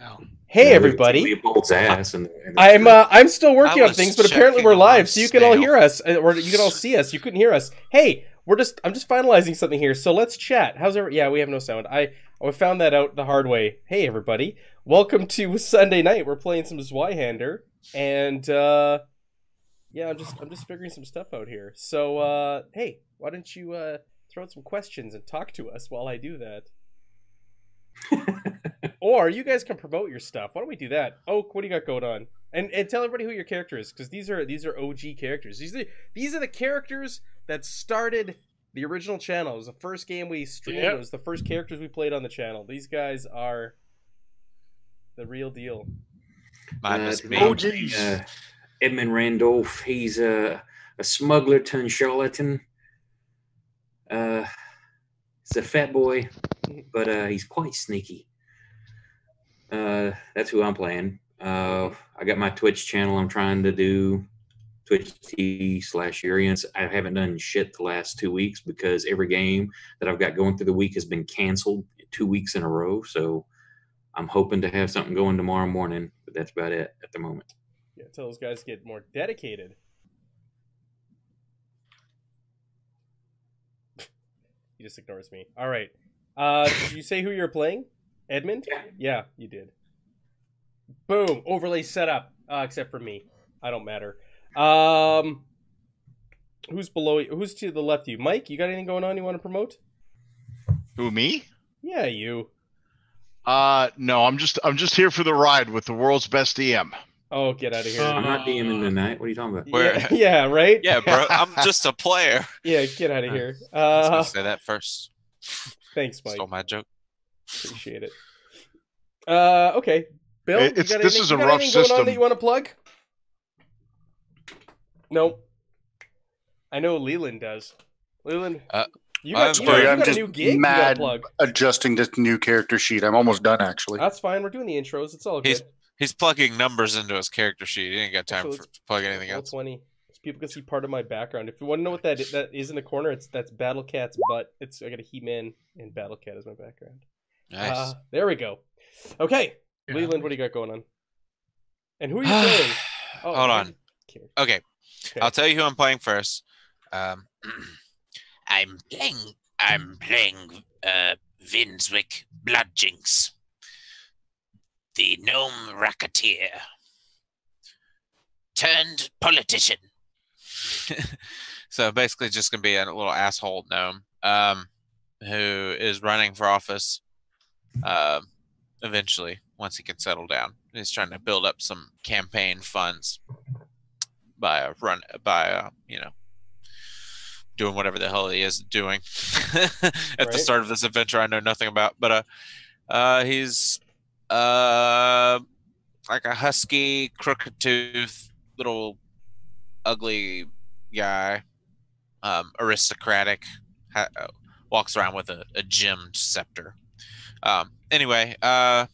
Oh. Hey Yeah, everybody. Leopold's ass. And, and I'm uh, I'm still working on things, but apparently we're live, so you can all hear us, uh, or you can all see us. You couldn't hear us. Hey, we're just I'm just finalizing something here, so let's chat. How's every? Yeah, we have no sound. I I found that out the hard way. Hey everybody, welcome to Sunday night. We're playing some Zweihander, and uh, yeah, I'm just I'm just figuring some stuff out here. So uh, hey, why don't you uh, throw out some questions and talk to us while I do that? Or you guys can promote your stuff. Why don't we do that? Oak, what do you got going on? And and tell everybody who your character is, because these are these are OG characters. These are these are the characters that started the original channel. It was the first game we streamed. Yep. It was the first characters we played on the channel. These guys are the real deal. Minus Uh, me. Oh, geez. uh, Edmund Randolph. He's a, a smuggler turned charlatan. Uh, he's a fat boy, but uh, he's quite sneaky. Uh, that's who I'm playing. Uh, I got my Twitch channel. I'm trying to do Twitch TV slash Urians. I haven't done shit the last two weeks because every game that I've got going through the week has been canceled two weeks in a row. So I'm hoping to have something going tomorrow morning, but that's about it at the moment. Yeah, until those guys get more dedicated. he just ignores me. All right. Uh, you say who you're playing? Edmund? Yeah. Yeah, you did. Boom. Overlay setup. Uh, except for me. I don't matter. Um, who's below you? Who's to the left of you? Mike, you got anything going on you want to promote? Who me? Yeah, you. Uh no, I'm just I'm just here for the ride with the world's best EM. Oh, get out of here. I'm not DMing tonight. What are you talking about? Yeah, yeah, right? Yeah, bro. I'm just a player. Yeah, get out of here. I was Uh, gonna say that first. thanks, Mike. Stole my joke. Appreciate it. Uh, okay, Bill. It- you it's- got this anything- is you a got rough anything going on system. that you want to plug? No. I know Leland does. Leland, Uh, you got, I'm you, got, you I'm got a just new gig. Mad. to plug. adjusting this new character sheet. I'm almost done actually. That's fine. We're doing the intros. It's all good. He's He's plugging numbers into his character sheet. He ain't got time Actually, for to plug anything else. Twenty. So people can see part of my background. If you want to know what that that is in the corner, it's that's Battle Cat's butt. It's I got a He-Man and Battle Cat as my background. Nice. Uh, there we go. Okay, Yeah. Leland, what do you got going on? And who are you playing? Oh, Hold on. Okay. Okay. I'll tell you who I'm playing first. Um, I'm playing. I'm playing uh, Vinswick Bloodjinx, the gnome racketeer turned politician. so basically, just gonna be a little asshole gnome um, who is running for office. Um, eventually, once he can settle down, he's trying to build up some campaign funds by a run by uh, you know doing whatever the hell he is doing at Right. the start of this adventure I know nothing about. But uh uh he's uh like a husky crooked tooth little ugly guy um aristocratic ha- uh, walks around with a, a gemmed scepter um anyway uh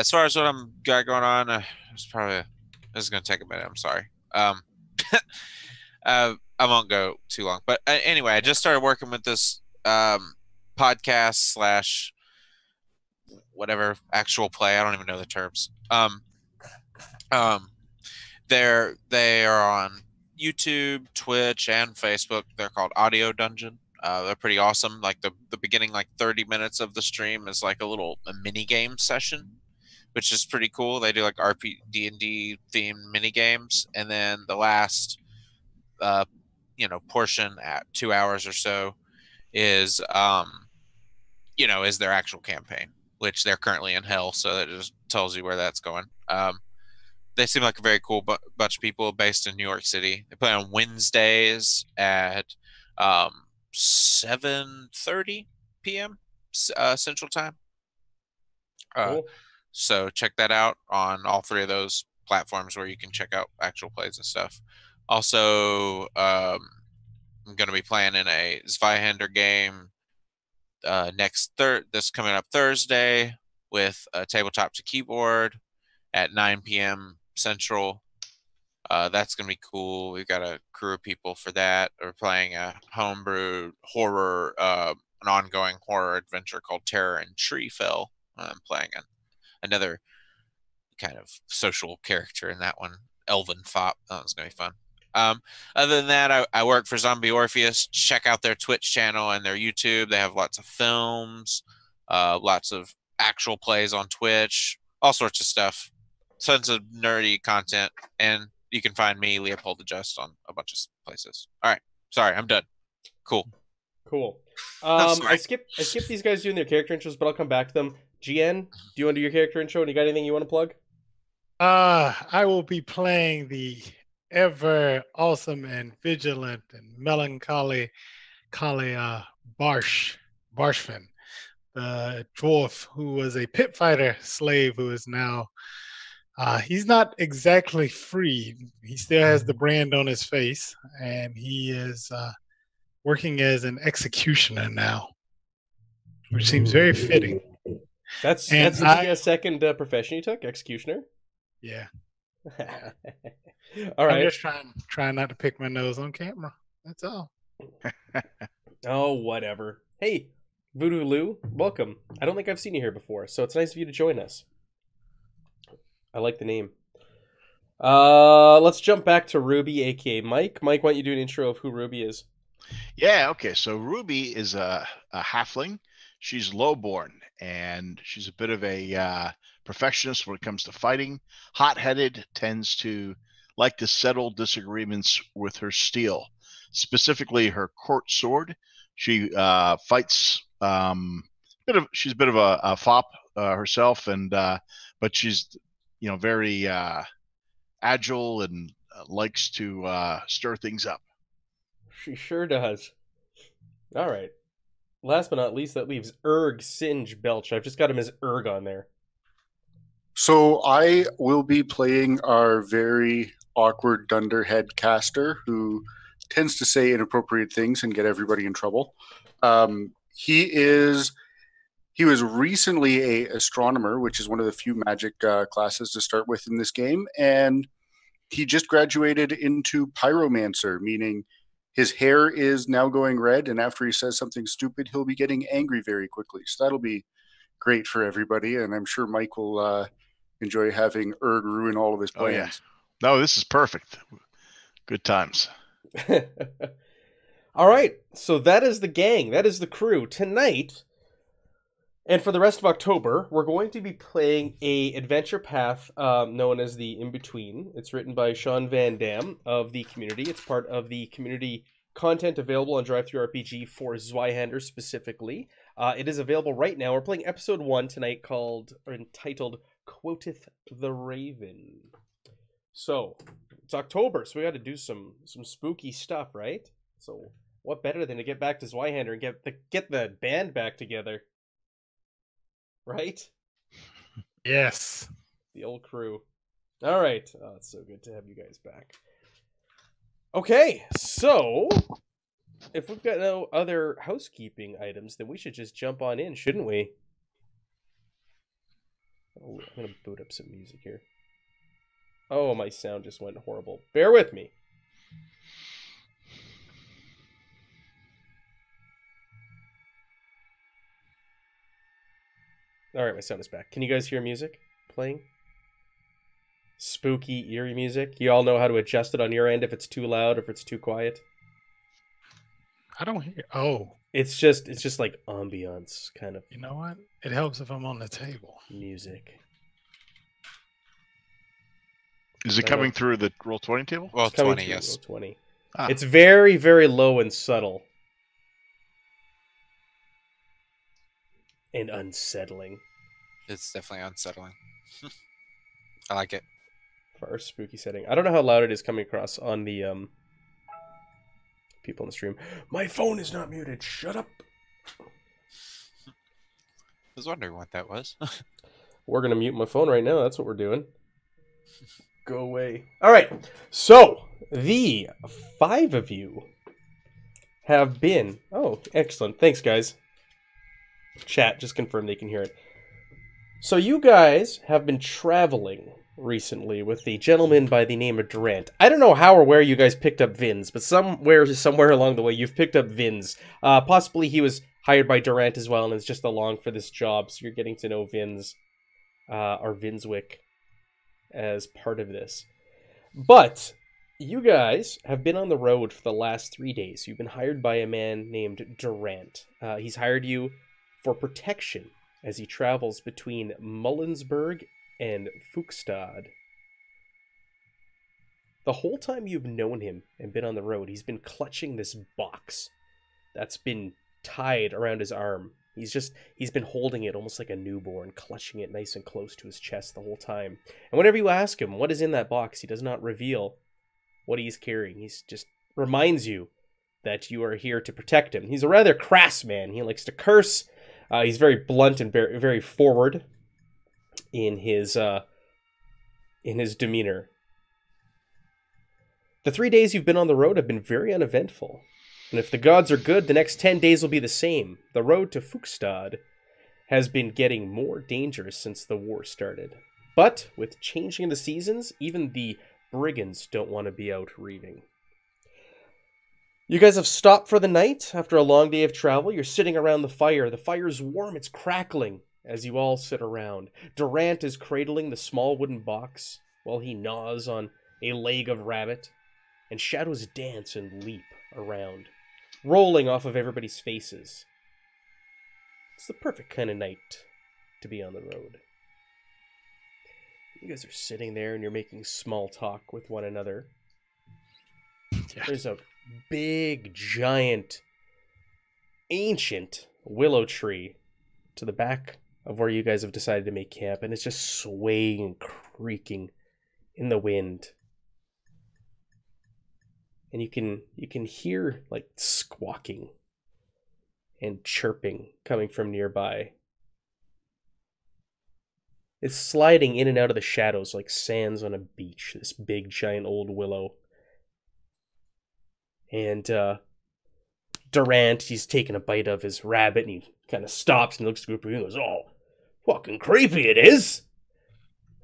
as far as what I'm got going on, uh, it's probably this is gonna take a minute. I'm sorry. Um, uh, I won't go too long. But uh, anyway, I just started working with this um, podcast slash whatever actual play. I don't even know the terms. Um, um, they're they are on YouTube, Twitch, and Facebook. They're called Audio Dungeon. Uh, they're pretty awesome. Like the the beginning, like 30 minutes of the stream is like a little a mini game session which is pretty cool. They do like RP D and D themed mini games, and then the last, uh, you know, portion at two hours or so is, um, you know, is their actual campaign, which they're currently in hell. So that just tells you where that's going. Um, they seem like a very cool bu- bunch of people based in New York City. They play on Wednesdays at um, seven thirty p.m. Uh, Central Time. Uh, Cool. so check that out on all three of those platforms where you can check out actual plays and stuff. Also, um, I'm going to be playing in a Zweihander game uh, next third. This coming up Thursday with a tabletop to keyboard at 9 p.m. Central. Uh, that's going to be cool. We've got a crew of people for that. We're playing a homebrew horror, uh, an ongoing horror adventure called Terror in Treefell I'm playing an, another kind of social character in that one, Elvin Fop. That was gonna be fun. Um, other than that, I, I work for Zombie Orpheus. Check out their Twitch channel and their YouTube. They have lots of films, uh, lots of actual plays on Twitch, all sorts of stuff. Tons of nerdy content, and you can find me, Leopold the Just on a bunch of places. All right, sorry, I'm done. Cool. Cool. I'm Um, I sorry. skipped I skipped these guys doing their character intros, but I'll come back to them. GN, do you want to do your character intro? And you got anything you want to plug? Uh, I will be playing the ever awesome and vigilant and melancholy Kali uh, Barsh, Barshfin, the dwarf who was a pit fighter slave who is now. Uh, he's not exactly free. He still has the brand on his face, and he is uh, working as an executioner now, which seems very fitting. That's And that's I- the second uh, profession you took, executioner. Yeah, all right. I'm just trying trying not to pick my nose on camera. That's all. Oh, whatever. Hey, Voodoo Lou, welcome. I don't think I've seen you here before, so it's nice of you to join us. I like the name. Uh, let's jump back to Ruby, aka Mike. Mike, why don't you do an intro of who Ruby is? Yeah, okay. So Ruby is a, a halfling. She's lowborn and she's a bit of a uh, perfectionist when it comes to fighting. Hot headed, tends to like to settle disagreements with her steel, specifically her court sword. She uh, fights. Um, bit of she's a bit of a, a fop uh, herself, and uh, but she's you know very uh, agile and uh, likes to uh, stir things up. She sure does. All right. Last but not least, that leaves Erg Singe Belch. I've just got him as Erg on there. So I will be playing our very awkward dunderhead caster who tends to say inappropriate things and get everybody in trouble. Um, he is he was recently a astronomer, which is one of the few magic uh, classes to start with in this game, and he just graduated into pyromancer, meaning his hair is now going red, and after he says something stupid, he'll be getting angry very quickly. So that'll be great for everybody, and I'm sure Mike will uh, enjoy having Erg ruin all of his plans. Oh, yeah. No, this is perfect. Good times. All right, so that is the gang. That is the crew tonight. And for the rest of October, we're going to be playing a adventure path um, known as the In Between. It's written by Sean Van Dam of the community. It's part of the community content available on DriveThruRPG for Zweihander specifically. Uh, it is available right now. We're playing episode one tonight, called or entitled "Quoteth the Raven." So it's October, so we got to do some some spooky stuff, right? So what better than to get back to Zweihander and get the get the band back together, right? Yes. The old crew. All right, oh, it's so good to have you guys back. Okay, so if we've got no other housekeeping items, then we should just jump on in, shouldn't we? Oh, I'm gonna boot up some music here. Oh, my sound just went horrible. Bear with me. All right, my sound is back. Can you guys hear music playing? Spooky, eerie music. You all know how to adjust it on your end if it's too loud, if it's too quiet. I don't hear. Oh, It's just, it's just like ambiance kind of you know what? It helps if I'm on the table. music. Is it I don't- coming through the roll twenty table? Well, It's coming 20, yes. roll Twenty. Ah. It's very, very low and subtle, and unsettling It's definitely unsettling. I like it. for our spooky setting. I don't know how loud it is coming across on the um people in the stream. My phone is not muted. Shut up. I was wondering what that was. We're gonna mute my phone right now. That's what we're doing. Go away. All right. So the five of you have been. Oh, excellent. Thanks, guys. Chat just confirmed they can hear it. So you guys have been traveling recently with a gentleman by the name of Durant. I don't know how or where you guys picked up Vins, but somewhere somewhere along the way you've picked up Vins. Uh, possibly he was hired by Durant as well, and is just along for this job. So you're getting to know Vin's uh, or Vinswick as part of this. But you guys have been on the road for the last three days. You've been hired by a man named Durant. Uh, he's hired you for protection as he travels between Mullensburg and Fuchstad. The whole time you've known him and been on the road, he's been clutching this box that's been tied around his arm. He's just he's been holding it almost like a newborn, clutching it nice and close to his chest the whole time. And whenever you ask him what is in that box, he does not reveal what he's carrying. He's just reminds you that you are here to protect him. He's a rather crass man. He likes to curse. Uh, he's very blunt and very forward in his uh, in his demeanor. The three days you've been on the road have been very uneventful. And if the gods are good, the next 10 days will be the same. The road to Fuchstad has been getting more dangerous since the war started. But with changing the seasons, even the brigands don't want to be out reaving. You guys have stopped for the night after a long day of travel. You're sitting around the fire. The fire's warm, it's crackling as you all sit around. Durant is cradling the small wooden box while he gnaws on a leg of rabbit, and shadows dance and leap around rolling off of everybody's faces. It's the perfect kind of night to be on the road. You guys are sitting there and you're making small talk with one another. Yeah. There's a big, giant, ancient willow tree to the back of where you guys have decided to make camp, and it's just swaying and creaking in the wind and you can you can hear like squawking and chirping coming from nearby. It's sliding in and out of the shadows like sands on a beach, this big giant old willow. And uh Durant, he's taking a bite of his rabbit and he kind of stops and looks at the group and goes, Oh, fucking creepy it is.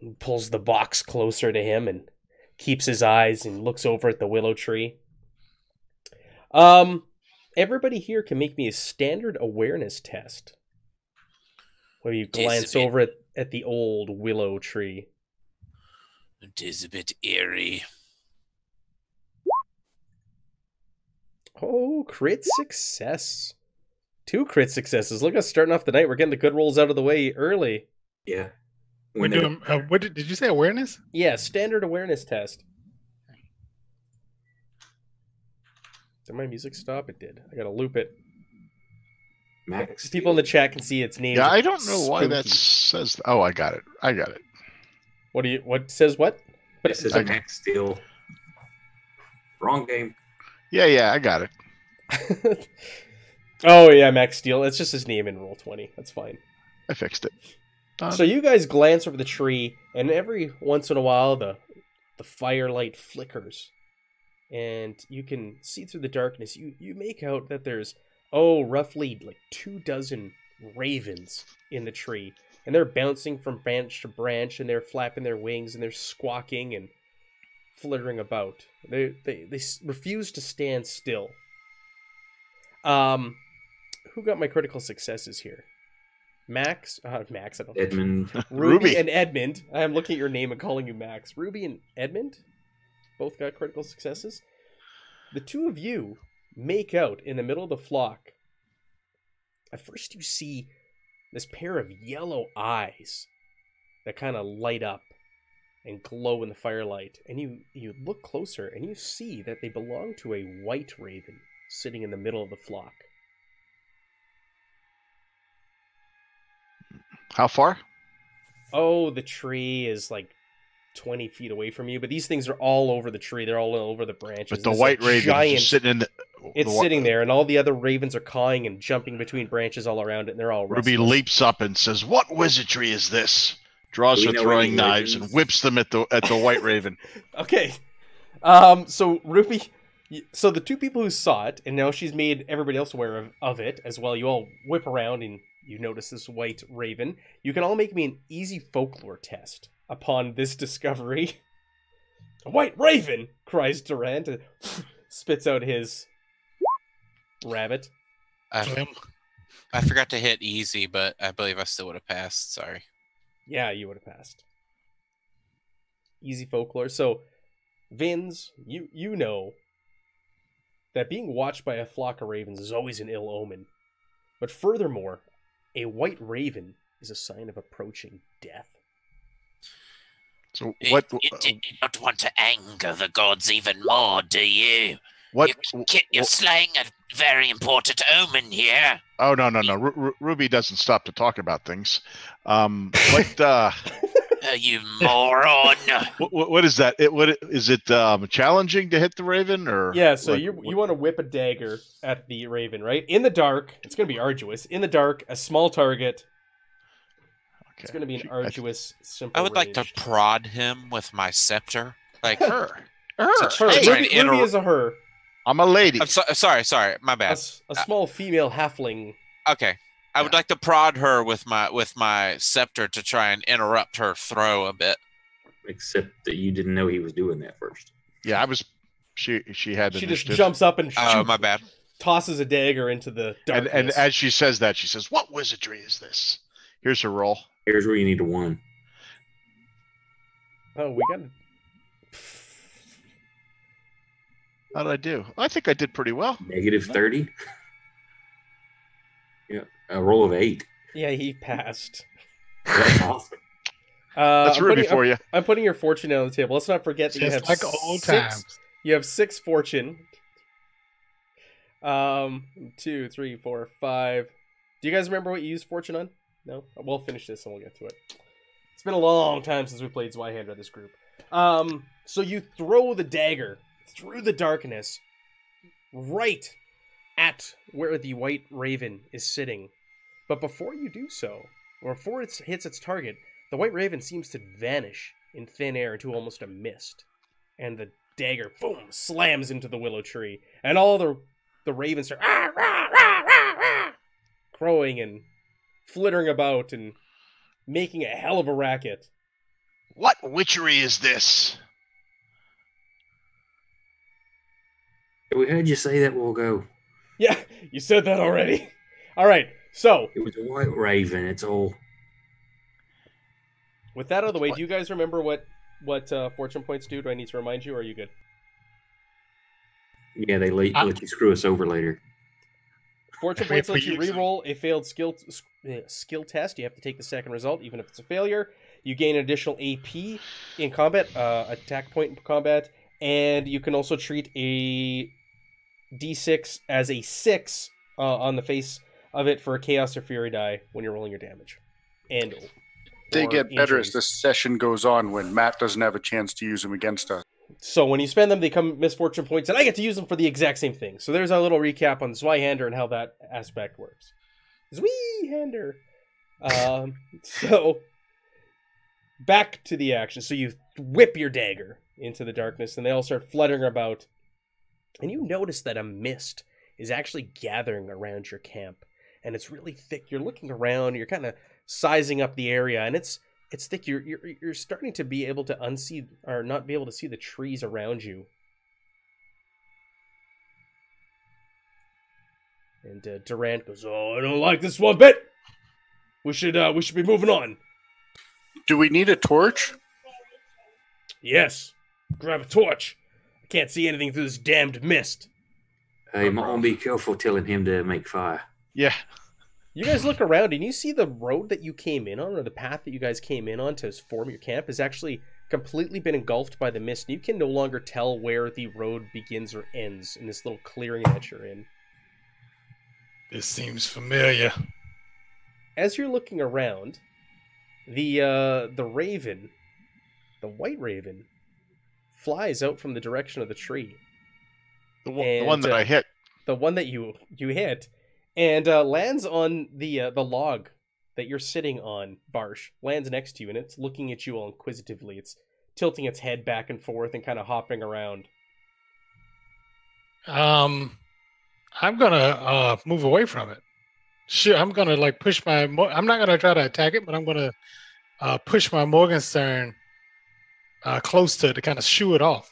And pulls the box closer to him and keeps his eyes and looks over at the willow tree. Um, everybody here can make me a standard awareness test. Where you glance Decibel. over at, at the old willow tree. It is a bit eerie. Oh, crit success. Two crit successes. Look at us starting off the night. We're getting the good rolls out of the way early. Yeah. We're When they- doing. Uh, what did, did you say? Awareness? Yeah, standard awareness test. Did my music stop? It did. I gotta loop it. Max. People in the chat can see its name. Yeah, I don't know why that says. Oh, I got it. I got it. What do you? What says what? This is I- Max Steel. Wrong game. Yeah, yeah, I got it. oh yeah, Max Steel. It's just his name in roll twenty. That's fine. I fixed it. Done. So you guys glance over the tree, and every once in a while the the firelight flickers, and you can see through the darkness. You you make out that there's oh roughly like two dozen ravens in the tree, and they're bouncing from branch to branch, and they're flapping their wings, and they're squawking and flittering about. They they they refuse to stand still. Um, who got my critical successes here? Max, uh, Max. I don't. Edmund. Ruby, Ruby. and Edmund. I am looking at your name and calling you Max. Ruby and Edmund both got critical successes. The two of you make out in the middle of the flock. At first, you see this pair of yellow eyes that kind of light up and glow in the firelight. And you, you look closer and you see that they belong to a white raven sitting in the middle of the flock. How far? oh, the tree is like 20 feet away from you, but these things are all over the tree. They're all over the branches. But the There's, white raven giant, sitting in the. It's the sitting there, and all the other ravens are cawing and jumping between branches all around it, and they're all Ruby leaps up and says, "What wizardry is this?" Draws her throwing any knives and whips them at the at the white raven. Okay. Um, so Ruby, so the two people who saw it, and now she's made everybody else aware of, of it as well. You all whip around and you notice this white raven. You can all make me an easy folklore test upon this discovery. A white raven! cries Durant and spits out his rabbit. Slim. I forgot to hit easy, but I believe I still would have passed. Sorry. Yeah, you would have passed. Easy folklore. So, Vins, you you know that being watched by a flock of ravens is always an ill omen. But furthermore, a white raven is a sign of approaching death. So You- what? You, uh, do not want to anger the gods even more, do you? What? Kit, you're wh- slaying a very important omen here. Oh no no no! Ru- Ru- Ruby doesn't stop to talk about things. Um, what? Uh, Uh, you moron. what, what- what is that? It, what is it? Um, challenging to hit the raven or? Yeah, so like, you what- you want to whip a dagger at the raven, right? In the dark, it's going to be arduous. In the dark, a small target. It's going to be an arduous, simple. I would like to prod him with my scepter. Like, her. Her. try Ruby, to Ruby inter- is a her. I'm a lady. I'm so, sorry, sorry, my A, bad. s- a small female halfling. Okay, I would like to prod her with my with my scepter to try and interrupt her throw a bit. Except that you didn't know he was doing that first. Yeah, I was. She she had She just jumps up and Oh, shoot- my bad. tosses a dagger into the and darkness. and as she says that, she says, "What wizardry is this?" Here's her roll. Here's where you need a one. oh, we got. How did I do? I think I did pretty well. Negative 30. Yeah, a roll of eight. Yeah, he passed. That's awesome. Uh, That's I'm Ruby putting, for I'm, you. I'm putting your fortune on the table. Let's not forget that you have Just like old six, times. You have six fortune. Um, two, three, four, five. Do you guys remember what you used fortune on? No. We'll finish this and we'll get to it. It's been a long time since we played Zweihander this group. Um, so you throw the dagger through the darkness, right at where the white raven is sitting. But before you do so, or before it hits its target, the white raven seems to vanish in thin air into almost a mist, and the dagger boom slams into the willow tree, and all the the ravens are "Ah, rah, rah, rah, rah," crowing and flittering about and making a hell of a racket. What witchery is this? We heard you say that we'll go. Yeah, you said that already. All right, so It was a white raven. It's all. with that out of the way, do you guys remember what what uh, fortune points do? Do I need to remind you, or are you good? Yeah, they let, let you screw us over later. Fortune points let you you re-roll a failed skill uh, skill test. You have to take the second result, even if it's a failure. You gain an additional AP in combat, uh, attack point in combat, and you can also treat a D6 as a six uh, on the face of it for a chaos or fury die when you're rolling your damage. And They get better injuries. as the session goes on when Matt doesn't have a chance to use them against us. So when you spend them, they come misfortune points, and I get to use them for the exact same thing. So there's a little recap on the Zweihander and how that aspect works. Zweihander. Um, so back to the action. So you whip your dagger into the darkness, and they all start fluttering about. And you notice that a mist is actually gathering around your camp, and it's really thick. You're looking around, you're kind of sizing up the area, and it's it's thick. You're, you're you're starting to be able to unsee or not be able to see the trees around you. And uh, Durant goes, "Oh, I don't like this one bit. We should uh, we should be moving on." Do we need a torch? Yes, grab a torch. I can't see anything through this damned mist. Uh, you might want to be careful telling him to make fire. Yeah. You guys look around and you see the road that you came in on, or the path that you guys came in on to form your camp, has actually completely been engulfed by the mist. And you can no longer tell where the road begins or ends in this little clearing that you're in. This seems familiar. As you're looking around, the uh, the raven, the white raven, flies out from the direction of the tree. The, one- the one that uh, I hit. the one that you you hit, and uh, lands on the uh, the log that you're sitting on. Barsh lands next to you, and it's looking at you all inquisitively. It's tilting its head back and forth and kind of hopping around. Um, I'm gonna uh move away from it. Sure, I'm gonna like push my. Mo- I'm not gonna try to attack it, but I'm gonna uh push my Morgenstern uh close to it to kind of shoo it off.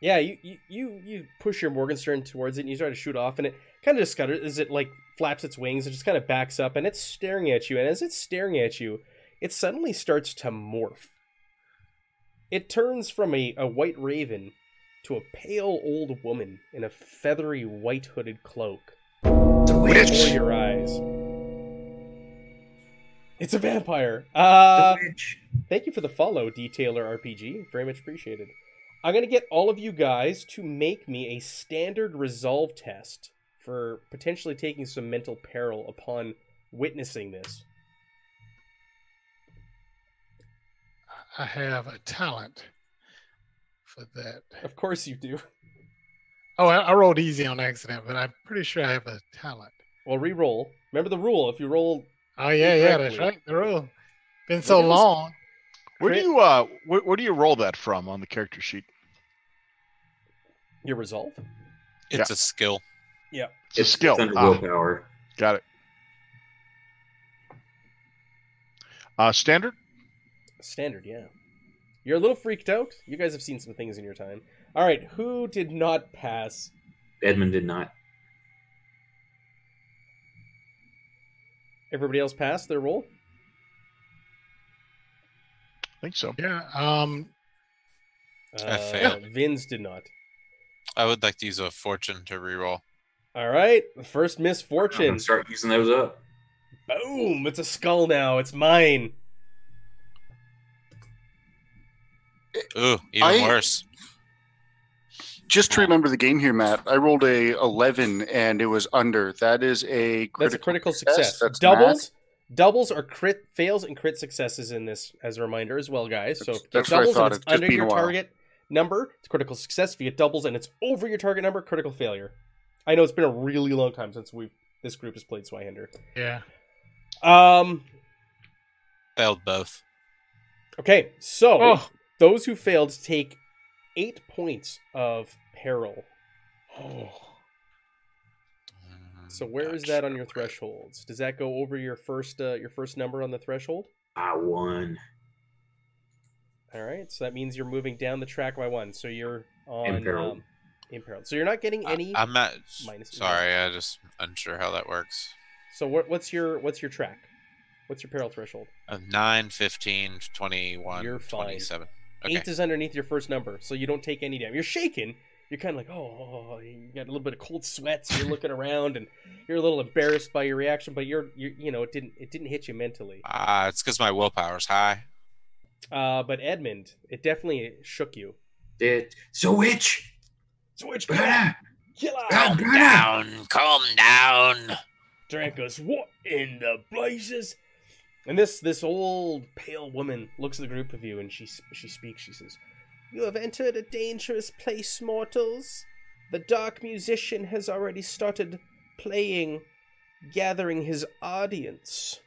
Yeah, you you you, push your Morgenstern towards it, and you try to shoot off, and it kind of just scutters. Is it like flaps its wings and just kind of backs up and it's staring at you. And as it's staring at you, it suddenly starts to morph. It turns from a, a white raven to a pale old woman in a feathery white hooded cloak The before witch. your eyes. It's a vampire. The Uh, witch. thank you for the follow, Detailer RPG. Very much appreciated. I'm going to get all of you guys to make me a standard resolve test for potentially taking some mental peril upon witnessing this. I have a talent for that. Of course you do. Oh, I, I rolled easy on accident, but I'm pretty sure I have a talent. Well, re-roll. Remember the rule. If you roll, Oh yeah, yeah, that's right. The rule. Been so at long. Where do you uh where, where do you roll that from on the character sheet? your resolve. It's a skill. It's a skill. It's under Ah, willpower. got it. Uh standard? Standard, yeah. You're a little freaked out. You guys have seen some things in your time. All right, who did not pass? Edmund did not. Everybody else passed their roll. I think so. Yeah. Um. Uh, I failed. Vins did not. I would like to use a fortune to reroll. All right, the first I'm misfortune. start using those up. Boom! It's a skull now. It's mine. Ooh, even I- worse. Just to remember the game here, Matt. I rolled a 11 and it was under. That is a critical. That's a critical success. That's doubles, doubles are crit fails and crit successes in this as a reminder as well, guys. So if you get That's what I doubles thought. and it's It's under your target number, it's critical success. If you get doubles and it's over your target number, critical failure. I know it's been a really long time since we this group has played Zweihander. Yeah. Um. Failed both. Okay, so Oh. those who failed take eight points of peril. Oh. So where is that on your thresholds? Does that go over your first uh, your first number on the threshold? I won. All right, so that means you're moving down the track by one. So you're on Imperiled. um, imperiled. So you're not getting any. I, am not. minus- Sorry, I just unsure how that works. so what, what's your what's your track? What's your peril threshold? Uh, 9, 15, 21, You're fine. 27. Okay. Eight is underneath your first number, so you don't take any damage. You're shaking. You're kind of like, oh, you got a little bit of cold sweats. You're looking around, and you're a little embarrassed by your reaction, but you're, you you know, it didn't it didn't hit you mentally. Ah, it's because my willpower's high. Uh, but Edmund, it definitely shook you. It. So witch. Switch Brother. kill Calm Calm down, calm down. Drancus, what in the blazes? And this this old pale woman looks at the group of you, and she she speaks. She says, "You have entered a dangerous place, mortals. The dark musician has already started playing, gathering his audience."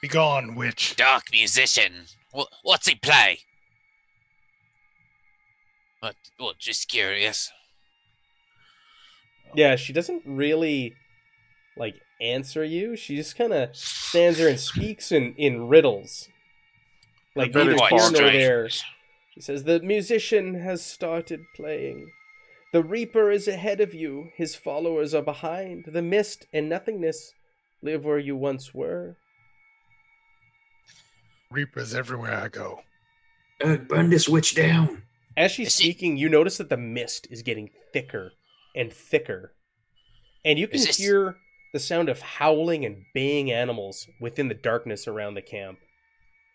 Be gone, witch. Dark musician. What, what's he play? What, what, just curious. Yeah, she doesn't really like answer you. She just kind of stands there and speaks in in riddles, like neither here nor there. She says, The musician has started playing. The Reaper is ahead of you, his followers are behind. The mist and nothingness live where you once were. Reapers everywhere I go. Uh, burn this witch down. As she's Is she- speaking, you notice that the mist is getting thicker and thicker. And you can this- hear the sound of howling and baying animals within the darkness around the camp.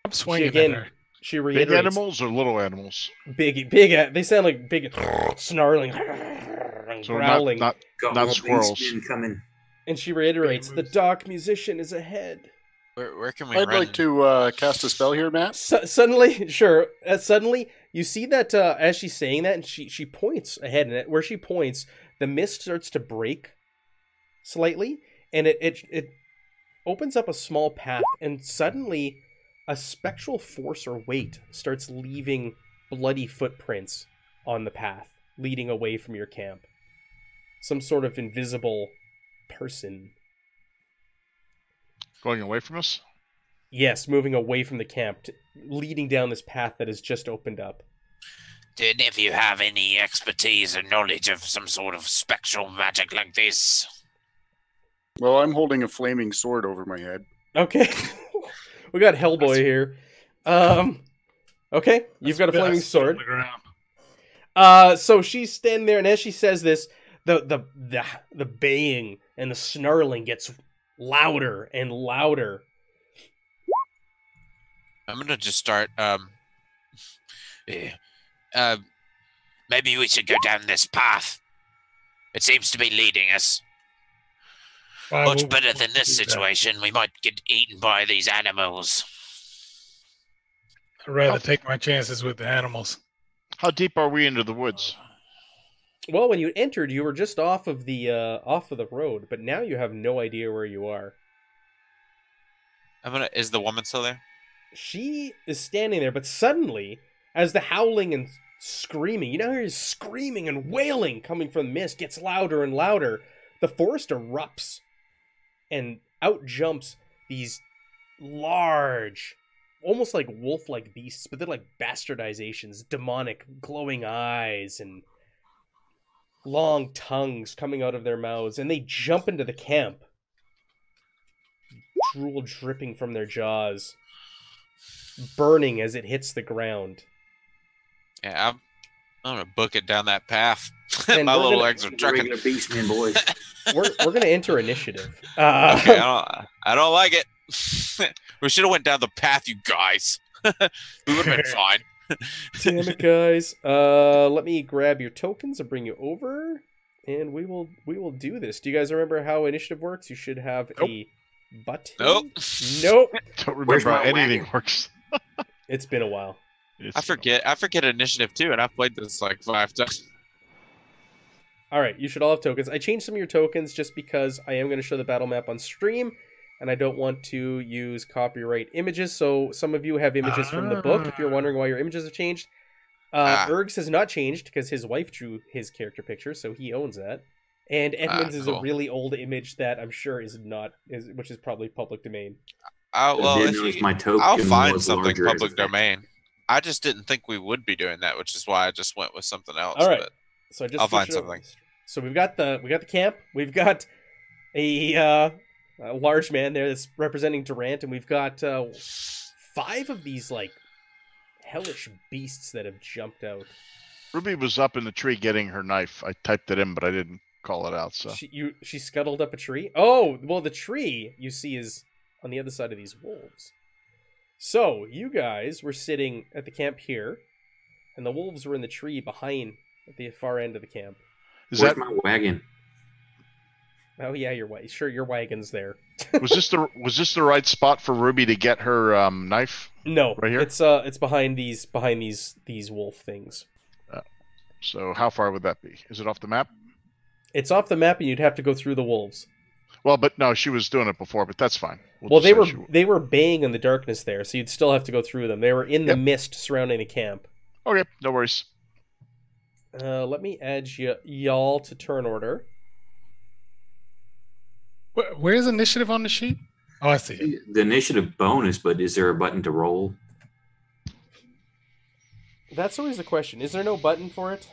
I'm swinging again- at her. She Big animals or little animals? big big they sound like big snarling So growling not, Got Not squirrels. beastmen coming. and she reiterates the dark musician is ahead Where, where can we I'd run? like to uh, cast a spell here, Matt. Su- suddenly, sure. Uh, suddenly, you see that uh, as she's saying that, and she she points ahead, and where she points, the mist starts to break slightly, and it it it opens up a small path, and suddenly, a spectral force or weight starts leaving bloody footprints on the path, leading away from your camp. Some sort of invisible person. going away from us? Yes, moving away from the camp, to, leading down this path that has just opened up. Do if you have any expertise or knowledge of some sort of spectral magic like this? Well, I'm holding a flaming sword over my head. Okay. we got Hellboy here. Um Okay, you've got a flaming sword. Uh so she's standing there and as she says this, the the the the baying and the snarling gets louder and louder. I'm gonna just start. Um, Yeah. Uh, maybe we should go down this path. It seems to be leading us. Why Much would better we than do this that? situation. We might get eaten by these animals. I'd rather take my chances with the animals. How deep are we into the woods? Well, when you entered, you were just off of the uh off of the road, but now you have no idea where you are. I'm gonna. Is the woman still there? She is standing there, but suddenly, as the howling and screaming, you know, he's screaming and wailing coming from the mist gets louder and louder. The forest erupts, and out jumps these large, almost like wolf-like beasts, but they're like bastardizations, demonic, glowing eyes and long tongues coming out of their mouths, and they jump into the camp, drool dripping from their jaws burning as it hits the ground. Yeah, I'm. I'm gonna book it down that path. My little gonna- legs are trucking. Regular beastmen, boys. We're we're gonna enter initiative. Uh, Okay, I don't. I don't like it. we should have went down the path, you guys. we would have been fine. damn it, guys. Uh, let me grab your tokens and bring you over, and we will we will do this. Do you guys remember how initiative works? You should have a button. Nope. Nope. Don't remember how anything wagon? works. It's been a while. It's- I forget. I forget initiative too, and I've played this like five times. All right, you should all have tokens. I changed some of your tokens just because I am going to show the battle map on stream, and I don't want to use copyright images. So some of you have images from the book. If you're wondering why your images have changed, uh, Ah. Ergs has not changed because his wife drew his character picture, so he owns that. And Edmund's is a really old image that I'm sure is not is which is probably public domain. I, well, didn't if notice you- my token I'll find something public domain. I just didn't think we would be doing that, which is why I just went with something else. All right. But So I just I'll find switched it something. So we've got the we got the camp. We've got a, uh, a large man there that's representing Durant, and we've got uh, five of these like hellish beasts that have jumped out. Ruby was up in the tree getting her knife. I typed it in, but I didn't call it out. So She you she scuttled up a tree. Oh well, the tree you see is on the other side of these wolves. So you guys were sitting at the camp here, and the wolves were in the tree behind at the far end of the camp. is Where's that my wagon? Oh yeah, your wa- sure your wagon's there. was this the was this the right spot for Ruby to get her um, knife? No, Right here? It's uh, it's behind these behind these these wolf things. So how far would that be? Is it off the map? It's off the map, and you'd have to go through the wolves. Well, but no, she was doing it before, but that's fine. Well, just they were she they were baying in the darkness there, so you'd still have to go through them. They were in the Yep. mist surrounding the camp. okay. No worries. Uh, let me add y- y'all to turn order. Where, where's initiative on the sheet? Oh, I see it. The initiative bonus, but is there a button to roll? That's always the question. Is there no button for it?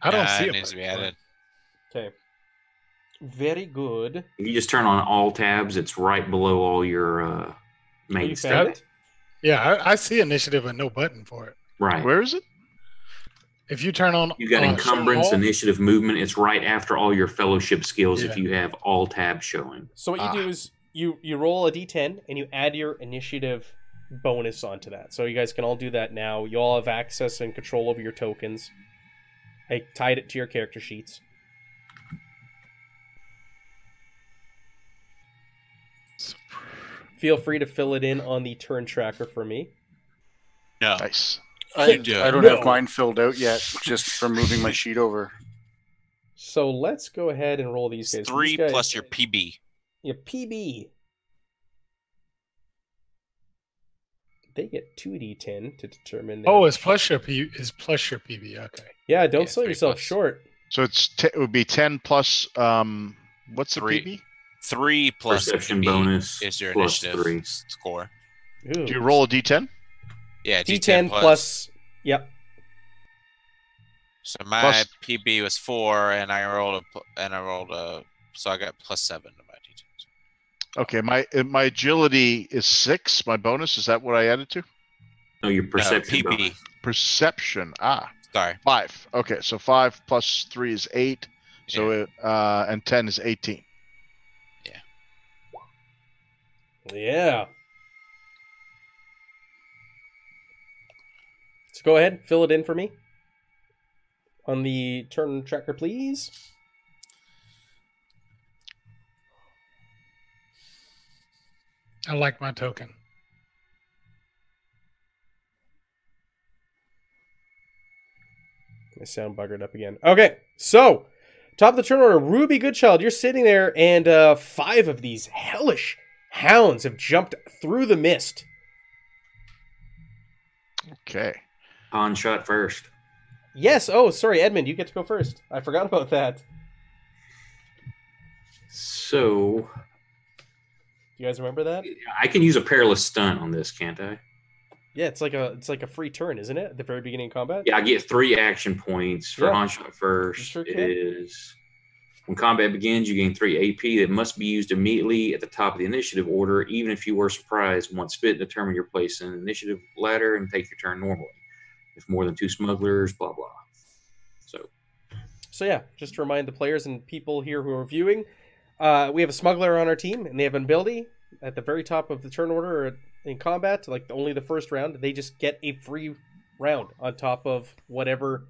I don't Nah, see it it. needs to be added. Okay. Very good. If you just turn on all tabs, it's right below all your uh, main you stuff. it? Yeah, I, I see initiative but no button for it. Right. Where is it? If you turn on, You got uh, encumbrance, all, initiative, movement. It's right after all your fellowship skills if you have all tabs showing. So what you Ah. do is you you roll a d10 and you add your initiative bonus onto that. So you guys can all do that now. You all have access and control over your tokens. I tied it to your character sheets. Feel free to fill it in on the turn tracker for me. No. Nice. I, do I don't No. have mine filled out yet, just from moving my sheet over. So let's go ahead and roll these guys. Three These guys- plus your PB. Your PB. They get two d10 to determine. their- Oh, it's plus your P. Is plus your PB. Okay. yeah. Don't Yeah, sell yourself plus. short. So it's te- it would be ten plus um what's the Three. PB? Three plus Perception PB bonus is your plus initiative three. score. Ooh. Do you roll a D10? Yeah, D10 plus. Yep. So my plus- PB was four, and I rolled a and I rolled a so I got plus seven to my D10. Okay, my uh, my agility is six. My bonus is that what I added to? No, your perception. PB. bonus. Perception. Ah, Sorry. five. Okay, so five plus three is eight. So it, uh, and ten is eighteen. Yeah. So go ahead, fill it in for me. On the turn tracker, please. I like my token. My sound buggered up again. Okay, so top of the turn order, Ruby Goodchild, you're sitting there, and uh, five of these hellish hounds have jumped through the mist. Okay. On shot first. Yes. Oh, sorry, Edmund, you get to go first. I forgot about that. So Do You guys remember that? I can use a perilous stunt on this, can't I? Yeah, it's like a it's like a free turn, isn't it? At the very beginning of combat. Yeah, I get three action points for Yeah. on shot first. You sure It can. is when combat begins, you gain three AP that must be used immediately at the top of the initiative order, even if you were surprised. Once spit, determine your place in the initiative ladder and take your turn normally. If more than two smugglers, blah blah. So So yeah, just to remind the players and people here who are viewing, uh, we have a smuggler on our team, and they have an ability at the very top of the turn order in combat, like only the first round. They just get a free round on top of whatever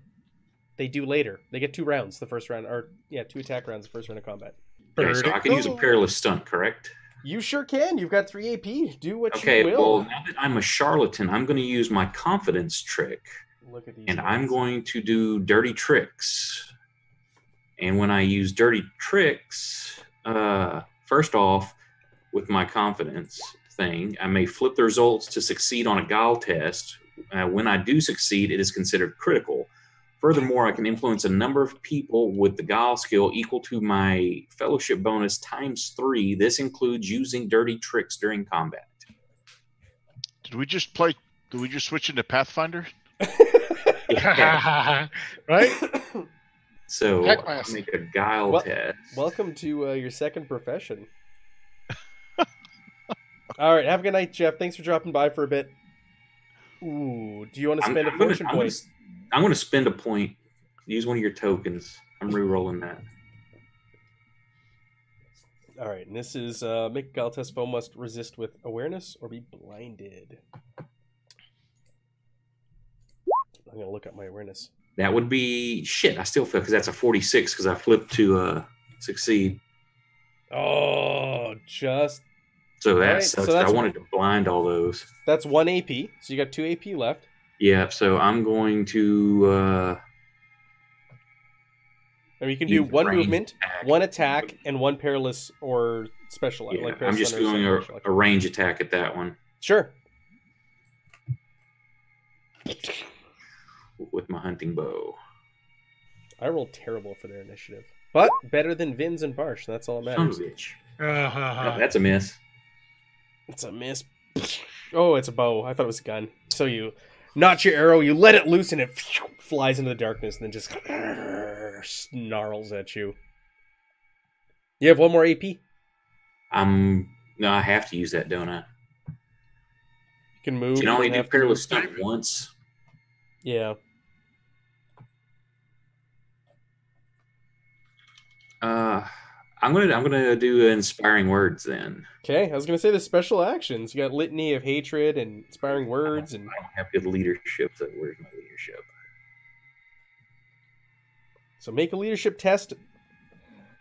they do later. They get two rounds the first round, or yeah, two attack rounds the first round of combat. okay, so I can use a perilous stunt, correct? You sure can. You've got three AP. Do what Okay, you will. Okay, well now that I'm a charlatan, I'm going to use my confidence trick. Look at these. and I'm going to do dirty tricks. And when I use dirty tricks, uh, first off, with my confidence thing, I may flip the results to succeed on a guile test. Uh, when I do succeed, it is considered critical. Furthermore, I can influence a number of people with the guile skill equal to my fellowship bonus times three. This includes using dirty tricks during combat. Did we just play? Did we just switch into Pathfinder? Right? So I'll make a guile Well- test. Welcome to uh, your second profession. All right, have a good night, Jeff. Thanks for dropping by for a bit. Ooh, do you want to I'm, spend a I'm gonna, fortune I'm gonna point? I'm gonna spend a point. Use one of your tokens. I'm re-rolling that. All right, and this is uh, make a test foe must resist with awareness or be blinded. I'm gonna look up my awareness. That would be shit. I still feel because that's a 46 because I flipped to uh succeed. Oh, just So Alright, that's, so that's, that's- I wanted to blind all those. that's one AP. So you got two AP left. Yeah. So I'm going to uh And you can do one movement, attack. one attack, and one perilous or special. Yeah, like I'm just stun doing a, a range attack at that one Sure. with my hunting bow. I rolled terrible for their initiative, but better than Vins and Barsh. That's all that Son of matters. a bitch. Uh-huh. That's a miss. It's a miss. Oh, it's a bow. I thought it was a gun. So you notch your arrow, you let it loose, and it flies into the darkness, and then just snarls at you. You have one more AP. I'm no, I have to use that, don't I? You can move. You can only to perilous stunt once. Yeah. Uh, I'm gonna I'm gonna do inspiring words then. Okay, I was gonna say the special actions. You got litany of hatred and inspiring words, and I don't have good leadership. So where's my leadership? so make a leadership test.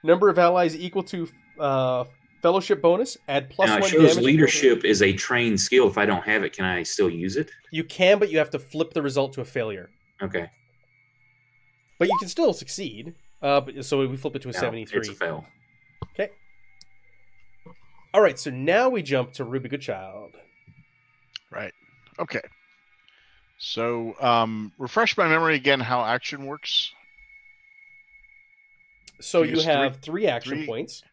Number of allies equal to uh, fellowship bonus. Add plus now it one shows damage. leadership is a trained skill. If I don't have it, can I still use it? You can, but you have to flip the result to a failure. Okay. But you can still succeed. Uh, but, so we flip it to a No, seventy-three. It's a fail. Okay. All right, so now we jump to Ruby Goodchild. Right. Okay. So, um, refresh my memory again how action works. So Three you is three- have three action three- points.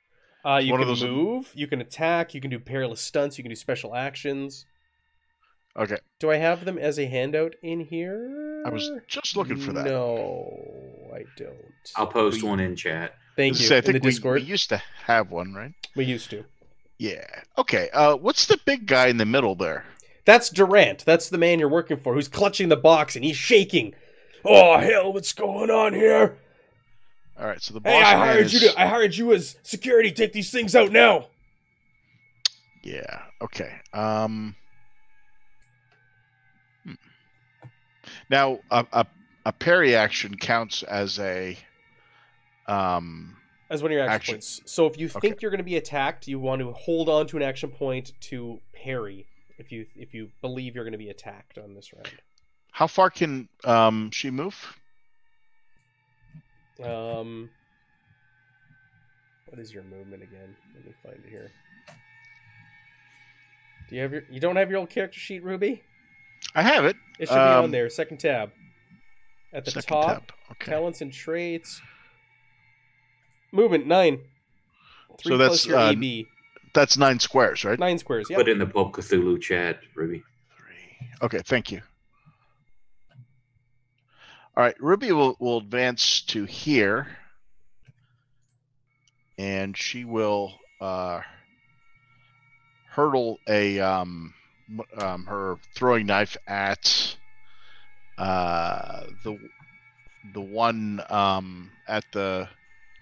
Uh, you One can those are- move, you can attack, you can do perilous stunts, you can do special actions. Okay. Do I have them as a handout in here? I was just looking for that. No, I don't. I'll post We- one in chat. Thank you. say, I in the think we, Discord, we used to have one, right? we used to. Yeah. Okay. Uh, what's the big guy in the middle there? That's Durant. That's the man you're working for who's clutching the box and he's shaking. Oh hell, what's going on here? All right. So the boss Hey, I hired is... you to I hired you as security. Take these things out now. Yeah. Okay. Um. hmm. Now, a, a a parry action counts as a um. As one of your action, Action. points. So if you Okay. think you're going to be attacked, you want to hold on to an action point to parry. If you if you believe you're going to be attacked on this round. How far can um she move? Um, what is your movement again? Let me find it here. Do you have your? You don't have your old character sheet, Ruby? I have it. It should be on Um, there. Second tab. At the top, tab. Okay. talents and traits. Movement nine. Three So plus that's, your uh, AB. That's nine squares, right? Nine squares. Yeah. Put it in the Pope Cthulhu chat, Ruby. Three. Okay. Thank you. All right. Ruby will will advance to here, and she will uh, hurdle a um, um, her throwing knife at uh, the the one um, at the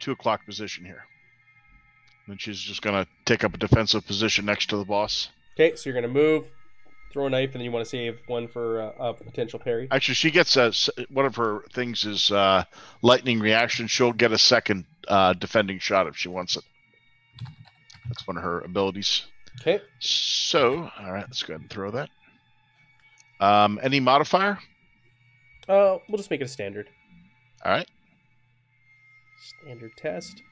two o'clock position here. And she's just gonna take up a defensive position next to the boss. Okay, so you're gonna move, throw a knife, and then you want to save one for uh, a potential parry. Actually, she gets a one of her things is uh, lightning reaction. She'll get a second uh, defending shot if she wants it. That's one of her abilities. Okay. So, all right, let's go ahead and throw that. Um, any modifier? Uh, we'll just make it a standard. All right. Standard test.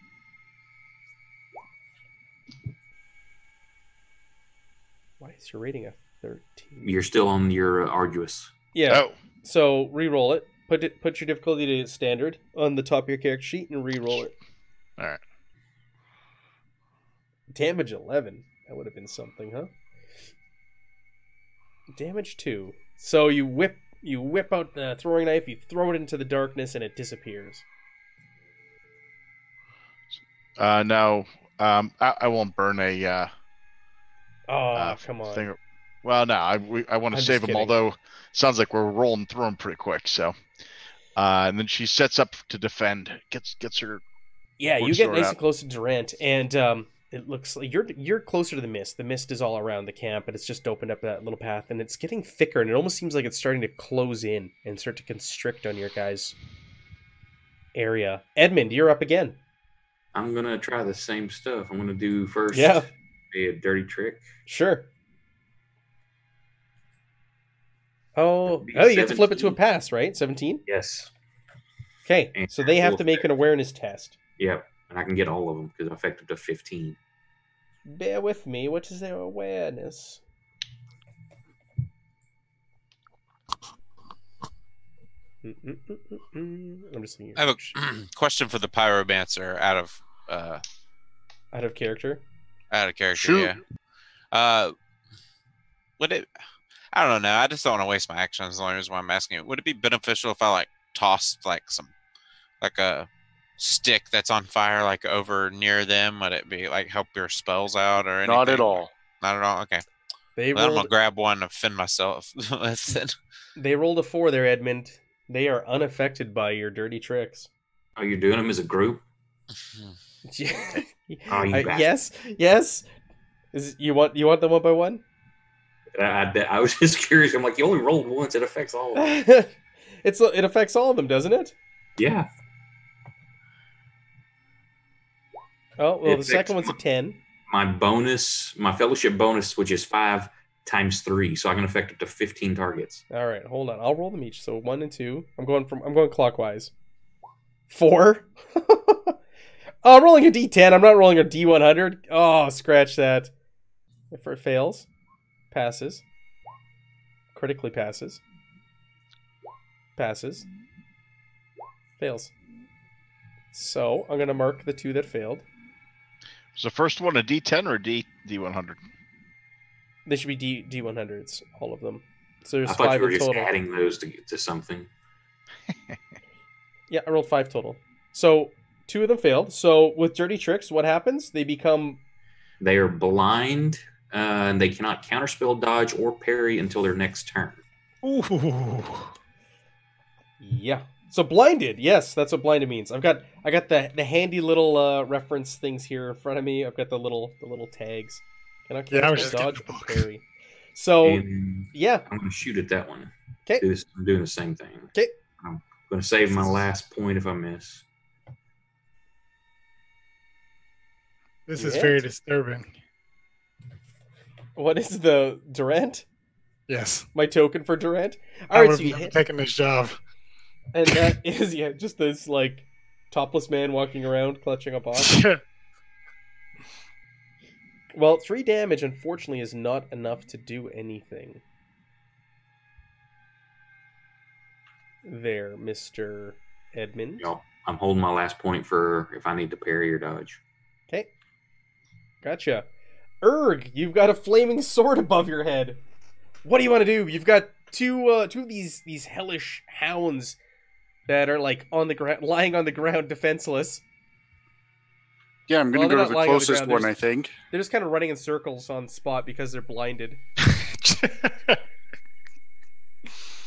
Why is your rating a 13? You're still on your uh, arduous. Yeah. Oh, So re-roll it. Put it. Put your difficulty to standard on the top of your character sheet and re-roll it. all right. Damage 11. That would have been something, huh? Damage 2. So you whip you whip out the throwing knife, you throw it into the darkness, and it disappears. Uh, no, um, I, I won't burn a uh, Oh, uh, come on. thing. Well, no, I we, I want to save him. kidding. Although, sounds like we're rolling through him pretty quick. So, uh, and then she sets up to defend. Gets gets her Yeah, you get nice out. and close to Durant, and um, it looks like you're you're closer to the mist. The mist is all around the camp, and it's just opened up that little path, and it's getting thicker, and it almost seems like it's starting to close in and start to constrict on your guys' area. Edmund, you're up again. I'm gonna try the same stuff. I'm gonna do first Yeah. a dirty trick. Sure. Oh, oh, you get to flip it to a pass, right? Seventeen. Yes. Okay, And so they have to make an awareness test. Yep. And I can get all of them because I affect up to 15. Bear with me. What is their awareness? I'm just thinking. I have a question for the pyromancer out of uh out of character. out of character. Shoot. Yeah. Uh, would it? I don't know. I just don't want to waste my actions. The only reason why I'm asking it. Would it be beneficial if I like tossed like some, like a stick that's on fire like over near them? Would it be like help your spells out or anything? Not at all. Not at all. Okay. They Well, I'm gonna grab one to fend myself. They rolled a four there, Edmund. They are unaffected by your dirty tricks. Are you doing them as a group? Oh, you Uh, yes, yes. Is you want you want them one by one? I, I, I was just curious. I'm like, you only rolled once. It affects all of them. it's it affects all of them, doesn't it? Yeah. Oh well, It the second one's a ten. My bonus, my fellowship bonus, which is five times three, so I can affect up to 15 targets. All right, hold on. I'll roll them each. So one and two. I'm going from. I'm going clockwise. Four. oh, I'm rolling a D10. I'm not rolling a D100. Oh, scratch that. If it fails, passes. Critically passes. Passes. Fails. So I'm gonna mark the two that failed. Was the first one a D10 or a D D100? They should be D D100s, all of them. So there's I thought five you were just total. adding those to get to something. Yeah, I rolled five total. So two of them failed. So with dirty tricks, what happens? They become They are blind, uh, and they cannot counterspell, dodge, or parry until their next turn. Ooh. Yeah. So blinded, yes, that's what blinded means. I've got I got the the handy little uh, reference things here in front of me. I've got the little the little tags. Cannot Yeah, I was just dodge the parry. So And yeah, I'm going to shoot at that one. 'Kay. Do this- I'm doing the same thing. Okay, I'm going to save my last point if I miss. This is Yeah. very disturbing. what is the Durant? Yes. My token for Durant. I All right, so you never hit, taken this job. and that is yeah, just this like topless man walking around clutching a box. Well, three damage unfortunately is not enough to do anything. There, Mister Edmund. Y'all, I'm holding my last point for if I need to parry or dodge. Okay. Gotcha. Erg, you've got a flaming sword above your head. What do you want to do? You've got two uh two of these these hellish hounds that are like on the ground lying on the ground defenseless. Yeah, I'm Well, gonna they're go to the lying on the closest one. they're I think. They're just kind of running in circles on spot because they're blinded.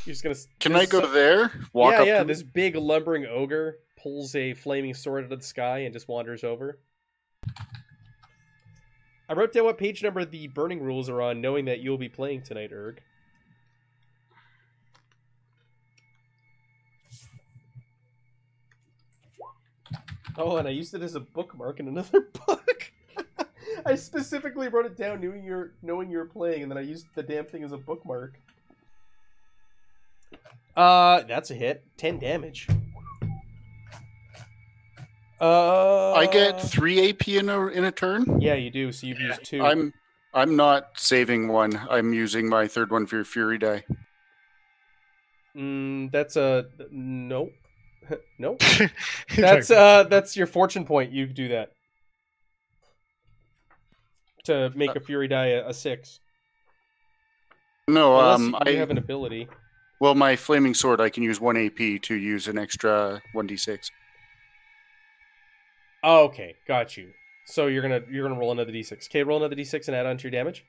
You're just gonna Can I go some- there? Walk yeah, up. yeah. to This big lumbering ogre pulls a flaming sword out of the sky and just wanders over. I wrote down what page number the burning rules are on, knowing that you'll be playing tonight, Erg. Oh, and I used it as a bookmark in another book. I specifically wrote it down, knowing you're knowing you're playing, and then I used the damn thing as a bookmark. Uh, that's a hit. Ten damage. Uh, I get three AP in a in a turn. Yeah, you do. So you've used two. I'm I'm not saving one. I'm using my third one for your fury die. Mm, that's a nope. nope. That's uh, that's your fortune point. You do that to make a fury die a, a six. No, Unless um, you I have an ability. well, my flaming sword. I can use one AP to use an extra one d six. Oh, okay, got you. So you're gonna you're gonna roll another d6. Okay, roll another d6 and add on to your damage.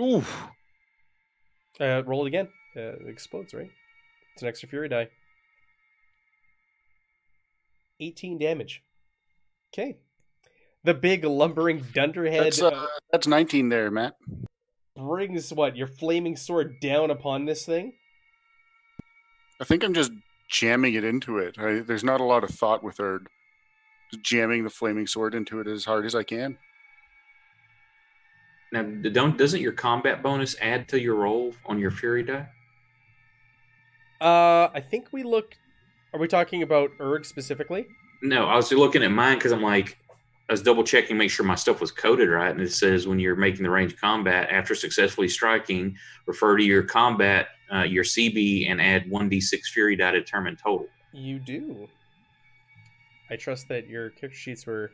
Oof. Uh, roll it again. Uh, it explodes, right? It's an extra fury die. 18 damage. Okay. The big lumbering dunderhead That's uh, uh, that's nineteen there, Matt. brings what your flaming sword down upon this thing. I think I'm just jamming it into it. I, there's not a lot of thought with her. Just jamming the flaming sword into it as hard as I can. Now, don't doesn't your combat bonus add to your roll on your fury die? Uh, I think we look. Are we talking about Erg specifically? No, I was looking at mine because I'm like, I was double checking, make sure my stuff was coded right, and it says when you're making the range combat after successfully striking, refer to your combat, uh, your CB, and add one d6 fury die to determine total. You do. I trust that your character sheets were.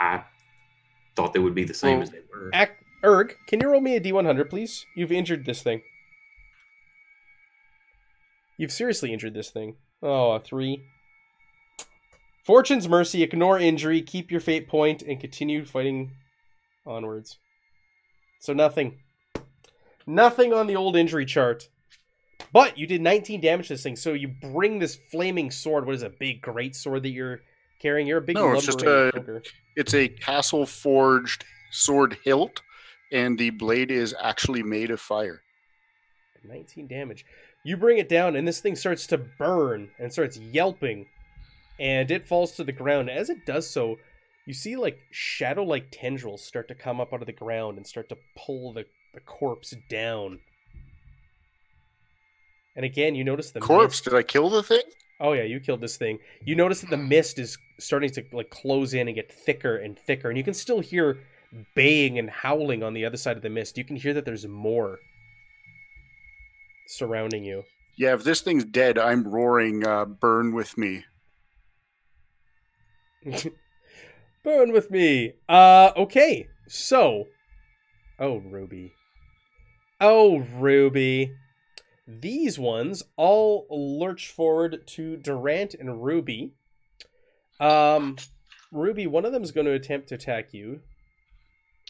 I thought they would be the same Well, as they were. Ac- Erg, can you roll me a d100, please? You've injured this thing. You've seriously injured this thing. Oh, a three. Fortune's mercy, ignore injury, keep your fate point, and continue fighting onwards. So nothing. Nothing on the old injury chart. But you did 19 damage to this thing, so you bring this flaming sword. What is a big great sword that you're carrying? You're a big No, it's just a-. It's a castle forged sword hilt, and the blade is actually made of fire. 19 damage. You bring it down, and this thing starts to burn and starts yelping, and it falls to the ground. As it does so, you see like shadow like tendrils start to come up out of the ground and start to pull the, the corpse down. And again, you notice the Corpse? mist- Did I kill the thing? Oh yeah, you killed this thing. You notice that the mist is starting to like close in and get thicker and thicker, and you can still hear baying and howling on the other side of the mist. You can hear that there's more surrounding you. Yeah, if this thing's dead, I'm roaring, uh, burn with me. Burn with me. Uh okay. So Oh Ruby. Oh Ruby. These ones all lurch forward to Durant and Ruby. Um Ruby, one of them is going to attempt to attack you.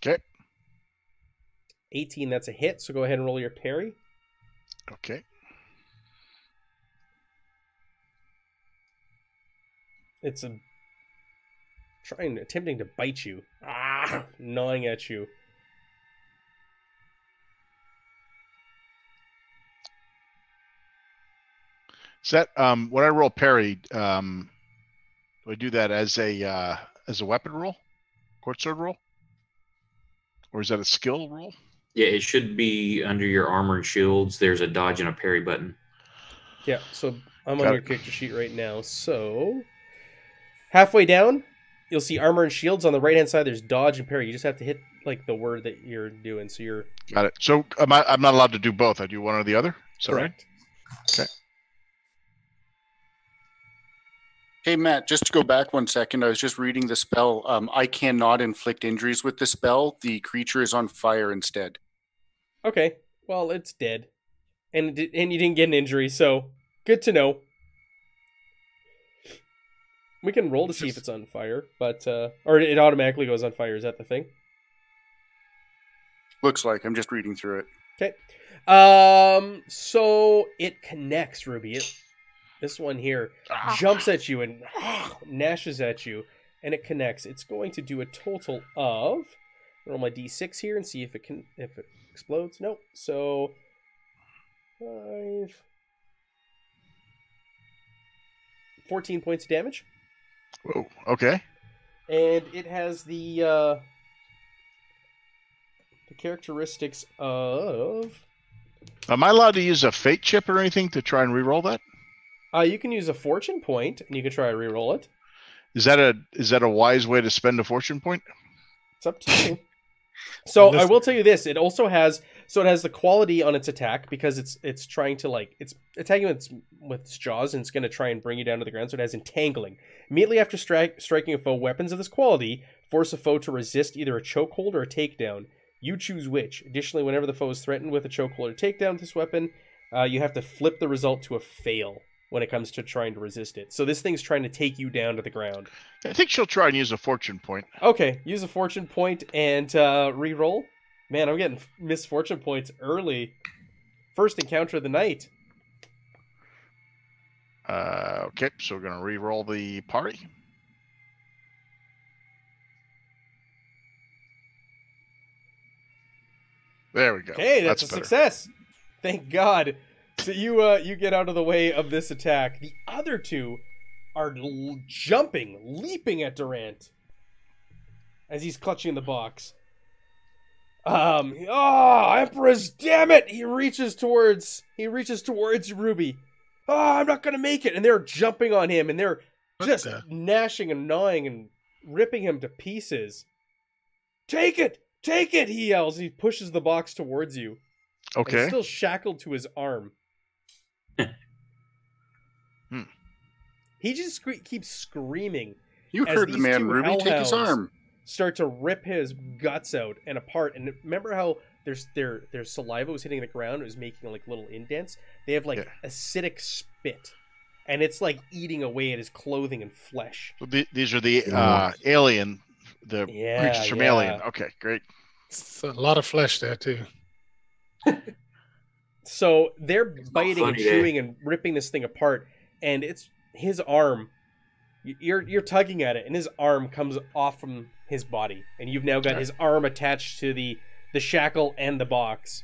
Okay. 18, that's a hit, so go ahead and roll your parry. Okay. It's a trying attempting to bite you. Ah, gnawing at you. Is that um when I roll parry, um do I do that as a uh as a weapon roll? Court sword roll? Or is that a skill roll? Yeah, it should be under your armor and shields. There's a dodge and a parry button. Yeah, so I'm Got on your it. character sheet right now. So halfway down, you'll see armor and shields on the right hand side. There's dodge and parry. You just have to hit like the word that you're doing. So you're Got it. So am I, I'm not allowed to do both. I do one or the other. Is that right? Okay. Hey Matt, just to go back one second, I was just reading the spell. Um, I cannot inflict injuries with the spell. The creature is on fire instead. Okay, well it's dead, and it and you didn't get an injury, so good to know. We can roll to see if it's on fire, but uh, or it automatically goes on fire. Is that the thing? Looks like I'm just reading through it. Okay. Um. So it connects, Ruby. It, this one here jumps at you and gnashes at you, and it connects. It's going to do a total of. Roll my d6 here and see if it can if it explodes. Nope. So five. 14 points of damage. Whoa. Okay. And it has the uh the characteristics of Am I allowed to use a fate chip or anything to try and re-roll that? uh you can use a fortune point and you can try to re-roll it. Is that a is that a wise way to spend a fortune point? It's up to you. So I will tell you this: it also has so it has the quality on its attack because it's it's trying to like it's attacking with its, with its jaws and it's going to try and bring you down to the ground. So it has entangling. Immediately after stri- striking a foe, weapons of this quality force a foe to resist either a chokehold or a takedown. You choose which. Additionally, whenever the foe is threatened with a chokehold or takedown with this weapon, uh, you have to flip the result to a fail when it comes to trying to resist it. So this thing's trying to take you down to the ground. I think she'll try and use a fortune point. Okay, use a fortune point and uh, re-roll. Man, I'm getting misfortune points early. First encounter of the night. Uh, okay, so we're gonna re-roll the party. There we go. Okay, that's, a better. success. Thank God. So you uh, you get out of the way of this attack. The other two are l- jumping, leaping at Durant as he's clutching the box. Um, oh, Empress, damn it! He reaches towards he reaches towards Ruby. Oh, I'm not gonna make it, and they're jumping on him, and they're What just the- gnashing and gnawing and ripping him to pieces. Take it! Take it! He yells. He pushes the box towards you. And he's Okay. still shackled to his arm. Hmm. He just scre- keeps screaming, You As heard the man, Ruby. Take his arm. start to rip his guts out and apart. And remember how there's their their saliva was hitting the ground, it was making like little indents. They have like Yeah. acidic spit, and it's like eating away at his clothing and flesh. So the, these are the uh, alien, the Yeah, creatures from yeah. Alien. Okay, great. It's a lot of flesh there too. So they're biting and funny there. chewing and ripping this thing apart, and it's his arm. You're you're tugging at it, and his arm comes off from his body, and you've now got Okay. his arm attached to the the shackle and the box,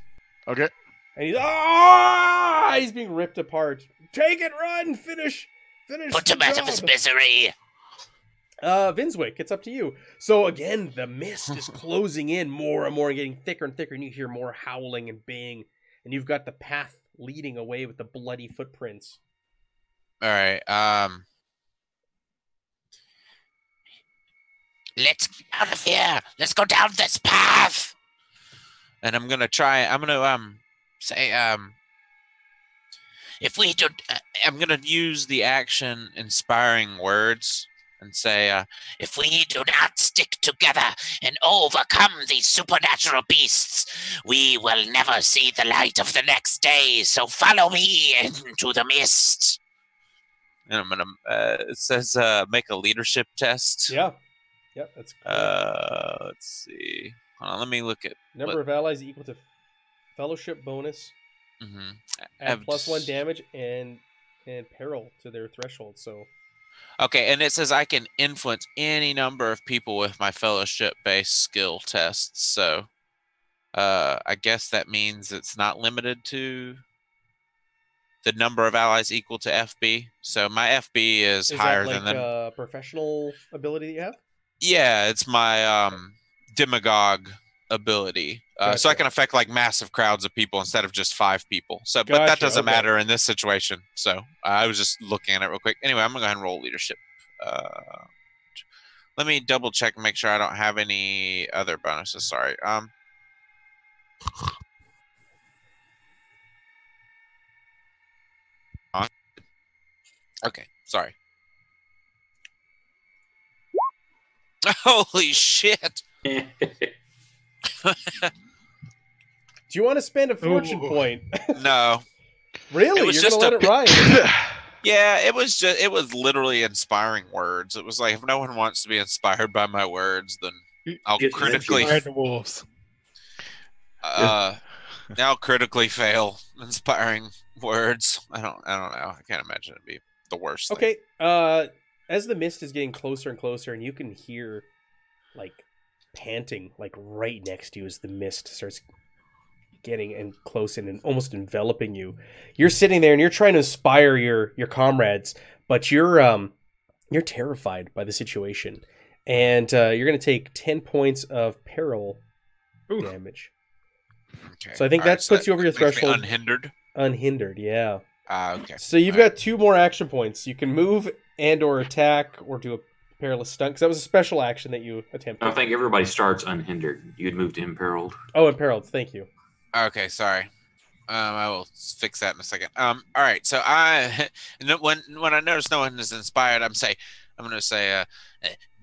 Okay. and he's ah, he's being ripped apart. Take it, run, finish, finish. Put the him out of his misery. Uh, Vinswick, it's up to you. So again, the mist is closing in more and more, and getting thicker and thicker, and you hear more howling and baying, and you've got the path leading away with the bloody footprints. All right. Um. Let's get out of here. Let's go down this path. and I'm gonna try. I'm gonna um say um. If we do, uh, I'm gonna use the action inspiring words and say, uh, If we do not stick together and overcome these supernatural beasts, we will never see the light of the next day. So follow me into the mist. and I'm gonna. Uh, it says, uh, make a leadership test. Yeah. Yep, that's Uh, let's see. Hold on, let me look at. number of allies equal to fellowship bonus, hmm add plus one damage and and peril to their threshold. So Okay, and it says I can influence any number of people with my fellowship-based skill tests. So, uh, I guess that means it's not limited to the number of allies equal to FB. So my FB is, is higher that like than the. a professional ability that you have? Yeah, it's my um demagogue ability. Uh, So I can affect like massive crowds of people instead of just five people. So, but that doesn't okay. matter in this situation. So uh, I was just looking at it real quick. Anyway, I'm gonna go ahead and roll leadership. Uh, let me double check and make sure I don't have any other bonuses. Sorry. Um. on. Okay, sorry. Holy shit! Do you want to spend a fortune Ooh. point? No. really? It was You're just gonna a let it ride? Yeah, it was just it was literally inspiring words. It was like if no one wants to be inspired by my words, then I'll Get- critically Ride the wolves. uh I'll critically fail inspiring words. I don't I don't know. I can't imagine it'd be the worst. thing. Okay. Uh, as the mist is getting closer and closer, and you can hear like panting, like right next to you as the mist starts getting and close and, and almost enveloping you. You're sitting there and you're trying to inspire your your comrades, but you're um you're terrified by the situation, and uh, you're gonna take ten points of peril Ooh. damage, Okay. So I think All right, that puts you over your threshold. unhindered. unhindered. Yeah. Ah, okay. So you've Alright. got two more action points. You can move and or attack or do a perilous stunt. 'cause that was a special action that you attempted. I think everybody starts unhindered. You'd moved to imperiled. Oh, imperiled. Thank you. Okay, sorry. Um, I will fix that in a second. Um, all right. So I, when when I notice no one is inspired, I'm say, I'm gonna say, uh,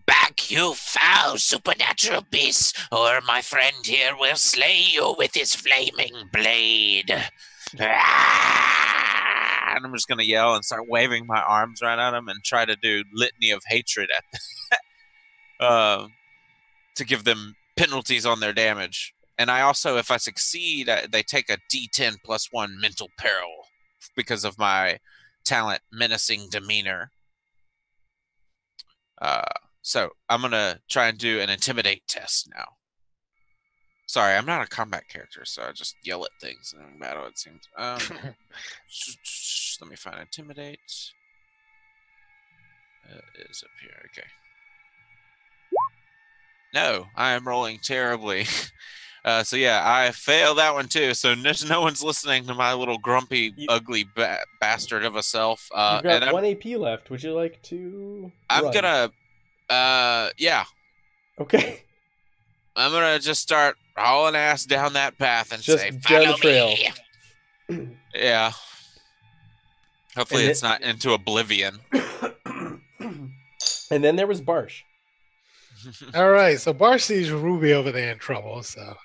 Back, you foul supernatural beast, or my friend here will slay you with his flaming blade. "Ah!" I'm just gonna yell and start waving my arms right at them and try to do litany of hatred at them, um, to give them penalties on their damage. And I also, if I succeed, I, they take a D10 plus one mental peril because of my talent, menacing demeanor. Uh, so I'm gonna try and do an intimidate test now. Sorry, I'm not a combat character, so I just yell at things in battle. It seems. Um, let me find intimidate. Uh, is up here. Okay. No, I am rolling terribly. Uh, so yeah, I failed that one too. So there's no one's listening to my little grumpy, You- ugly ba- bastard of a self. Uh, You've got and I'm, one AP left. Would you like to? I'm run? gonna, uh, yeah, Okay. I'm gonna just start hauling ass down that path and Just say, down "Follow the trail." me." Yeah. Hopefully, And it's not into oblivion. and then there was Barsh. All right, so Bar sees Ruby over there in trouble, so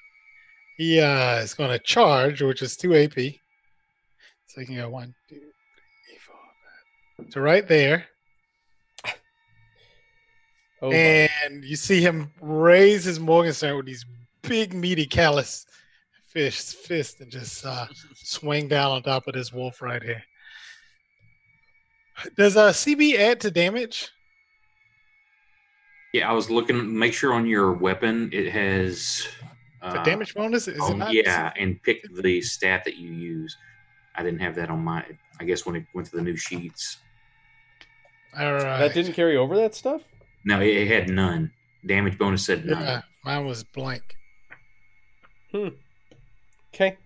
he uh, is going to charge, which is two AP. So he can go one, two, three, four, five. So right there, Oh, my. and you see him raise his Morgenstern with these big, meaty, callous fish fist and just uh, swing down on top of this wolf right here. Does uh, CB add to damage? Yeah, I was looking. Make sure on your weapon it has The uh, damage bonus? Is oh, it not? yeah, and pick the stat that you use. I didn't have that on my. I guess when it went to the new sheets, All right. that didn't carry over that stuff. no, it, it had none. Damage bonus said none. Yeah, mine was blank. Okay.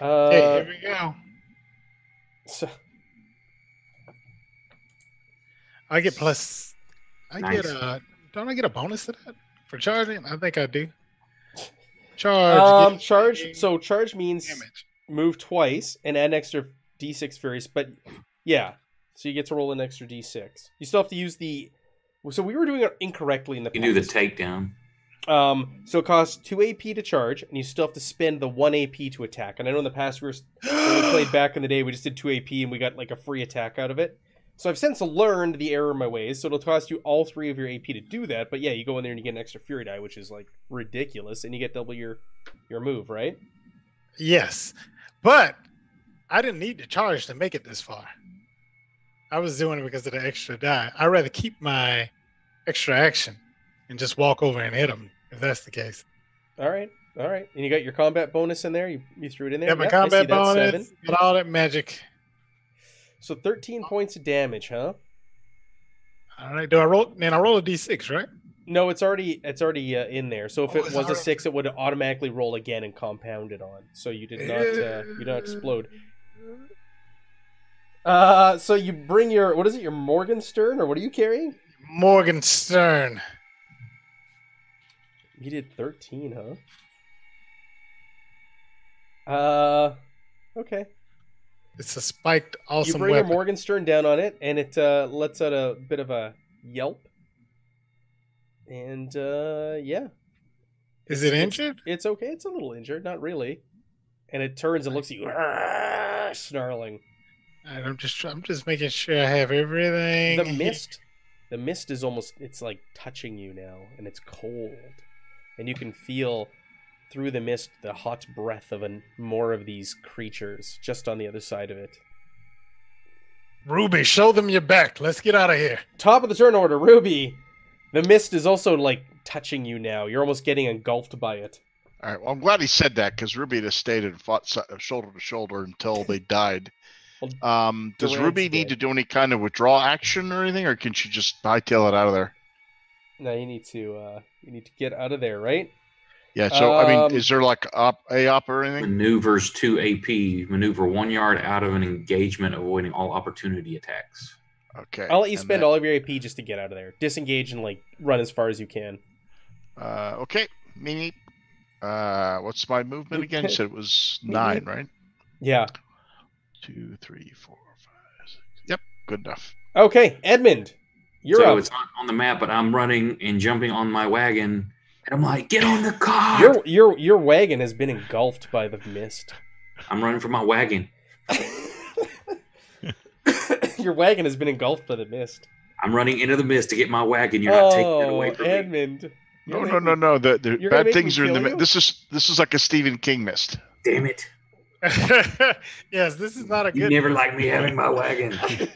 Uh, Okay, here we go. so, I get plus. I get a. Don't I get a bonus to that for charging? I think I do. Charge. um, gives charge. me So charge means damage. move twice and add an extra d6 furious. But yeah, so you get to roll an extra d6. You still have to use the. So we were doing it incorrectly in the You can do the takedown. Um, so it costs two AP to charge, and you still have to spend the one AP to attack. And I know in the past we were when we played back in the day, we just did two AP and we got like a free attack out of it. So I've since learned the error of my ways, so it'll cost you all three of your AP to do that. But yeah, you go in there and you get an extra Fury die, which is like ridiculous, and you get double your your move, right? Yes, but I didn't need to charge to make it this far. I was doing it because of the extra die. I'd rather keep my extra action and just walk over and hit them if that's the case. All right, all right. And you got your combat bonus in there. You, you threw it in there. Yeah, my Yep, combat bonus, got all that magic. So 13 points of damage, huh? All right, do I roll? Man, I roll a d6, right? No, it's already it's already uh, in there. So if Oh, it was a six, it would automatically roll again and compound it on. So you did not uh, you did not explode. Uh, so you bring your what is it? Your Morgenstern or what are you carrying? Morgenstern. You did 13, huh? Uh, okay. It's a spiked, awesome you bring weapon. your Morgenstern down on it, and it uh, lets out a bit of a yelp. And uh, yeah, Is it injured? It's okay. It's a little injured, not really. And it turns and looks at you, snarling. I'm just, I'm just making sure I have everything. The mist, the mist is almost, it's like touching you now, and it's cold, and you can feel through the mist the hot breath of an, more of these creatures just on the other side of it. Ruby, show them your back. Let's get out of here. Top of the turn order, Ruby. The mist is also like touching you now. You're almost getting engulfed by it. All right. Well, I'm glad he said that because Ruby just stayed and fought shoulder to shoulder until they died. Um, does Durant's Ruby need dead. to do any kind of withdrawal action or anything, or can she just hightail it out of there? Now you need to, uh, you need to get out of there, right? Yeah. So I Um, mean, is there like op a op or anything? Maneuvers two AP. Maneuver one yard out of an engagement, avoiding all opportunity attacks. Okay. I'll let you spend then- all of your AP just to get out of there. Disengage and like run as far as you can. Uh, okay. Me. Uh, what's my movement again? You said it was nine, right? Yeah. Two, three, four, five, six. Yep. Good enough. Okay, Edmund, you're so up. it's not on the map, but I'm running and jumping on my wagon, and I'm like, "Get on the car!" Your your your wagon has been engulfed by the mist. I'm running for my wagon. your wagon has been engulfed by the mist. I'm running into the mist to get my wagon. You're not taking it oh, away from me. Edmund. No, You're no, no, no. The, the bad things are in the. kill mi- you? This is this is like a Stephen King mist. Damn it! yes, this is not a good. You never like me having my wagon.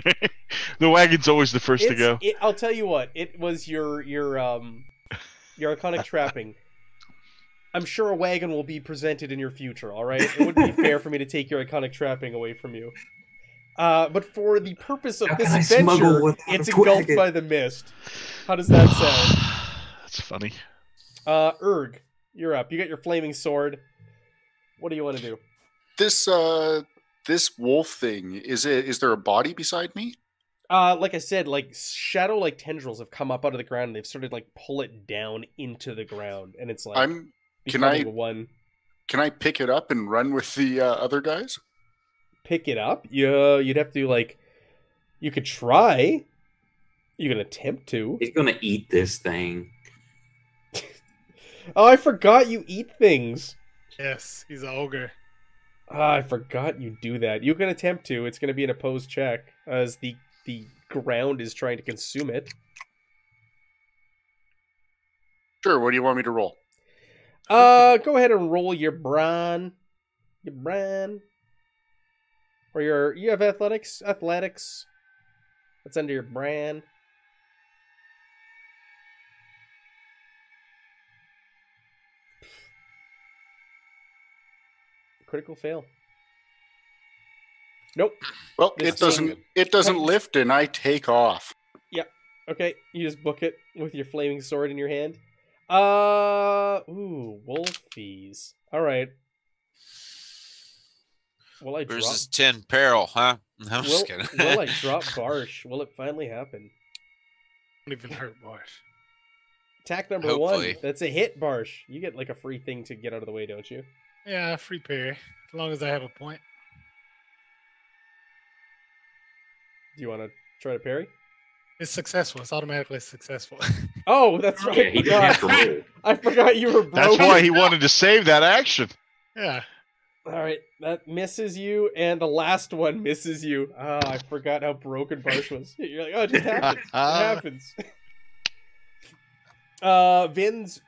the wagon's always the first to go. It, I'll tell you what. It was your your um your iconic trapping. I'm sure a wagon will be presented in your future. All right, it wouldn't be fair for me to take your iconic trapping away from you. Uh, but for the purpose of How this can I smuggle adventure, it's engulfed wagon? by the mist. How does that sound? That's funny. Uh, Erg, you're up. You got your flaming sword. What do you want to do? This uh this wolf thing is it is there a body beside me? Uh, like I said, like shadow like tendrils have come up out of the ground and they've started like pull it down into the ground, and it's like I'm can I- one. can I pick it up and run with the uh, other guys? pick it up. Yeah, you'd have to like. You could try. You can attempt to. He's gonna eat this thing. Oh, I forgot you eat things. Yes, he's an ogre. Ah, I forgot you do that. You can attempt to. It's going to be an opposed check as the the ground is trying to consume it. Sure. What do you want me to roll? Uh, go ahead and roll your brawn, your brawn, or your you have athletics. Athletics. That's under your brawn. Critical fail. Nope. Well, This it is doesn't good. it doesn't lift and I take off. Yep. Okay, you just book it with your flaming sword in your hand. Uh, ooh, wolfies. All right. Will I drop? Versus ten peril, huh? No, I'm Will, just kidding. will I drop Barsh? Will it finally happen? Don't even hurt Marsh. Attack number Hopefully. one. That's a hit, Barsh. You get like a free thing to get out of the way, don't you? Yeah, free parry. As long as I have a point. Do you want to try to parry? It's successful. It's automatically successful. Oh, that's right. Yeah, he didn't have to I forgot. roll. I forgot you were broken. That's why he wanted to save that action. yeah. All right, that misses you, and the last one misses you. Oh, I forgot how broken Barsh was. You're like, oh, it just happens. It happens. Uh, Vins,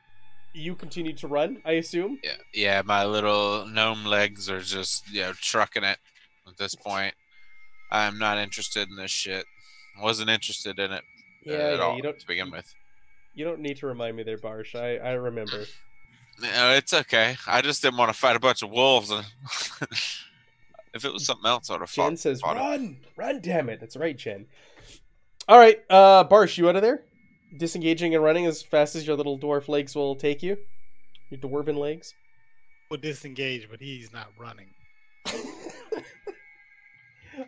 you continue to run, I assume. Yeah, yeah. My little gnome legs are just you know trucking it at this point. I'm not interested in this shit. Wasn't interested in it uh, Yeah, at yeah. all You don't to begin with. You don't need to remind me there, Barsh. I I remember. No, it's okay. I just didn't want to fight a bunch of wolves. If it was something else, I would have fought. Jen says, fought it. "Run, run, damn it!" That's right, Jen. All right, uh, Barsh, you out of there? Disengaging and running as fast as your little dwarf legs will take you. Your dwarven legs. Will disengage, but he's not running.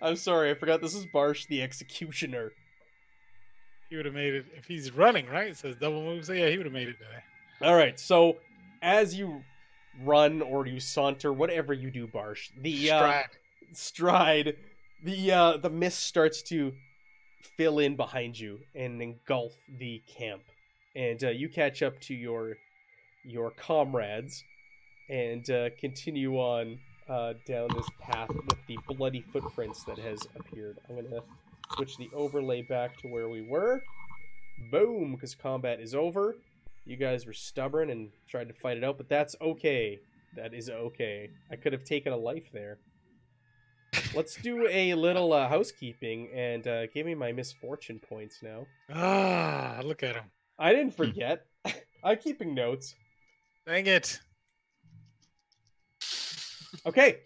I'm sorry, I forgot this is Barsh the Executioner. He would have made it if he's running, right? It says double move. So yeah, he would have made it today. All right, so as you run or you saunter, whatever you do, Barsh, the uh, Stride. stride, the uh, the mist starts to fill in behind you and engulf the camp, and uh, you catch up to your your comrades and uh, continue on uh, down this path with the bloody footprints that has appeared. I'm gonna switch the overlay back to where we were. Boom, because combat is over. You guys were stubborn and tried to fight it out, but that's okay. That is okay. I could have taken a life there. Let's do a little uh, housekeeping and uh, give me my misfortune points now. Ah, look at him. I didn't forget. I'm keeping notes. Dang it. Okay.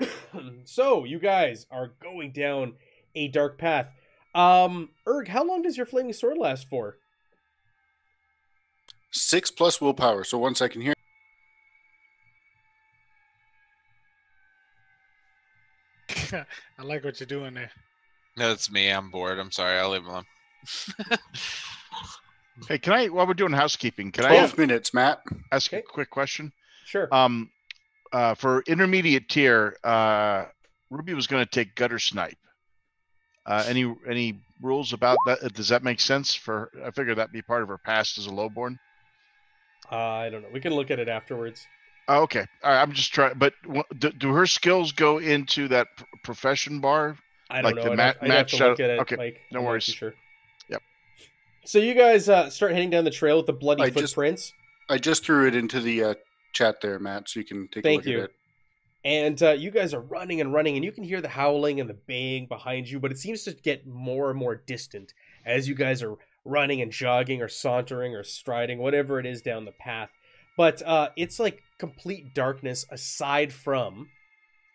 so you guys are going down a dark path. Um, Erg, how long does your flaming sword last for? Six plus willpower. So one second here. I like what you're doing there. No, it's me. I'm bored. I'm sorry. I'll leave him alone. Hey, can I, while we're doing housekeeping, can I Twelve minutes, Matt. ask a Okay. quick question? Sure. Um, uh, for intermediate tier, uh, Ruby was going to take gutter snipe. Uh, any any rules about that? Uh, Does that make sense? For I figure that'd be part of her past as a lowborn. Uh, I don't know. We can look at it afterwards. Oh, okay, All right, I'm just trying. But do, do her skills go into that profession bar? I don't Like know. the I'd, ma- I'd have to look at it. okay, Mike. no I'm not worries. Sure. Yep. So you guys uh, start heading down the trail with the bloody I just- footprints, I just threw it into the uh, chat there, Matt, so you can take Thank a look you. at it. and uh, you guys are running and running, and you can hear the howling and the baying behind you, but it seems to get more and more distant as you guys are running and jogging or sauntering or striding, whatever it is down the path. But uh, it's like complete darkness aside from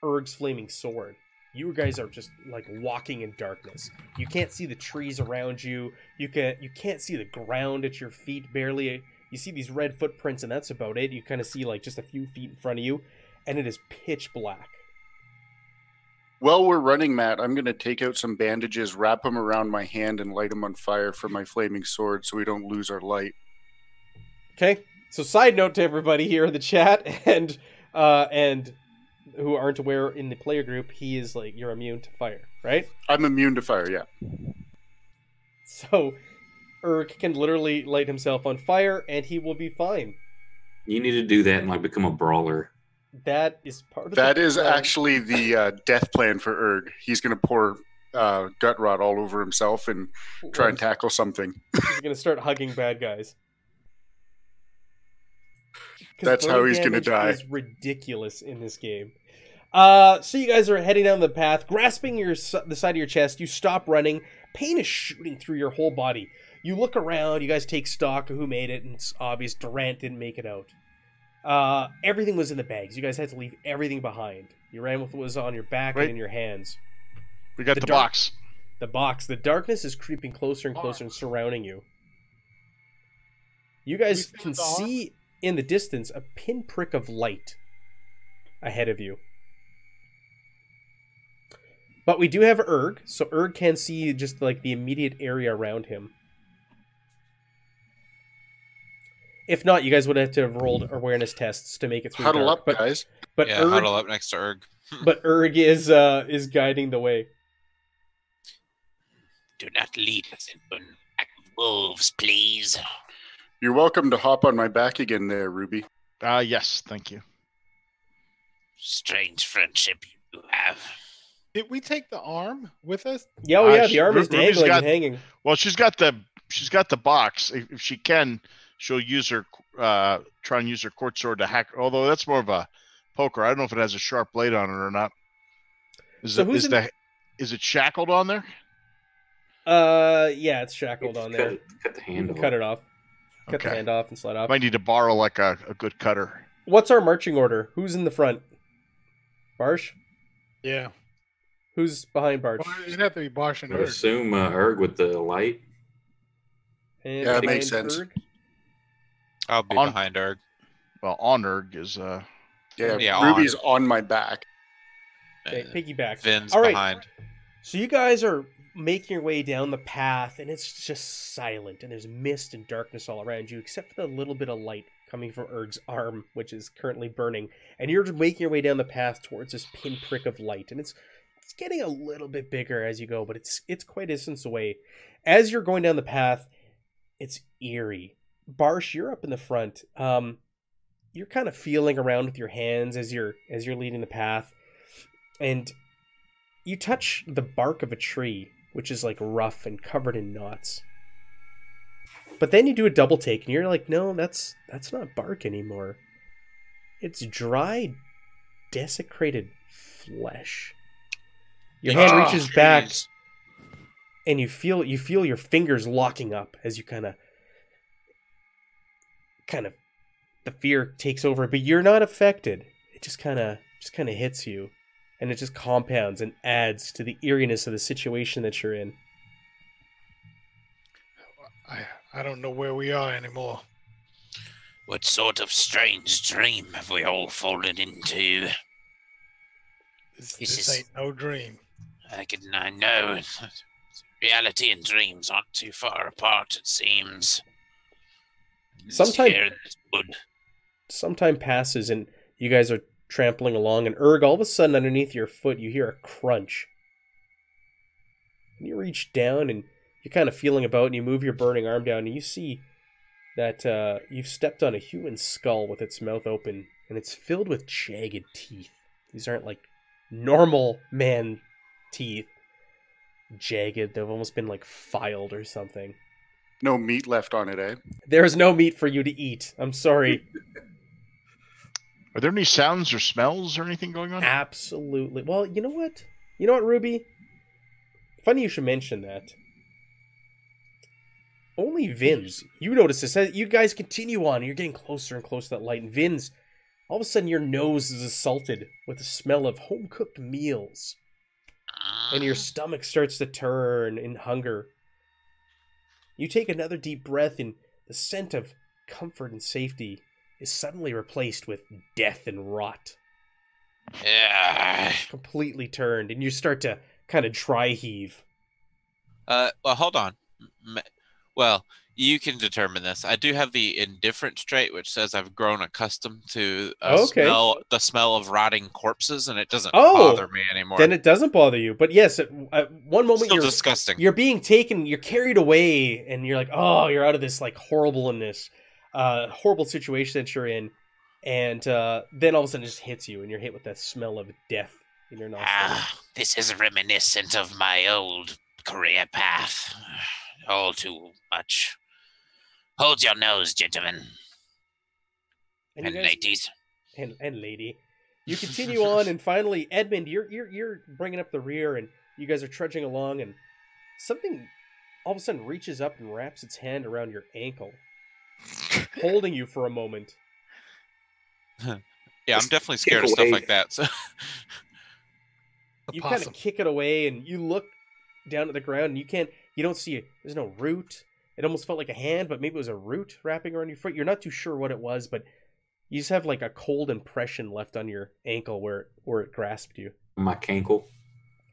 Erg's flaming sword. You guys are just like walking in darkness. You can't see the trees around you. You can you can't see the ground at your feet barely. You see these red footprints and that's about it. You kind of see like just a few feet in front of you and it is pitch black. While we're running, Matt, I'm going to take out some bandages, wrap them around my hand, and light them on fire for my flaming sword so we don't lose our light. Okay. So side note to everybody here in the chat and uh and who aren't aware in the player group, he is like you're immune to fire, right? I'm immune to fire, yeah. So Erg can literally light himself on fire and he will be fine. You need to do that and like become a brawler. That is part of That the is plan. actually the uh, death plan for Erg. He's going to pour uh, gut rot all over himself and try and tackle something. He's gonna start hugging bad guys. 'Cause That's how he's gonna die. Is ridiculous in this game. Uh, so you guys are heading down the path, grasping your the side of your chest. You stop running. Pain is shooting through your whole body. You look around. You guys take stock of who made it, and it's obvious Durant didn't make it out. Uh, everything was in the bags. You guys had to leave everything behind. You ran with what was on your back Wait. and in your hands. We got The the, dark- box. The box. The darkness is creeping closer and closer and surrounding you. You guys can found the arm? see in the distance a pinprick of light ahead of you. But we do have Erg, so Erg can see just like the immediate area around him. If not, you guys would have to have rolled awareness tests to make it through. Huddle dark. up, but guys. but yeah, Erg, huddle up next to Erg. but Erg is uh is guiding the way. Do not lead us into an pack of wolves, please. You're welcome to hop on my back again there, Ruby. Uh, yes, thank you. strange friendship you have. Did we take the arm with us? Yeah, oh Uh, yeah, she- the arm is Ruby's dangling got- and hanging. Well, she's got the she's got the box. If if she can, she'll use her uh try and use her court sword to hack. Although that's more of a poker. I don't know if it has a sharp blade on it or not. Is So it who's is in- the is it shackled on there? Uh, yeah, it's shackled on cut, there. it- cut the You hand cut it off. Cut the hand off and slide off. Might need to borrow like a, a good cutter. What's our marching order? Who's in the front? Barsh? Yeah. Who's behind Barsh? Well, it'd have to be Bosch and Erg. I assume uh, Erg with the light. And Yeah, it behind makes sense. Erg? I'll be On- behind Erg. Well, on Erg is uh Yeah, Yeah, Ruby's on my back. Okay, piggyback. Vin's All right. behind. So you guys are making your way down the path, and it's just silent, and there's mist and darkness all around you, except for the little bit of light coming from Erg's arm, which is currently burning. And you're making your way down the path towards this pinprick of light, and it's it's getting a little bit bigger as you go, but it's it's quite a distance away. As you're going down the path, it's eerie. Barsh, you're up in the front. Um, you're kind of feeling around with your hands as you're as you're leading the path, and you touch the bark of a tree, which is like rough and covered in knots. But then you do a double take, and you're like, no, that's that's not bark anymore. It's dry, desecrated flesh. Your hand Oh, reaches back, and you feel you feel your fingers locking up as you kind of kind of the fear takes over but you're not affected it just kind of just kind of hits you and it just compounds and adds to the eeriness of the situation that you're in I, I don't know where we are anymore. What sort of strange dream have we all fallen into? This, This this is- ain't no dream. I can I know reality and dreams aren't too far apart. It seems. It's Sometime- here in this wood. some time passes and you guys are trampling along and erg all of a sudden underneath your foot you hear a crunch. And you reach down and you're kind of feeling about and you move your burning arm down and you see that uh, you've stepped on a human skull with its mouth open and it's filled with jagged teeth. These aren't like normal man teeth. Jagged. They've almost been like filed or something. No meat left on it, eh? there's no meat for you to eat. I'm sorry are there any sounds or smells or anything going on? Absolutely. Well, you know what? You know what, Ruby? Funny you should mention that. Only Vins. You notice this. You guys continue on, you're getting closer and closer to that light. And Vins, all of a sudden, your nose is assaulted with the smell of home cooked meals. And your stomach starts to turn in hunger. You take another deep breath, and the scent of comfort and safety is suddenly replaced with death and rot Yeah. completely turned and you start to kind of dry heave. Uh, well, hold on. Well, you can determine this. I do have the indifferent trait, which says I've grown accustomed to uh, Okay. smell the smell of rotting corpses, and it doesn't Oh, bother me anymore. Then it doesn't bother you. But yes, at, at one moment Still you're disgusting. you're being taken, you're carried away, and you're like, oh, you're out of this like horribleness, uh, horrible situation that you're in, and uh, then all of a sudden it just hits you, and you're hit with that smell of death in your nostrils. Ah, this is reminiscent of my old career path. All too much. Hold your nose, gentlemen and, and guys- ladies. and, and lady. You continue on, and finally, Edmund, you're you're you're bringing up the rear, and you guys are trudging along, and something all of a sudden reaches up and wraps its hand around your ankle, holding you for a moment. yeah, I'm definitely scared of stuff like that. So The You kind of kick it away, and you look down at the ground, and you can't. You don't see. It. There's no root. It almost felt like a hand, but maybe it was a root wrapping around your foot. You're not too sure what it was, but you just have like a cold impression left on your ankle where where it grasped you. My cankle.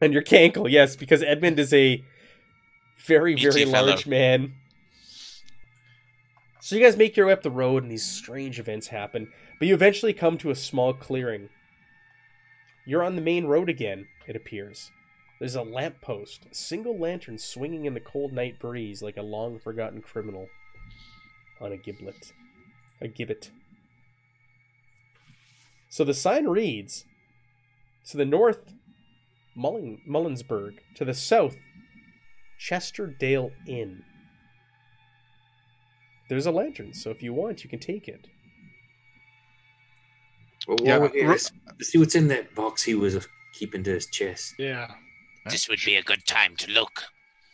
And your cankle, yes, because Edmund is a very, Meaty very fellow. large man. So you guys make your way up the road, and these strange events happen. But you eventually come to a small clearing. You're on the main road again, it appears. There's a lamppost, a single lantern swinging in the cold night breeze like a long forgotten criminal on a giblet. A gibbet. So the sign reads To the north, Mullinsburg. To the south, Chesterdale Inn. There's a lantern, so if you want, you can take it. Well, Yeah, while we're here, let's, let's see what's in that box he was keeping to his chest. Yeah. This would be a good time to look.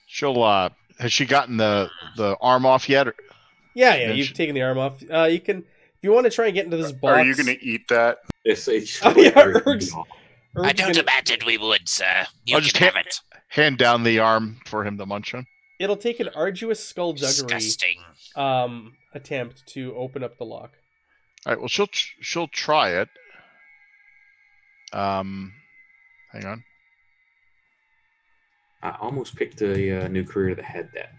She'll uh has she gotten the the arm off yet? Or- Yeah, yeah, Then you've sh- taken the arm off. Uh, you can, if you want to try and get into this box. Are you going to eat that? It's, it's Oh, yeah, Erg's- I don't gonna- imagine we would, sir. You I'll can just have it. Hand down the arm for him to munch on. It'll take an arduous skullduggery Disgusting. Um, attempt to open up the lock. All right. Well, she'll tr- she'll try it. Um, hang on. I almost picked a uh, new career that had that.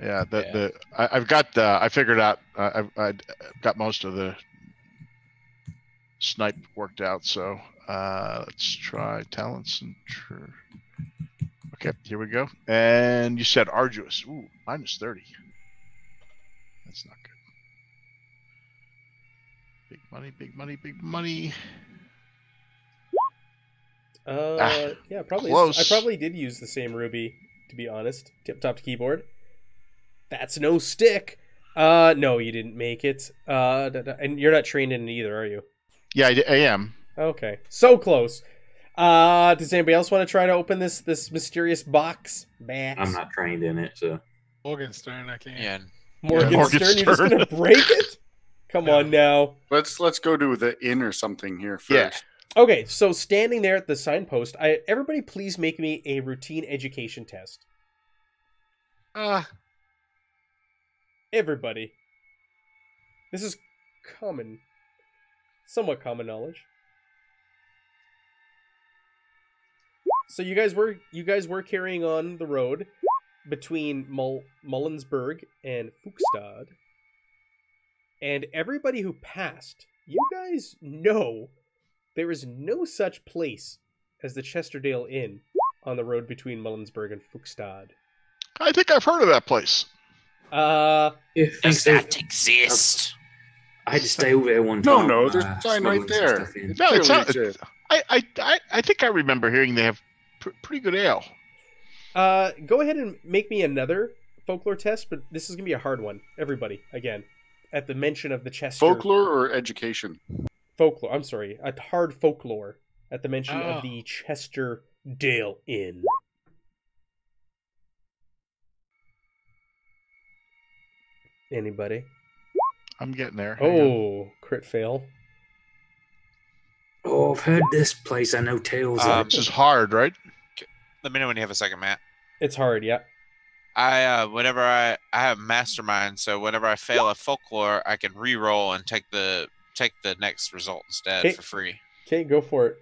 Yeah, the Yeah. the I, I've got the I figured out uh, I've I've got most of the snipe worked out. So uh, let's try talents and tr- okay, here we go. And you said arduous. Ooh, minus thirty. That's not good. Big money, big money, big money. Uh, Ah, yeah, probably. close. I probably did use the same ruby, to be honest. Tip top to keyboard. That's no stick. Uh, no, you didn't make it. Uh, da- da- and you're not trained in it either, are you? Yeah, I am. Okay, so close. Uh, does anybody else want to try to open this this mysterious box? Box. I'm not trained in it, so Morgenstern, I can't. Yeah. Morgan, Morgenstern, you're just gonna break it? Come No. on now. Let's let's go to the inn or something here first. Yeah. Okay, so standing there at the signpost, I everybody please make me a routine education test. Uh, Everybody. This is common, somewhat common knowledge. So you guys were you guys were carrying on the road between Mul- Mullinsburg and Fuchstad, and everybody who passed, you guys know there is no such place as the Chesterdale Inn on the road between Mullinsburg and Fuchstad. I think I've heard of that place. Uh, yeah, Does thanks. Dave. that exist? I had to stay over there one No, time. no, no, there's uh, a sign right there. stuff in. It No, it's not- I I I, I think I remember hearing they have pr- pretty good ale. Uh, go ahead and make me another folklore test, but this is gonna be a hard one. Everybody, again, at the mention of the Chester Folklore or education? folklore. I'm sorry, a hard folklore at the mention Oh. of the Chester Dale Inn. Anybody? I'm getting there. Hang on. Oh, crit fail. Oh, I've heard this place. I know tales of this is hard, right? Let me know when you have a second, Matt. It's hard, yeah. I uh whenever I I have mastermind, so whenever I fail a folklore, I can re-roll and take the take the next result instead Okay. for free. Okay, go for it.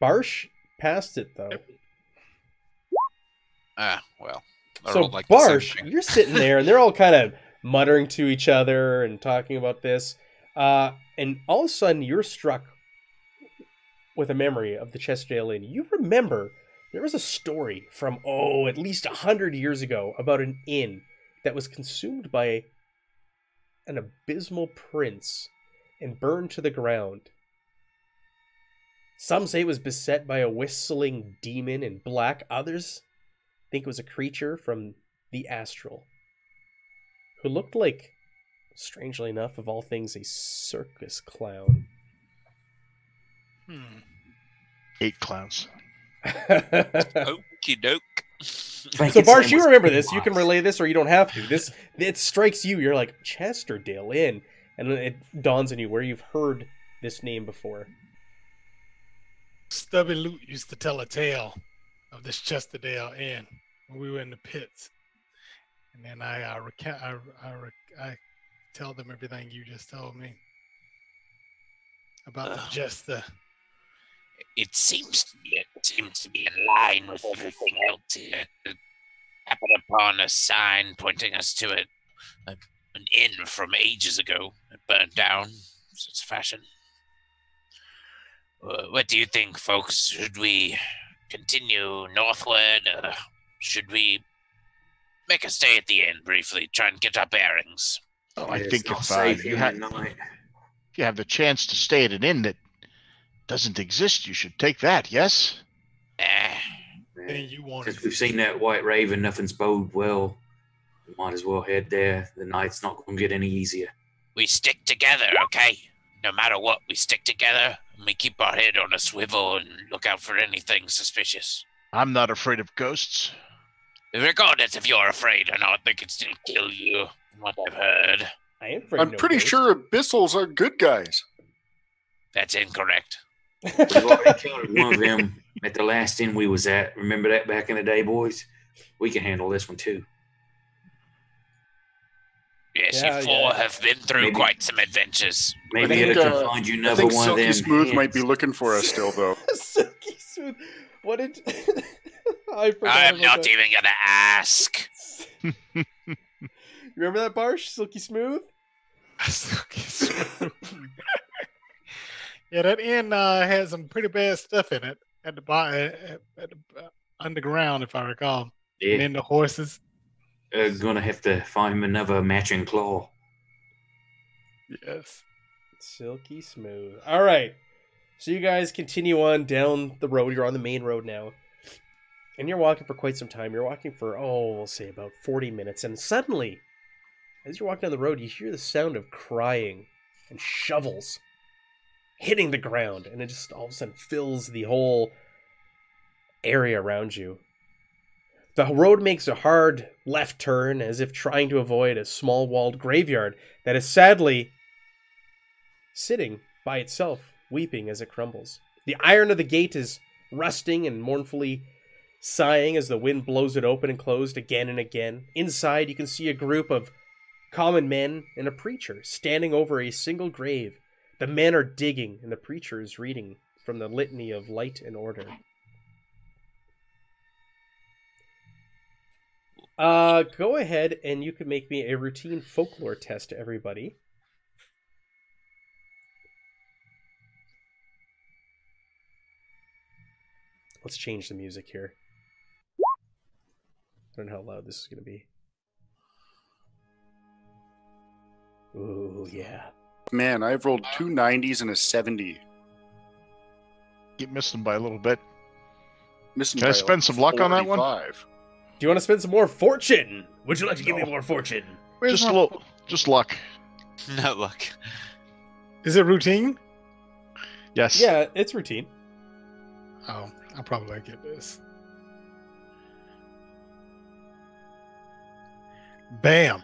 Barsh passed it though. Ah, well. I so like Barsh, you're sitting there, and they're all kind of muttering to each other and talking about this. Uh, and all of a sudden, you're struck with a memory of the Chesterdale Inn. You remember there was a story from oh, at least a hundred years ago about an inn that was consumed by an abyssal prince and burned to the ground. Some say it was beset by a whistling demon in black. Others think it was a creature from the astral who looked like, strangely enough, of all things, a circus clown. hmm. Eight clowns. Okie doke. So its Barsh, you remember this. You can relay this, or you don't have to. This it strikes you. You're like Chesterdale Inn, and it dawns on you where you've heard this name before. Stubby Loot used to tell a tale of this Chesterdale Inn when we were in the pits, and then I uh, recount, I, I, rec- I tell them everything you just told me about the Ugh. jester. It seems to be it seems to be in line with everything else here. It happened upon a sign pointing us to it, a, an inn from ages ago. It burned down. It's fashion. Uh, what do you think, folks? Should we continue northward? Or should we make a stay at the inn briefly, try and get our bearings? Oh, I Yeah, think if uh, safe you here have at night. if you have the chance to stay at an inn that doesn't exist. You should take that, yes? Eh, And you want Since we've seen that white raven, nothing's bode well. We might as well head there. The night's not going to get any easier. we stick together, okay? No matter what, we stick together and we keep our head on a swivel and look out for anything suspicious. I'm not afraid of ghosts. Regardless if you're afraid or not, they can still kill you, from what I've heard. I am afraid I'm no pretty ghosts. sure abyssals are good guys. That's incorrect. We've already encountered one of them at the last inn we was at. Remember that back in the day, boys? We can handle this one too. Yes, Yeah, you four yeah. have been through Maybe- quite some adventures. Maybe think, it'll uh, find you I another think one of Silky them. Smooth might be looking for us still, though. Silky smooth. What did? I? I'm not that. even gonna ask. Remember that Barsh, Silky Smooth? Silky Smooth? Yeah, that inn uh, had some pretty bad stuff in it at the bottom, at, at the, uh, underground, if I recall. Yeah, And the horses. uh, gonna have to find another matching claw. Yes. Silky Smooth. All right. So you guys continue on down the road. You're on the main road now. And you're walking for quite some time. You're walking for, oh, we'll say about 40 minutes. And suddenly, as you're walking down the road, you hear the sound of crying and shovels hitting the ground. And it just all of a sudden fills the whole area around you. The road makes a hard left turn as if trying to avoid a small walled graveyard that is sadly sitting by itself, weeping as it crumbles. The iron of the gate is rusting and mournfully sighing as the wind blows it open and closed again and again. Inside, you can see a group of common men and a preacher standing over a single grave. The men are digging, and the preacher is reading from the litany of light and order. Uh, go ahead and you can make me a routine folklore test to everybody. Let's change the music here. I don't know how loud this is going to be. Ooh, yeah. Man, I've rolled two 90s and a 70. Keep missing by a little bit. Missing Can I by spend some luck on that one? Do you want to spend some more fortune? Would you like to give me more fortune? Where's just my- a little, just luck. No luck. Is it routine? Yes. Yeah, it's routine. Oh, I'll probably get this. Bam.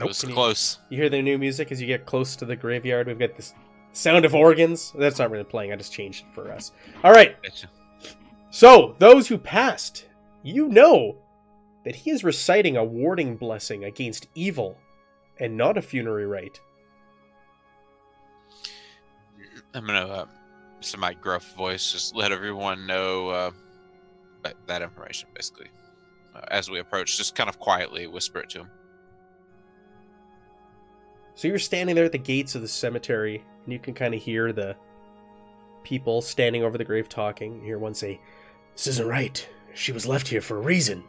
It was you- close. You hear the new music as you get close to the graveyard. We've got this sound of organs. That's not really playing. I just changed it for us. All right. Betcha. So, those who passed, you know that he is reciting a warding blessing against evil and not a funerary rite. I'm gonna, uh, in my gruff voice, just let everyone know uh, that, that information, basically. Uh, as we approach, just kind of quietly whisper it to him. So you're standing there at the gates of the cemetery, and you can kind of hear the people standing over the grave talking. You hear one say, This isn't right. She was left here for a reason.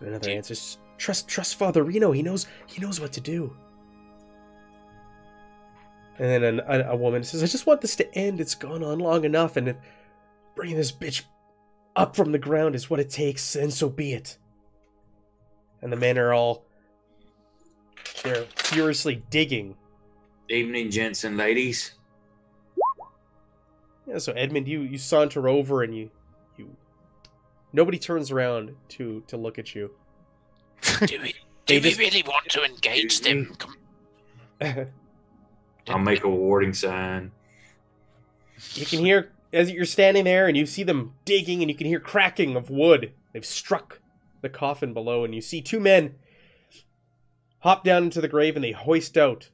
And another Gee. answers, Trust trust Father Reno, he knows he knows what to do. And then an, a, a woman says, I just want this to end. It's gone on long enough, and bringing this bitch up from the ground is what it takes, then so be it. And the men are all they're furiously digging. Evening, gents and ladies. Yeah, so Edmund, you you saunter over and you you nobody turns around to to look at you. Do we, They do we just- really want to engage them? Com- I'll make a warning sign. you can hear as you're standing there and you see them digging and you can hear cracking of wood. They've struck the coffin below and you see two men hop down into the grave and they hoist out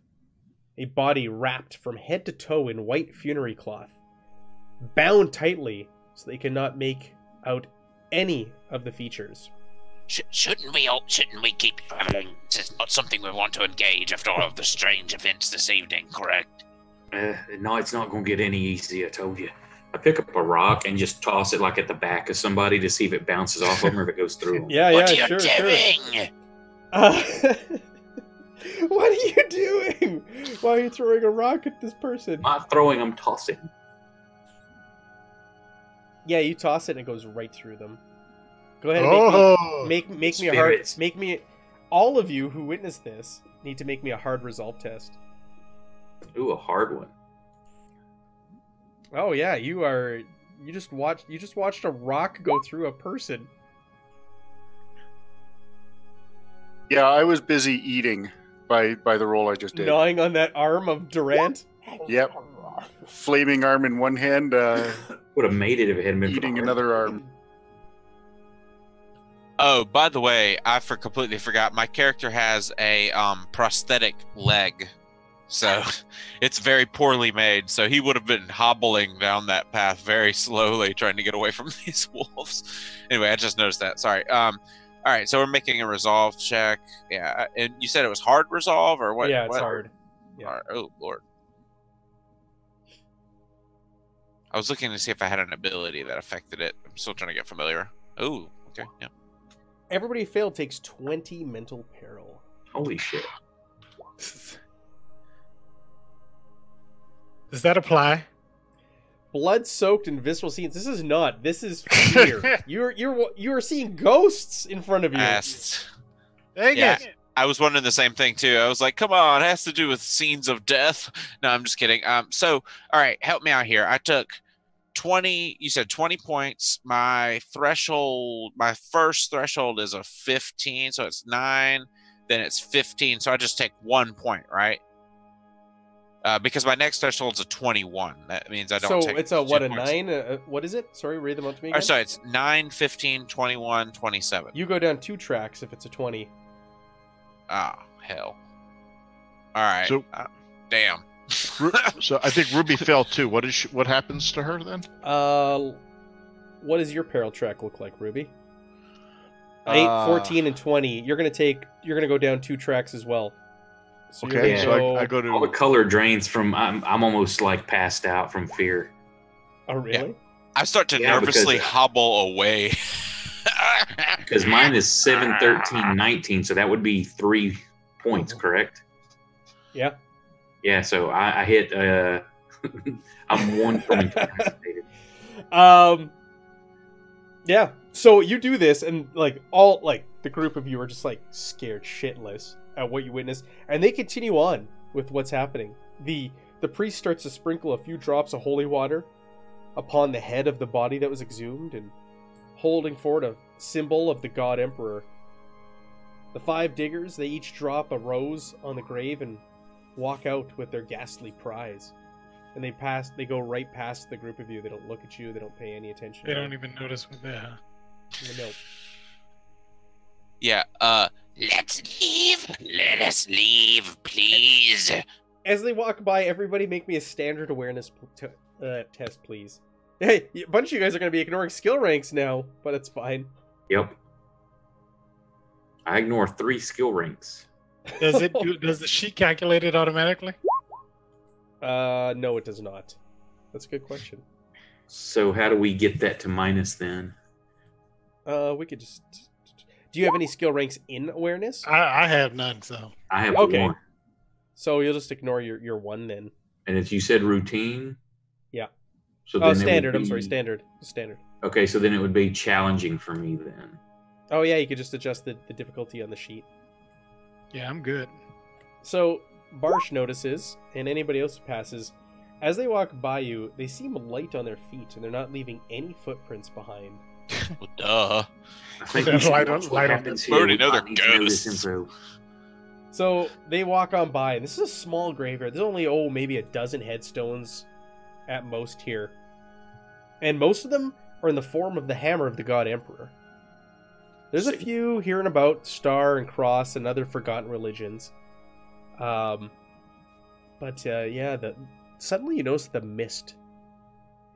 a body wrapped from head to toe in white funerary cloth, bound tightly so they cannot make out any of the features. Sh- shouldn't we all, shouldn't we keep traveling? This is not something we want to engage after all of the strange events this evening, correct? Uh, the night's not going to get any easier, I told you. I pick up a rock and just toss it like at the back of somebody to see if it bounces off them or if it goes through 'em. Yeah, what yeah, are you sure, sure. doing? Uh, What are you doing? Why are you throwing a rock at this person? Not throwing, I'm tossing. Yeah, you toss it and it goes right through them. Go ahead and make me, Oh, make, make me a hard Spirits. make me all of you who witnessed this need to make me a hard resolve test. Ooh, a hard one. Oh yeah, you are you just watched you just watched a rock go through a person. Yeah, I was busy eating by by the roll I just did. gnawing on that arm of Durant. Yep. Flaming arm in one hand, uh, Would have made it if it hadn't been for eating another arm. Oh, by the way, I for completely forgot. My character has a um, prosthetic leg, so it's very poorly made. So he would have been hobbling down that path very slowly, trying to get away from these wolves. Anyway, I just noticed that. Sorry. Um, all right, so we're making a resolve check. Yeah, uh, and you said it was hard resolve or what? yeah, it's what? hard. Yeah. Hard- Oh lord. I was looking to see if I had an ability that affected it. I'm still trying to get familiar. Oh, okay, yeah. Everybody failed takes 20 mental peril. Holy shit. Does that apply? Blood soaked and visceral scenes. This is not. This is fear. you're you're you're seeing ghosts in front of you. Asked. Dang Yeah. it. I was wondering the same thing too. I was like, "Come on, it has to do with scenes of death." No, I'm just kidding. Um, so all right, help me out here. I took twenty. You said twenty points. My threshold, my first threshold is a fifteen, so it's nine. Then it's fifteen, so I just take one point, right? Uh, because my next threshold's a twenty-one. That means I don't so take. it's a two what a points. nine? Uh, what is it? Sorry, read them out to me Or again. sorry, it's 9, 15, 21, 27. You go down two tracks if it's a 20. Oh, hell. All right. So- uh, damn. Ru- so I think Ruby fell too. What is she, what happens to her then? Uh, what does your peril track look like, Ruby? 8, Uh, 14, and 20. You're going to take, you're going to go down two tracks as well. So Okay, gonna so I, I go All the color drains from. I'm, I'm almost like passed out from fear. Oh, really? I start to Yeah, because- nervously hobble away. Because mine is 7, 13, 19. So that would be three points, correct? Yeah. Yeah, so I, I hit. Uh, I'm one from incapacitated. Um, yeah. So you do this, and like all like the group of you are just like scared shitless at what you witness, and they continue on with what's happening. the The priest starts to sprinkle a few drops of holy water upon the head of the body that was exhumed, and holding forward a symbol of the god emperor. The five diggers they each drop a rose on the grave and walk out with their ghastly prize. And they pass. They go right past the group of you. They don't look at you. They don't pay any attention. They don't even notice what they are. there. No. yeah. Uh, Let's leave. Let us leave, please. As they walk by, everybody make me a standard awareness p- t- uh, test, please. Hey, a bunch of you guys are going to be ignoring skill ranks now, but it's fine. Yep. I ignore three skill ranks. Does it do, does the sheet calculate it automatically? Uh, no, it does not. That's a good question. So how do we get that to minus then? Uh, we could just. Do you have any skill ranks in awareness? I, I have none, so I have Okay. one. So you'll just ignore your your one then. And if you said routine, Yeah. So Oh, then it would standard. I'm sorry, standard. Standard. Okay, so then it would be challenging for me then. Oh yeah, you could just adjust the, the difficulty on the sheet. yeah, I'm good. So Barsh notices, and anybody else who passes, as they walk by you, they seem light on their feet, and they're not leaving any footprints behind. Well, duh. I think Light we should on- watch what light on happens the- here. already We know might they're need to know this ghosts. info. So they walk on by, and this is a small graveyard. There's only oh maybe a dozen headstones at most here, and most of them are in the form of the hammer of the god emperor. There's a few here and about star and cross and other forgotten religions, um, but uh, yeah, the suddenly you notice the mist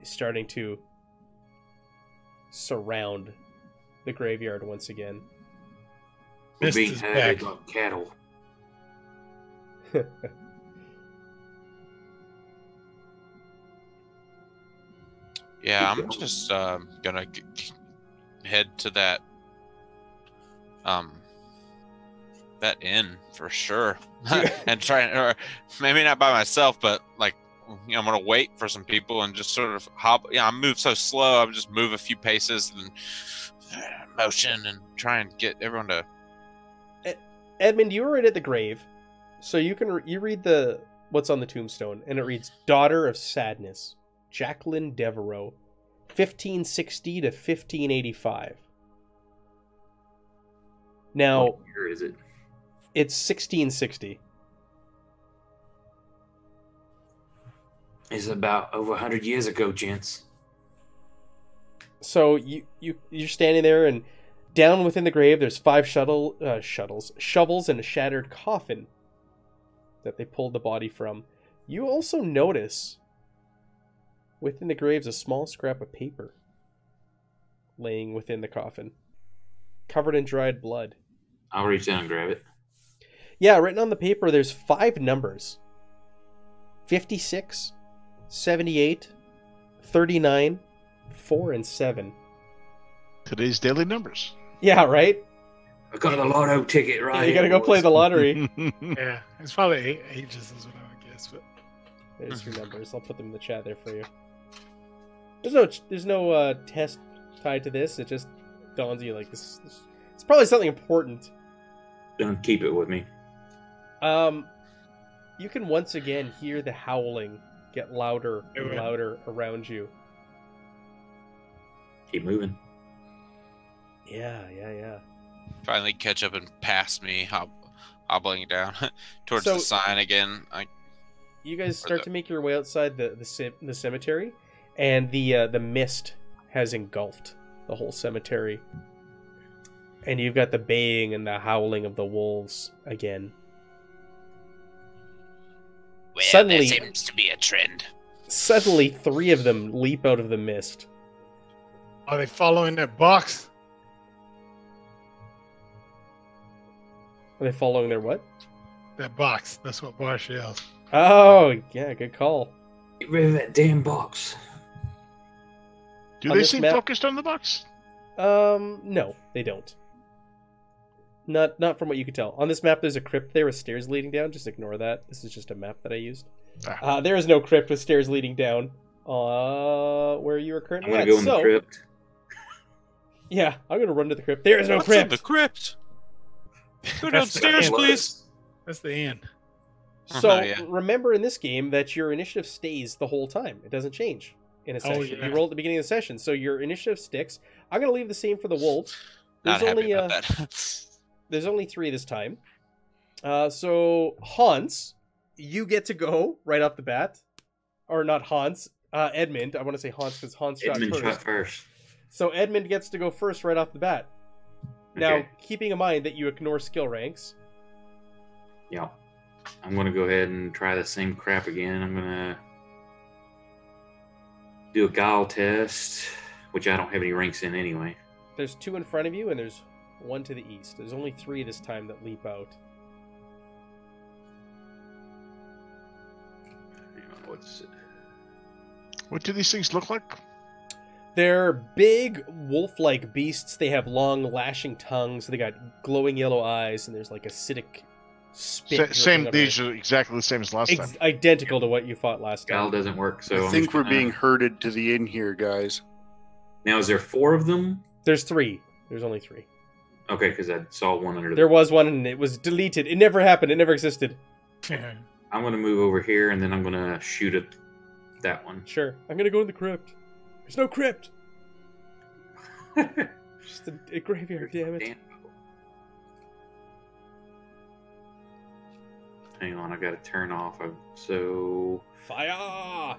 is starting to surround the graveyard once again. We're Mist being herded like cattle. Yeah, I'm just um, gonna g- g- head to that um that inn for sure, and try or maybe not by myself, but like you know, I'm gonna wait for some people and just sort of hop. Yeah, I move so slow. I'm just move a few paces and motion and try and get everyone to. Edmund, you were right at the grave, so you can re- you read the what's on the tombstone, and it reads "Daughter of Sadness, Jacqueline Devereaux, 1560 to 1585." Now What year is it? it's 1660. It's about over 100 years ago, gents. So you you you're standing there, and down within the grave, there's five shuttle uh, shuttles, shovels, and a shattered coffin that they pulled the body from. You also notice within the graves a small scrap of paper laying within the coffin, covered in dried blood. I'll reach down and grab it. Yeah, written on the paper, there's five numbers 56, 78, 39, 4, and 7. Today's daily numbers. Yeah, right? I got the lotto ticket right. Yeah, you gotta go play the lottery. Yeah, it's probably eight ages is what I would guess. But There's your numbers. I'll put them in the chat there for you. There's no there's no uh, test tied to this. It just dawns on you like this, this. It's probably something important. Don't keep it with me. Um, you can once again hear the howling get louder and Yeah. louder around you. Keep moving. Yeah, yeah, yeah. finally catch up and pass me, hob- hobbling down towards So- the sign again. I, You guys start the- to make your way outside the the, ce- the cemetery, and the uh, the mist has engulfed the whole cemetery. And you've got the baying and the howling of the wolves again. Well, Suddenly- there seems to be a trend. Suddenly, three of them leap out of the mist. are they following that box? Are they following their what? That box. That's what Barsh yells. Oh, yeah, good call. Get rid of that damn box. Do On they seem map- focused on the box? Um, no, they don't. Not not from what you could tell. On this map, there's a crypt there with stairs leading down. Just ignore that. This is just a map that I used. Ah. Uh, there is no crypt with stairs leading down. Uh, where you are currently. I'm currently gonna at. go in so, the crypt. yeah, I'm gonna run to the crypt. There is no What's in crypt. the crypt? Go That's the downstairs, please. That's the end. So Oh, yeah. remember in this game that your initiative stays the whole time. It doesn't change in a Oh, session. yeah. You roll at the beginning of the session, so your initiative sticks. I'm gonna leave the same for the wolves. Not There's happy only uh, that. there's only three this time. Uh, so Hans, you get to go right off the bat, or not Hans, uh, Edmund. I want to say Hans because Hans shot Edmund first. shot first. So Edmund gets to go first right off the bat. Now, Okay. keeping in mind that you ignore skill ranks, Yeah. I'm gonna go ahead and try the same crap again. I'm gonna do a guile test, which I don't have any ranks in anyway. there's two in front of you and there's one to the east. There's only three this time that leap out. Hang on, What's What do these things look like? They're big wolf-like beasts. They have long lashing tongues. They got glowing yellow eyes, and there's like acidic spit. Sa- same. out These are exactly the same as last Ex- time. identical to what you fought last guile time. doesn't work? So I I'm think we're gonna- being herded to the inn here, guys. Now, is there four of them? There's three. There's only three. Okay, because I saw one under. There The... was one, and it was deleted. It never happened. It never existed. I'm gonna move over here, and then I'm gonna shoot at that one. Sure, I'm gonna go in the crypt. There's no crypt. Just a, a graveyard. Damn it. Damn. Hang on, I gotta turn off. I'm so Fire!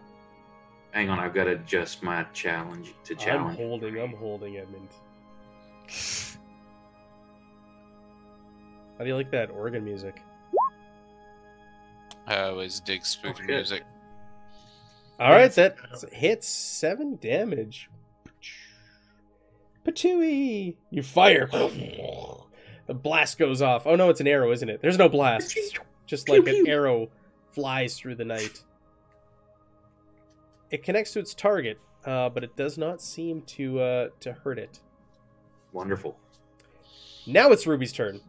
hang on, I've got to adjust my challenge to challenge. I'm holding. I'm holding Edmund. How do you like that organ music? I always dig spooky shit. music. All right, Yes. that hits seven damage. Patooey! You fire. The blast goes off. Oh no, it's an arrow, isn't it? There's no blast. Just like an arrow flies through the night. It connects to its target, uh, but it does not seem to uh, to hurt it. Wonderful. Now it's Ruby's turn.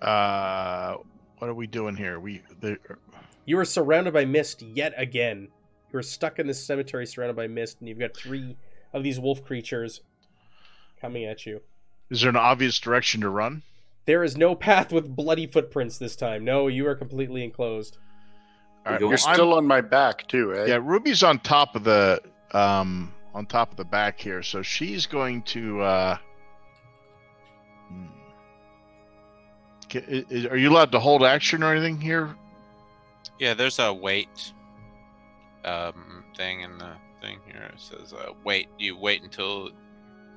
Uh, what are we doing here? We the, You are surrounded by mist yet again. You're stuck in this cemetery surrounded by mist, and you've got three of these wolf creatures coming at you. is there an obvious direction to run? There is no path with bloody footprints this time. No, you are completely enclosed. All right, You're You're well, I'm- still on my back too, eh? Yeah, Ruby's on top of the um on top of the back here, so she's going to. uh Are you allowed to hold action or anything here? Yeah, there's a wait um, thing in the thing here. It says uh, wait. You wait until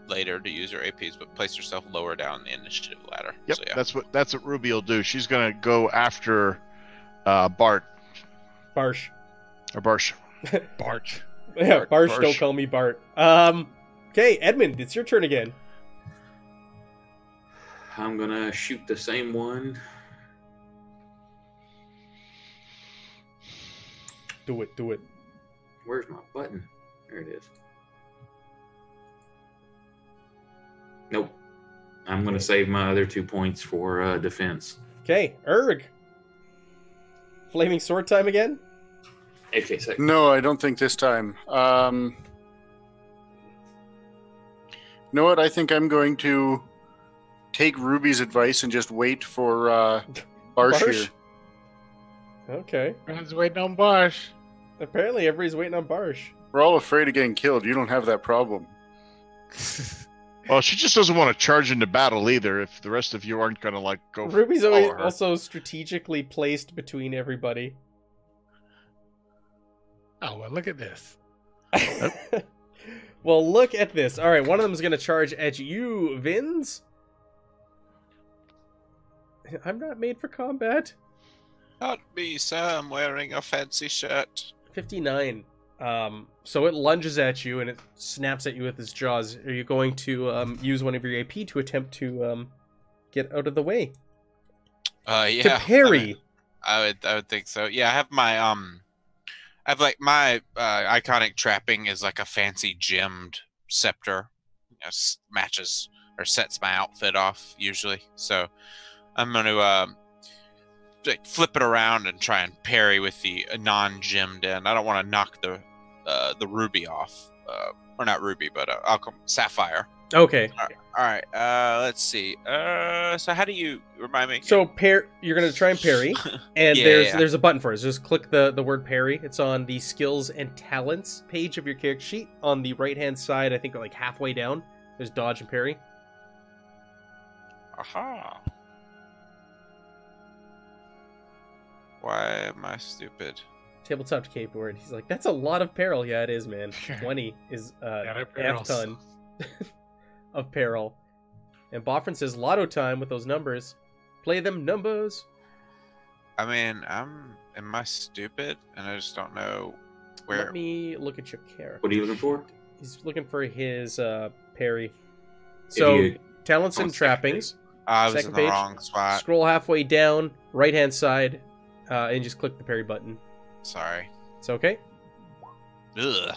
later to use your APs, but place yourself lower down the initiative ladder. Yep, So, yeah. that's what that's what Ruby will do. She's gonna go after uh Bart Barsh. or Barsh. Barch. Yeah, Bart- Barsh, Barsh. don't call me Bart. Um, okay, Edmund, it's your turn again. I'm gonna shoot the same one. Do it, do it. Where's my button? There it is. Nope. I'm gonna save my other two points for uh, defense. Okay, Erg. Flaming sword time again? Okay, so No, I don't think this time. Um, you know what? I think I'm going to take Ruby's advice and just wait for uh, Barsh, Barsh? here. Okay. Everyone's waiting on Barsh. Apparently everybody's waiting on Barsh. We're all afraid of getting killed. You don't have that problem. Well, she just doesn't want to charge into battle either. If the rest of you aren't gonna like go, Ruby's follow always her. also strategically placed between everybody. oh well, look at this. well, look at this. All right, one of them is going to charge at you, Vins. I'm not made for combat. Not me, sir. I'm wearing a fancy shirt. 59. Um, so it lunges at you and it snaps at you with its jaws. Are you going to um, use one of your AP to attempt to um, get out of the way? Uh, yeah. to I parry. I would, I would think so. Yeah, I have my um, I have like my uh, iconic trapping is like a fancy gemmed scepter. You know, s- matches or sets my outfit off usually. So I'm going to um, like flip it around and try and parry with the non-gemmed end. I don't want to knock the uh, the ruby off, uh, or not ruby, but uh, I'll come sapphire. Okay. All right. Uh, let's see. Uh, so how do you remind me? So pair, you're gonna try and parry, and Yeah, there's yeah. there's a button for it. So just click the the word parry. It's on the skills and talents page of your character sheet on the right hand side. I think like halfway down. There's dodge and parry. Aha. Why am I stupid? Tabletop keyboard. He's like, that's a lot of peril. Yeah, it is, man. Twenty is uh, Yeah, half ton of peril. And Boffrin says, "Lotto time with those numbers. Play them numbers." I mean, I'm. Am I stupid? And I just don't know where. Let me look at your character. what are you looking for? He's looking for his uh, parry. So you- talents and trappings. I was in second the page. wrong spot. Scroll halfway down, right hand side, uh, and just click the parry button. Sorry. It's okay. Ugh.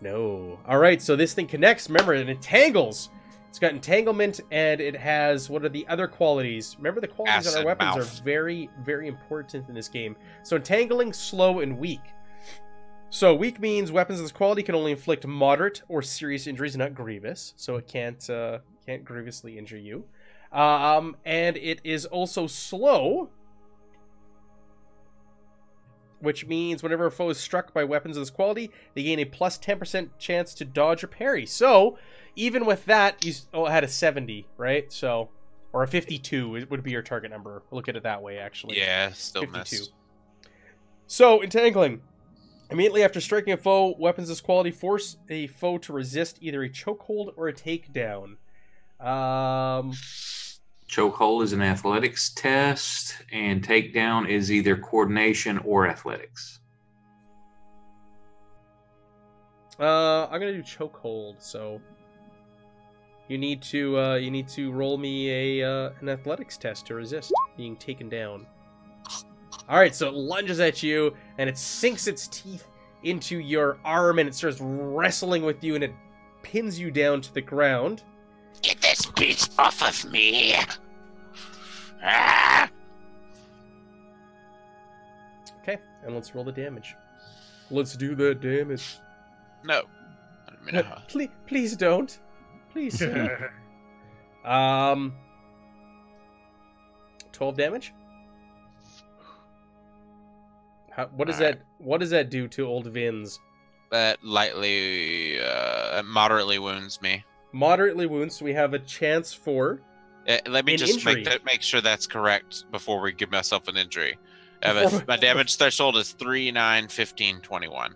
No. All right, so this thing connects. Remember, it entangles. It's got entanglement, and it has what are the other qualities? Remember, the qualities on our weapons mouth. are very, very important in this game. So entangling, slow, and weak. So weak means weapons of this quality can only inflict moderate or serious injuries, not grievous. So it can't uh, can't grievously injure you. Um, and it is also slow, which means whenever a foe is struck by weapons of this quality, they gain a plus 10% chance to dodge or parry. So, even with that, you oh, had a 70, right? So, or a 52 it would be your target number. Look at it that way, actually. Yeah, still 52. missed. So, entangling. Immediately after striking a foe, weapons of this quality force a foe to resist either a chokehold or a takedown. Um, Chokehold is an athletics test, and takedown is either coordination or athletics. Uh, I'm gonna do chokehold. So you need to uh, you need to roll me a uh, an athletics test to resist being taken down. All right, so it lunges at you and it sinks its teeth into your arm and it starts wrestling with you and it pins you down to the ground. Get this beast off of me! Ah! Okay, and let's roll the damage. Let's do the damage. No. no please, please don't. Please. um. Twelve damage. How, what does right. that? What does that do to old Vins? That lightly, uh, moderately wounds me. Moderately wounds. So we have a chance for. Uh, let me An just injury. make that, make sure that's correct before we give myself an injury. I have a- my damage threshold is 3, 9, 15, 21.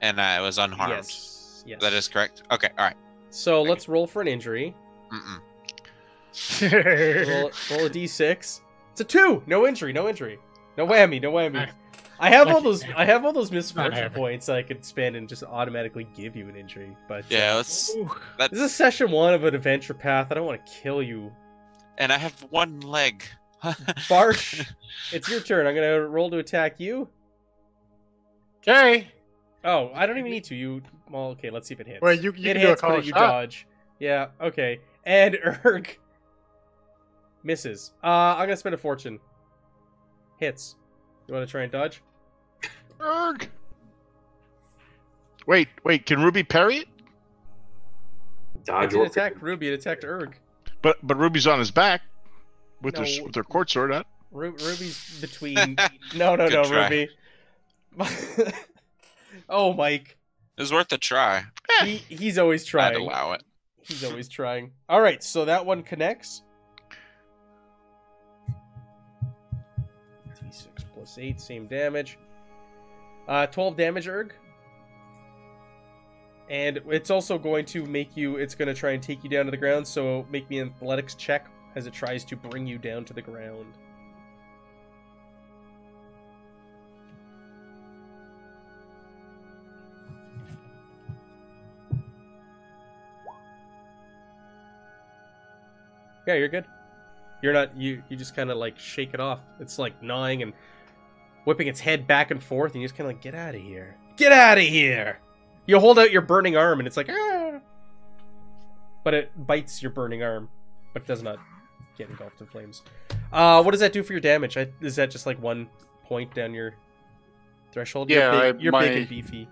And I was unharmed. Yes. Yes. That is correct? Okay, alright. So let's roll for an injury. Mm-mm. Roll, roll a d6. It's a two. No injury. No injury. No whammy. No whammy. I have all those. I have all those misfortune happening. points I could spend and just automatically give you an injury. But uh, Yeah, let's. Ooh. this is session one of an adventure path. I don't want to kill you, And I have one leg. Barsh. it's your turn. I'm gonna roll to attack you. Okay. Oh, I don't even need to. You. Well, okay. Let's see if it hits. Well, you, you it can do a hits, call but you shot. dodge. Yeah. Okay. And Erg misses. Uh, I'm gonna spend a fortune. Hits. You want to try and dodge? Erg. Wait, wait. Can Ruby parry it? It Dodge didn't or attack Ruby. It attacked Erg. But but Ruby's on his back with her s- No. with her court sword out. Ru- Ruby's between. no, no, Good no, try. Ruby. oh, Mike. It was worth a try. He, he's always trying. I'd trying. allow it. He's always trying. All right, so that one connects. Plus 8, same damage. Uh, 12 damage, Erg. And it's also going to make you, it's going to try and take you down to the ground, so make me an athletics check as it tries to bring you down to the ground. Yeah, you're good. You're not you you just kind of like shake it off. It's like gnawing and whipping its head back and forth and you just kind of like get out of here. Get out of here. You hold out your burning arm and it's like ah. But it bites your burning arm, but it does not get engulfed in flames. Uh what does that do for your damage? I, is that just like one point down your threshold? Yeah, you're I- big, you're my- big and beefy.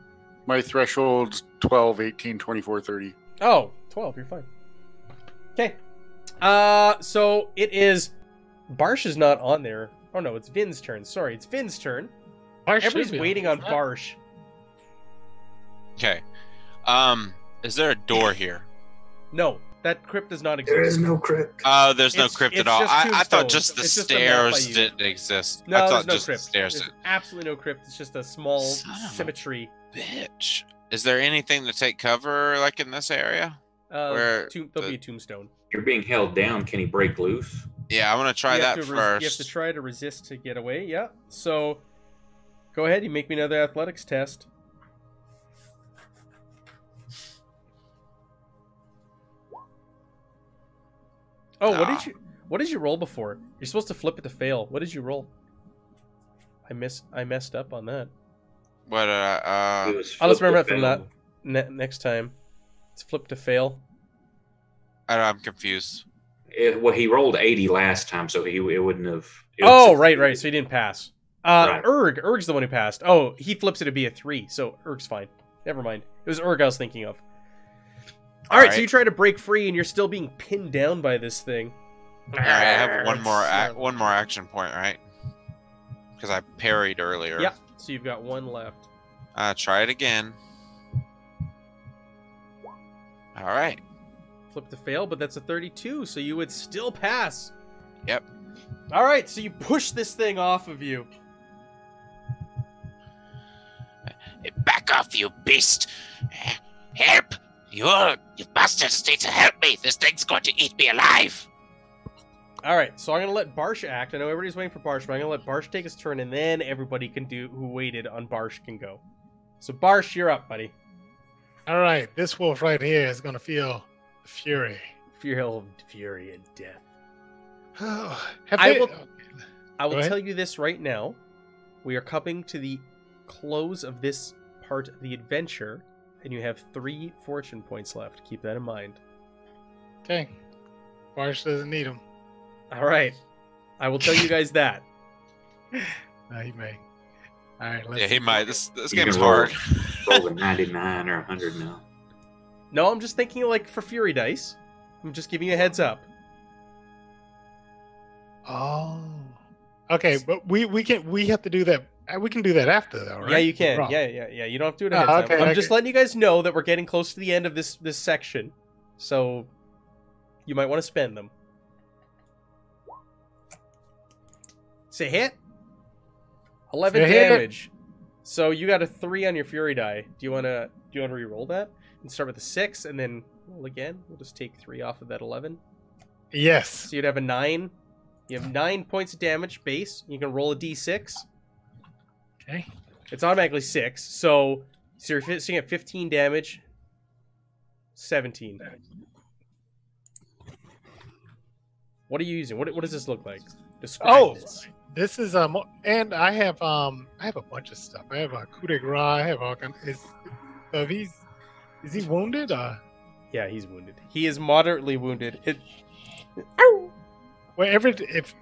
My threshold's 12, 18, 24, 30. Oh, 12, you're fine. Okay. Uh, so it is. Barsh is not on there. Oh no, it's Vin's turn. Sorry, it's Vin's turn. Why should Everybody's waiting on Huh? Barsh. Okay. Um, is there a door here? No, that crypt does not exist. There is no crypt. Oh, there's no It's- crypt it's at all. I, I thought just the It's just a map by stairs you. didn't exist. no, I there's thought no just crypt. the stairs. There's absolutely no crypt. It's just a small Son of a- symmetry. Bitch. Is there anything to take cover like in this area? Uh, Where tomb, there'll the- be a tombstone. You're being held down. Can he break loose? Yeah, I want to try that to first. you have to try to resist to get away. Yeah. So, go ahead. You make me another athletics test. Oh, what Ah. did you what did you roll before? You're supposed to flip it to fail. What did you roll? I missed I messed up on that. What? Uh, uh, I'll just remember the that from that ne- next time. It's flip to fail. I, don't know, I'm confused. It- well, he rolled 80 last time, so he it wouldn't have. it Oh, was- right, right. So he didn't pass. Uh, Right. Erg, Erg's the one who passed. Oh, he flips it to be a three, so Erg's fine. Never mind. It was Erg I was thinking of. All right, so you try to break free, and you're still being pinned down by this thing. All right, I have one more ac- one more action point, right? Because I parried earlier. Yeah. So you've got one left. Uh, try it again. All right. Flip to fail, but that's a 32, so you would still pass. Yep. All right, so you push this thing off of you. Back off, you beast! Help! You you bastards need to help me! This thing's going to eat me alive! All right, so I'm gonna let Barsh act. I know everybody's waiting for Barsh, but I'm gonna let Barsh take his turn, and then everybody can do who waited on Barsh can go. So Barsh, you're up, buddy. All right, this wolf right here is gonna feel the fury. Feel oh, fury and death. Oh, have I they- will- I will tell you this right now. We are coming to the close of this part of the adventure, and you have three fortune points left. Keep that in mind. Okay, Barsh doesn't need them. All right. I will tell you guys that. No, uh, he may. All right. Let's Yeah, he might. This this You game's can roll. hard. Roll a 99 or 100 now. No, I'm just thinking like for Fury Dice. I'm just giving you a heads up. Oh. Okay, but we we can we have to do that. uh, We can do that after though, right? Yeah, you can. Yeah, yeah, yeah. You don't have to do it ahead time. okay, I'm just letting you guys know that we're getting close to the end of this this section, so you might want to spend them. Say hit. Eleven Say hit. damage. So you got a three on your fury die. Do you wanna do you wanna re-roll that and start with a six and then roll again? We'll just take three off of that eleven. Yes. So you'd have a nine. You have nine points of damage base. You can roll a d6. Okay. It's automatically six. So, so you're sitting at 15 damage. 17. What are you using? What, what does this look like? Describe Oh, this. this is um, and I have um, I have a bunch of stuff. I have a coup de grace. I have all kind. Is so if he's is he wounded? Uh, Yeah, he's wounded. He is moderately wounded. It, well, every if,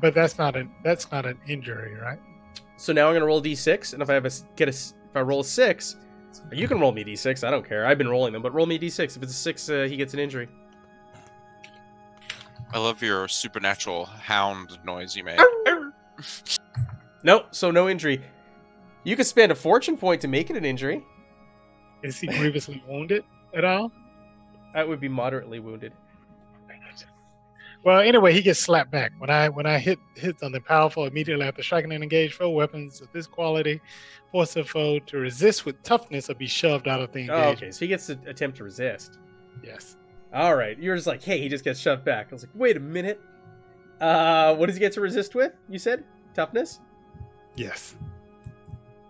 but that's not an that's not an injury, right? so now I'm gonna roll a d6, and if I have a get a if I roll a six, you can roll me d6. I don't care. I've been rolling them, but roll me d6. If it's a six, uh, he gets an injury. I love your supernatural hound noise you made. Nope. So no injury. You could spend a fortune point to make it an injury. Is he grievously wounded at all? That would be moderately wounded. Well, anyway, he gets slapped back when I when I hit hit something powerful immediately after striking and engage foe. Weapons of this quality force a foe to resist with toughness or be shoved out of the Oh, okay. So he gets to attempt to resist. Yes. All right. You're just like, hey, he just gets shoved back. I was like, wait a minute. Uh, what does he get to resist with? You said toughness. Yes.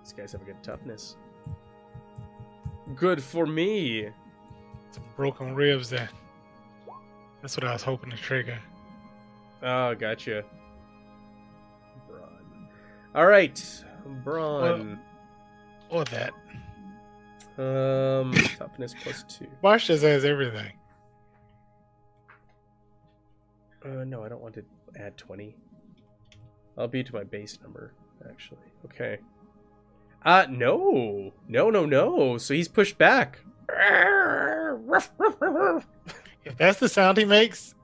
These guys have a good toughness. Good for me. Some broken ribs there. That's what I was hoping to trigger. Oh, gotcha. Brawn. All right, Brawn. Or that. Um, toughness plus two. Barsh just has everything. Uh, no, I don't want to add 20. I'll be to my base number, actually. Okay. Uh, no. No, no, no. So he's pushed back. If that's the sound he makes,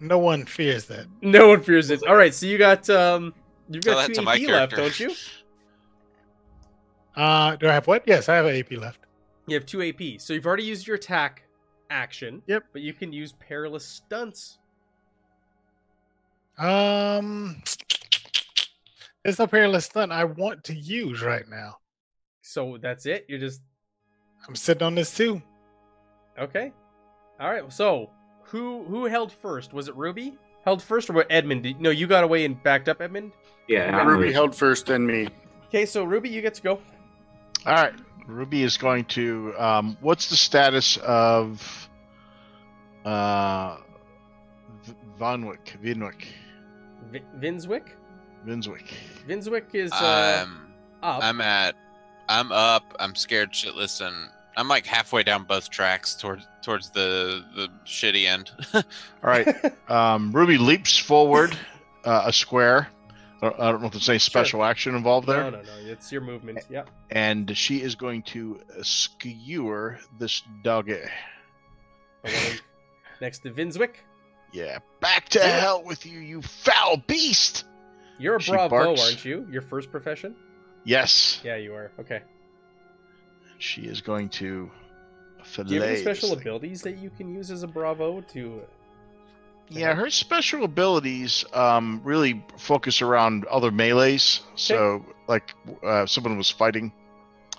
no one fears that. No one fears it. All right, so you got, um, you've got that two to my AP left, don't you? Uh, do I have what? Yes, I have an AP left. You have two AP. So you've already used your attack action. Yep. But you can use perilous stunts. Um, there's no perilous stunt I want to use right now. So that's it. You're just I'm sitting on this too. okay. All right. So who who held first? Was it Ruby held first, or what? Edmund? Did, no, you got away and backed up Edmund. Yeah, I Ruby held first, then me. Okay, so Ruby, you get to go. All right. Ruby is going to. Um, what's the status of uh, V- Vanwick? Vinwick? V- Vinswick. Vinswick. Vinswick is uh, um, up. I'm at. I'm up. I'm scared shitless, and I'm like halfway down both tracks towards towards the the shitty end. All right. Um, Ruby leaps forward uh, a square. I don't, I don't know if there's any special action involved there. no, no, no. It's your movement. Yeah. And she is going to skewer this doggy. The next to Vinswick. Yeah. Back to hell with you, you foul beast! You're a She bravo, barks. aren't you? Your first profession? Yes. Yeah, you are. Okay. She is going to fillet. Do you have any special abilities that you can use as a bravo to? Yeah, her special abilities um, really focus around other melees. So, like, uh, someone was fighting.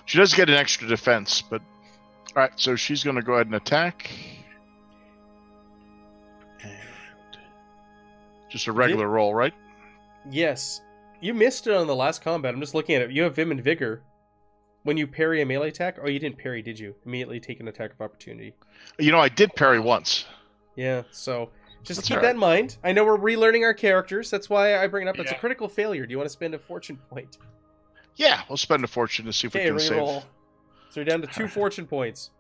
She does get an extra defense, but all right. So she's going to go ahead and attack. And just a regular roll, right? Yes. You missed it on the last combat. I'm just looking at it. You have Vim and Vigor. When you parry a melee attack, oh, you didn't parry, did you? Immediately take an attack of opportunity. You know, I did parry once. Yeah, so just That's keep all that in mind. I know we're relearning our characters. That's why I bring it up. It's a critical failure. Do you want to spend a fortune point? Yeah, we'll spend a fortune to see if Okay, we can reroll. save. So we're down to two fortune points.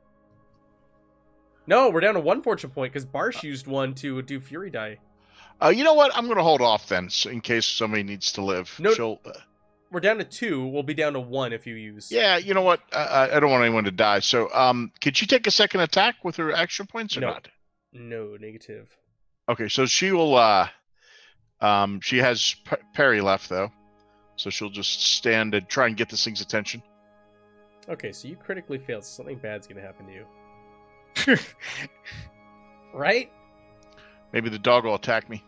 No, we're down to one fortune point because Barsh uh. used one to do Fury Die. Uh, you know what? I'm going to hold off then, so in case somebody needs to live. No- She'll, uh, We're down to two. We'll be down to one if you use. yeah, you know what? Uh, I I don't want anyone to die. So, um, could she take a second attack with her extra points or No. not? No negative. Okay, so she will. Uh, um, she has p- parry left though, so she'll just stand and try and get this thing's attention. Okay, so you critically failed. Something bad's gonna happen to you, right? Maybe the dog will attack me.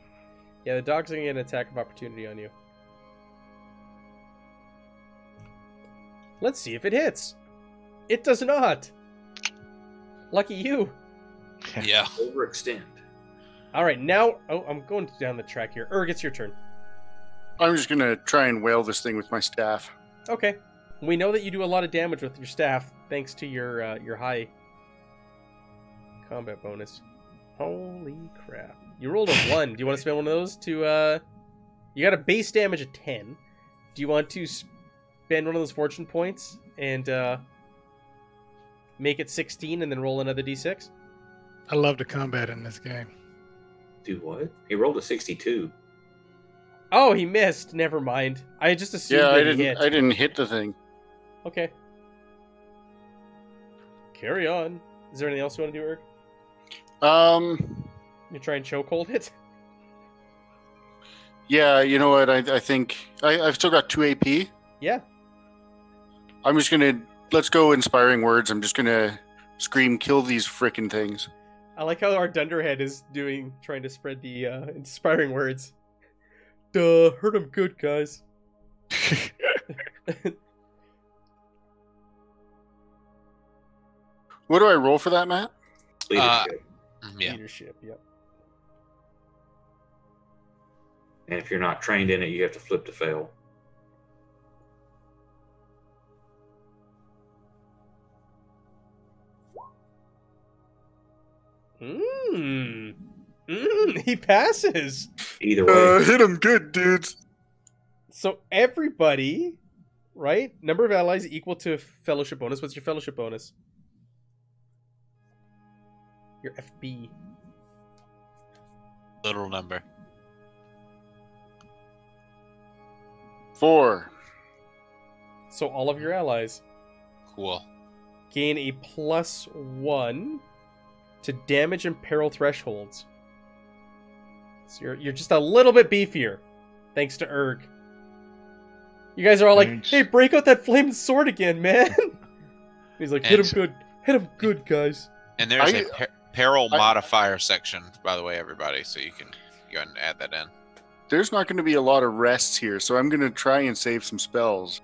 Yeah, the dog's gonna get an attack of opportunity on you. Let's see if it hits. It does not. Lucky you. Yeah. Overextend. All right, now oh, I'm going down the track here. Erg, it's your turn. I'm just gonna try and whale this thing with my staff. Okay. We know that you do a lot of damage with your staff, thanks to your uh, your high combat bonus. Holy crap! You rolled a one. Do you want to spend one of those to? uh You got a base damage of ten. Do you want to spend one of those fortune points and uh make it sixteen, and then roll another d6? I love the combat in this game. Do what? He rolled a 62. Oh, he missed. Never mind. I just assumed Yeah, that I didn't. hit. I didn't hit the thing. Okay. Carry on. Is there anything else you want to do, Erg? Um. You try and chokehold it? Yeah, you know what? I, I think I, I've still got two AP. Yeah. I'm just gonna let's go inspiring words. I'm just gonna scream, "Kill these frickin' things!" I like how our Dunderhead is doing, trying to spread the uh, inspiring words. Duh, hurt him good, guys. What do I roll for that, Matt? Leadership. Yeah. Leadership, yep. and if you're not trained in it, you have to flip to fail. Mmm. Mmm, he passes. Either uh, way, hit him good, dudes. So everybody, right? Number of allies equal to fellowship bonus. What's your fellowship bonus? Your FB. Little number. Four. So all of your allies Cool. gain a plus one to damage and peril thresholds. So you're you're just a little bit beefier, thanks to Erg. You guys are all like, "Hey, break out that flamed sword again, man!" He's like, "Hit him good, hit him good, guys." And there's I- a per- peril I- modifier section, by the way, everybody, so you can go ahead and add that in. There's not going to be a lot of rests here, so I'm going to try and save some spells.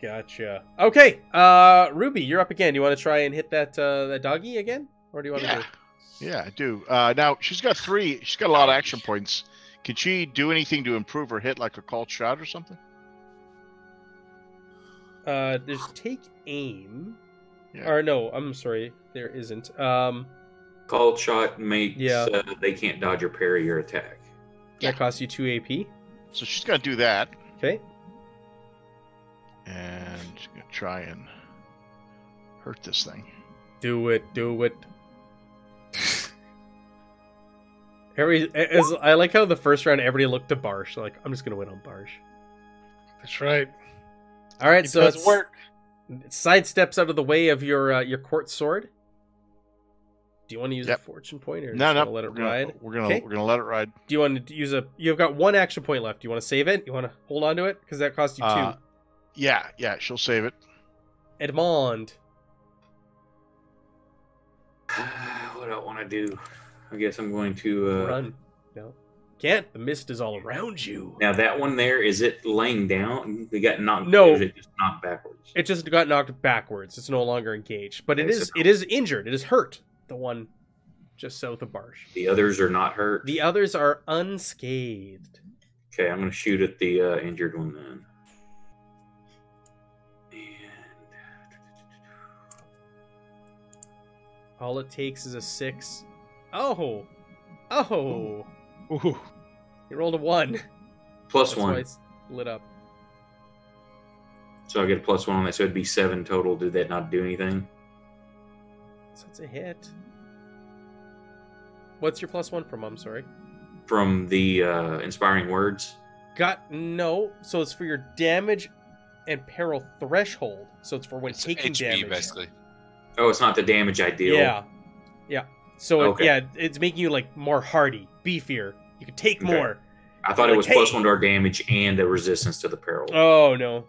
Gotcha. Okay, uh, Ruby, you're up again. Do you want to try and hit that uh, that doggy again, or do you want to Yeah, do? yeah, I do. Uh, now she's got three. She's got a lot of action points. Can she do anything to improve her hit, like a called shot or something? Uh, there's take aim. Yeah. Or no, I'm sorry, there isn't. Um, called shot makes Yeah. uh, they can't dodge or parry your attack. that costs you two AP. So she's gonna do that, Okay. and she's gonna try and hurt this thing. Do it, do it. Every as I like how the first round everybody looked to Barsh. Like I'm just gonna win on Barsh. That's right. All right, It so does it's work. it sidesteps out of the way of your uh, your court sword. Do you want to use Yep. a fortune point or No, just no, let it we're gonna, ride? We're gonna Okay. we're gonna let it ride. Do you want to use a? You've got one action point left. Do you want to save it? You want to hold on to it because that costs you two. Uh, Yeah, yeah, she'll save it. Edmund. what do I want to do? I guess I'm going to. Uh, Run. No. Can't. The mist is all around you. Now that one there is it laying down? They got knocked. No. or is it just knocked backwards? It just got knocked backwards. It's no longer engaged, but it Okay, is so- it is injured. It is hurt. The one just south of Barsh. The others are not hurt. The others are unscathed. Okay, I'm going to shoot at the uh, injured one then. And All it takes is a six. Oh, oh! Ooh. You rolled a one. plus That's why one, it's lit up. so I get a plus one on that, so it'd be seven total. Did that not do anything? So it's a hit. What's your plus one from? I'm sorry. from the uh, inspiring words. Got no. So it's for your damage and peril threshold. So it's for when It's taking HB damage. basically. Oh, it's not the damage I deal. Yeah, yeah. So it- yeah, it's making you like more hardy, beefier. You can take Okay. more. I thought it was hey. one to our damage and the resistance to the peril. Oh no.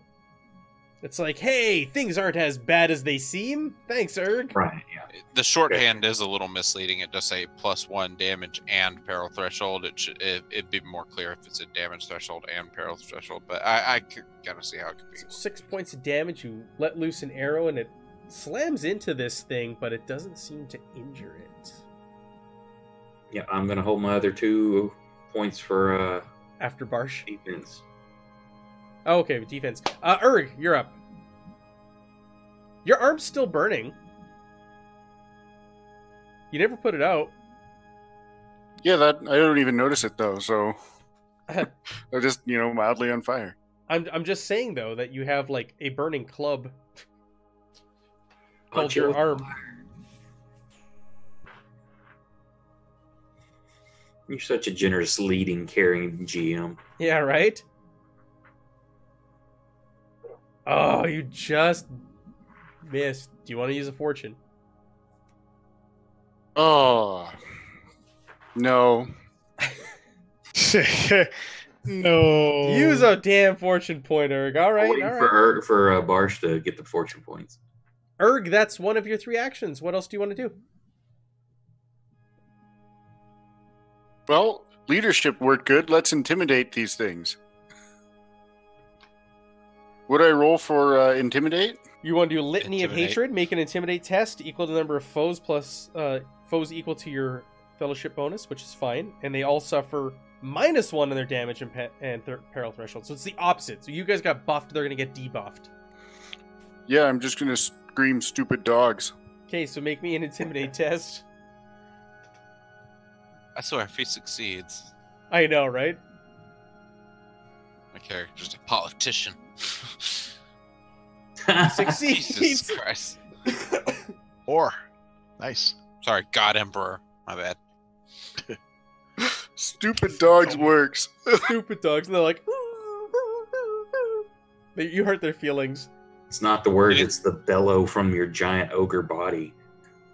It's like, hey, things aren't as bad as they seem. Thanks, Erg. Right. Yeah. The shorthand is a little misleading. It does say plus one damage and peril threshold. It should it, it'd be more clear if it's a damage threshold and peril threshold. But I I could kind of see how it could be. So six points of damage. You let loose an arrow, and it slams into this thing, but it doesn't seem to injure it. Yeah. I'm gonna hold my other two points for uh, After Barsh. defense. Oh, okay, defense. Uh, Erg, you're up. Your arm's still burning. You never put it out. Yeah, that I don't even notice it though. So they're just you know mildly on fire. I'm I'm just saying though that you have like a burning club called Punch it your arm. fire. You're such a generous leading, carrying GM. Yeah, right? Oh, you just missed. Do you want to use a fortune? Oh no, no. Use a damn fortune point, Erg. All right, Waiting all for right. Er- for uh, Barsh to get the fortune points. Erg, that's one of your three actions. What else do you want to do? well leadership worked good. Let's intimidate these things. Would I roll for uh, intimidate? You want to do litany of hatred, make an intimidate test equal to the number of foes plus uh, foes equal to your fellowship bonus, which is fine, and they all suffer minus one on their damage and, pe- and th- peril threshold. So it's the opposite. So you guys got buffed, they're gonna get debuffed. Yeah, I'm just gonna scream stupid dogs. Okay, so make me an intimidate test. I swear, if he succeeds, I know, right? my character's a politician. Succeeds. Jesus Christ. Or, nice. Sorry, God Emperor. My bad. Stupid dogs works. Stupid dogs. And they're like, They- you hurt their feelings. It's not the word, it's the bellow from your giant ogre body.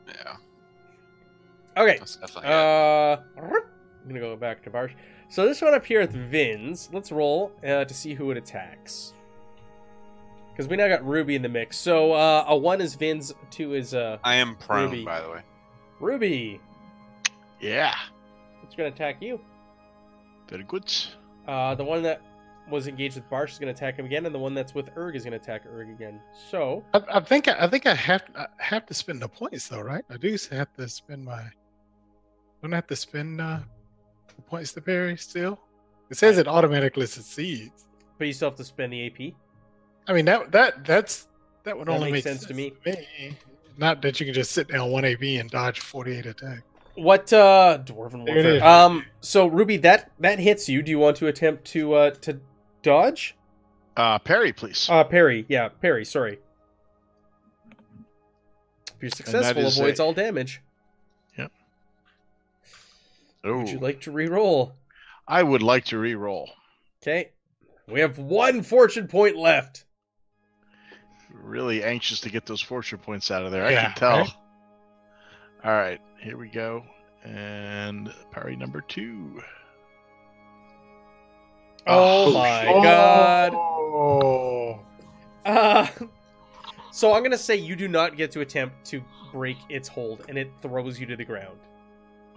Yeah, Okay. that's definitely it. Uh, I'm gonna go back to Barsh. So this one up here with Vins. Let's roll uh, to see who it attacks. Because we now got Ruby in the mix. So uh, a one is Vins, two is uh I am prone, Ruby. by the way. Ruby. Yeah. It's gonna attack you. Very good. Uh, the one that was engaged with Barsh is gonna attack him again, and the one that's with Erg is gonna attack Erg again. So I, I think I think I have I have to spend the points though, right? I do have to spend my. Don't I have to spend uh, the points to parry still. It says it automatically succeeds. but you still have to spend the AP. I mean that that that's that would That only make sense to me. Not that you can just sit down one AP and dodge forty eight attack. What uh dwarven There it warfare? Um so Ruby that that hits you. Do you want to attempt to uh to dodge? Uh, parry, please. Uh parry. Yeah, parry, sorry. If you're successful, is avoids a- all damage. Yep. oh, Would you like to re-roll? I would like to re-roll. Okay. We have one fortune point left. Really anxious to get those fortune points out of there. I can tell. right? All right, here we go. And parry number two. Oh, Oh, my shit. god. Oh, Uh, so I'm gonna say you do not get to attempt to break its hold, and it throws you to the ground.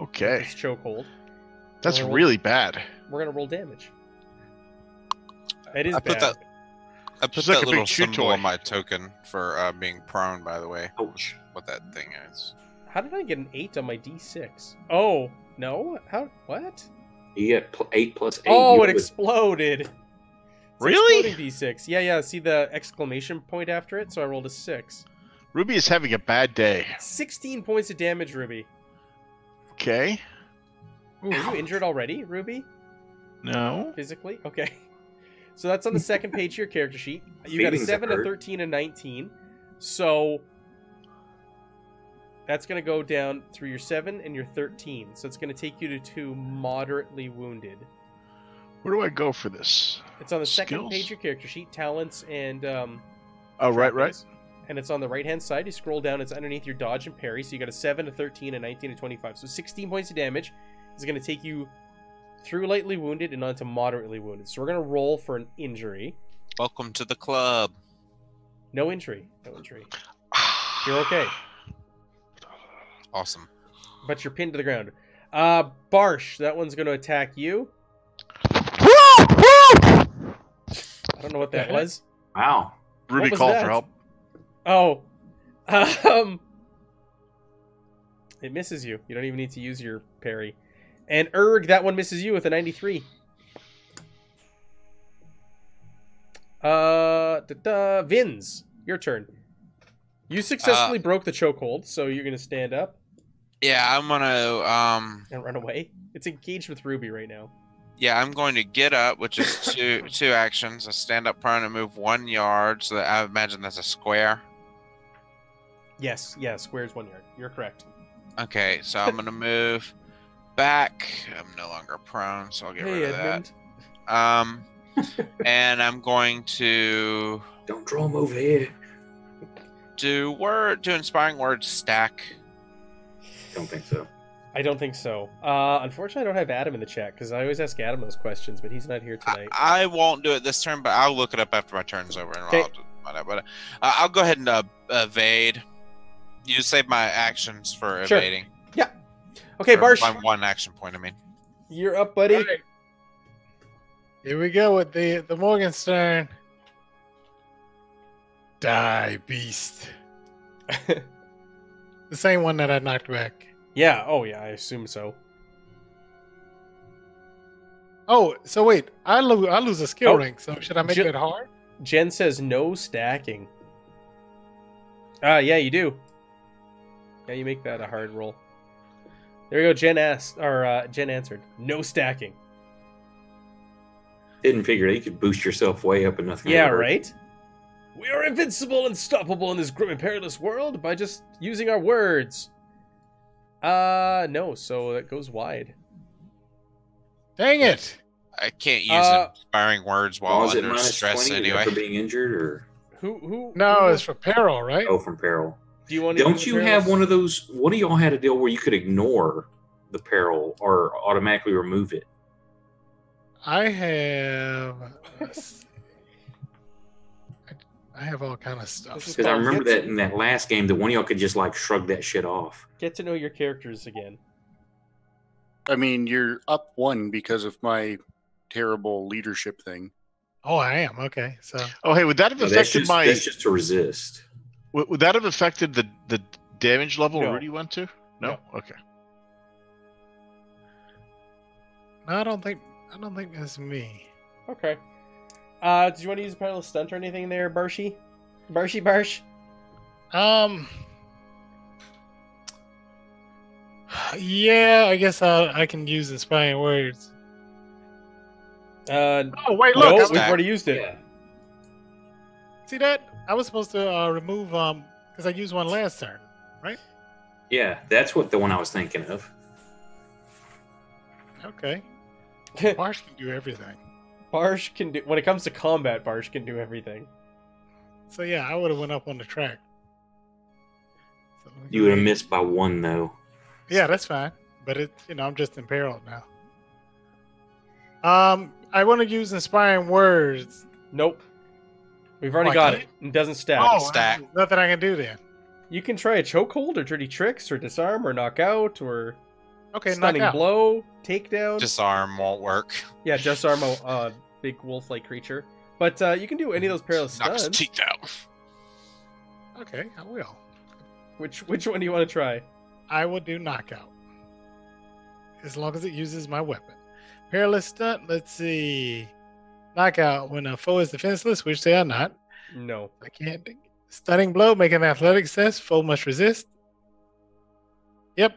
Okay, It's chokehold. that's Roll. really bad. We're gonna roll damage. It is I put that- I put Just like that a little chew symbol toy. on my token for uh, being prone, by the way. Ouch. What that thing is. How did I get an eight on my D6? Oh no! How? What? You get pl- eight plus eight. Oh, You it exploded. It's Really? exploding D6. Yeah, yeah. See the exclamation point after it? So I rolled a six. Ruby is having a bad day. 16 points of damage, Ruby. Okay. Ooh, are you injured already, Ruby? No. Physically? Okay. So that's on the second page of your character sheet. You got a 7, a 13, and 19. So That's going to go down through your 7 and your 13. So it's going to take you to two moderately wounded. Where do I go for this? It's on the second page of your character sheet, talents and um, Oh, right, right. And it's on the right hand side. You scroll down, it's underneath your dodge and parry. So you got a 7, a 13, a 19, a 25. So 16 points of damage is going to take you through lightly wounded and onto moderately wounded. So we're going to roll for an injury. Welcome to the club. No injury. No injury. You're okay. Awesome. But you're pinned to the ground. Uh, Barsh, that one's going to attack you. I don't know what that was. Wow. Ruby was called that? for help. Oh. Um. It misses you. You don't even need to use your parry. And Erg, that one misses you with a 93. Uh, da, da, Vins, your turn. You successfully broke the chokehold, so you're gonna stand up Yeah, I'm gonna um and run away. It's engaged with Ruby right now. yeah, I'm going to get up, which is two two actions. I stand up prone and move one yard, so that I imagine that's a square. Yes, yeah, square's one yard. You're correct. Okay, so I'm gonna move back. I'm no longer prone, so I'll get hey, rid of Edmund. that. Um, and I'm going to Don't draw him over here. do word do inspiring words stack. Don't think so. I don't think so. Uh, unfortunately, I don't have Adam in the chat because I always ask Adam those questions, but he's not here tonight. I won't do it this turn, but I'll look it up after my turn's over, and Okay. I'll do whatever. But uh, I'll go ahead and uh, evade. You save my actions for Sure. evading. Okay, Or Barsh, My one action point. I mean. you're up, buddy. Right. Here we go with the the Morgenstern. Die, beast. The same one that I knocked back. yeah. Oh, yeah. I assume so. Oh, so wait, I lose I lose a skill Oh. rank. So should I make Ju- it hard? Jen says no stacking. Ah, yeah, you do. Yeah, you make that a hard roll. There we go. Jen asked, or uh, Jen answered, no stacking. Didn't figure you could boost yourself way up and nothing. Yeah, ever right. We are invincible, and unstoppable in this grim and perilous world by just using our words. Uh, no. So that goes wide. Dang it! I can't use Uh, inspiring words while is it under minus stress anyway. for being injured, or Who? Who? No, who, it's for peril, right? oh, from peril? Do you want? to Don't you have one of those? What do y'all had a deal where you could ignore the peril or automatically remove it? I have. I- I have all kind of stuff. Because I remember that to- in that last game, that one of y'all could just like shrug that shit off. Get to know your characters again. I mean, you're up one because of my terrible leadership thing. Oh, I am okay. So Oh, hey, would that have No, that's affected just my? that's just to resist. Would, would that have affected the the damage level No. Rudy went to? No. Okay. no, I don't think I don't think that's me. Okay. Uh, do you want to use a perilous stunt or anything there, Barshy? Barshy Barsh? Um. Yeah, I guess I I can use inspiring words. Uh, Oh wait, no, look! we've I'm- already used it. Yeah. See that? I was supposed to uh, remove um because I used one last turn. Right? Yeah, that's what the one I was thinking of. Okay, Marsh can do everything. Barsh can do when it comes to combat. Barsh can do everything. So yeah, I would have went up on the track. So let You would have missed by one though. Yeah, that's fine. But it, you know, I'm just imperiled now. Um, I want to use inspiring words. Nope. We've already Oh, got it. It doesn't stack. Oh, stack. nothing I can do then. You can try a chokehold or dirty tricks or disarm or knock out or Okay, stunning out. blow, takedown. Disarm won't work. Yeah, disarm a uh, big wolf-like creature. But uh, you can do any of those perilous Knock his stunts. teeth out. Okay, I will. Which which one do you want to try? I will do knockout. As long as it uses my weapon. Perilous stunt, let's see. Knockout when a foe is defenseless, which they are not. No. I can't. Stunning blow, make an athletic test. Foe must resist. Yep.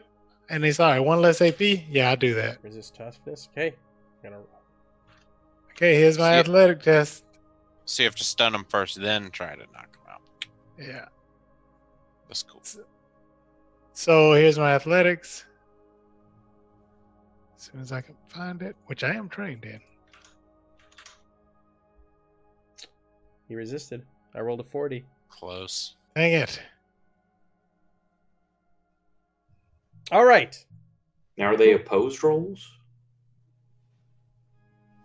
And they sorry, one less AP. Yeah, I'll do that. Resist toughness. Okay. Gonna Okay, here's my See- athletic test. So you have to stun him first, then try to knock him out. Yeah. That's cool. So here's my athletics. As soon as I can find it, which I am trained in. He resisted. I rolled a 40. Close. Dang it. All right. Now, are they opposed rolls?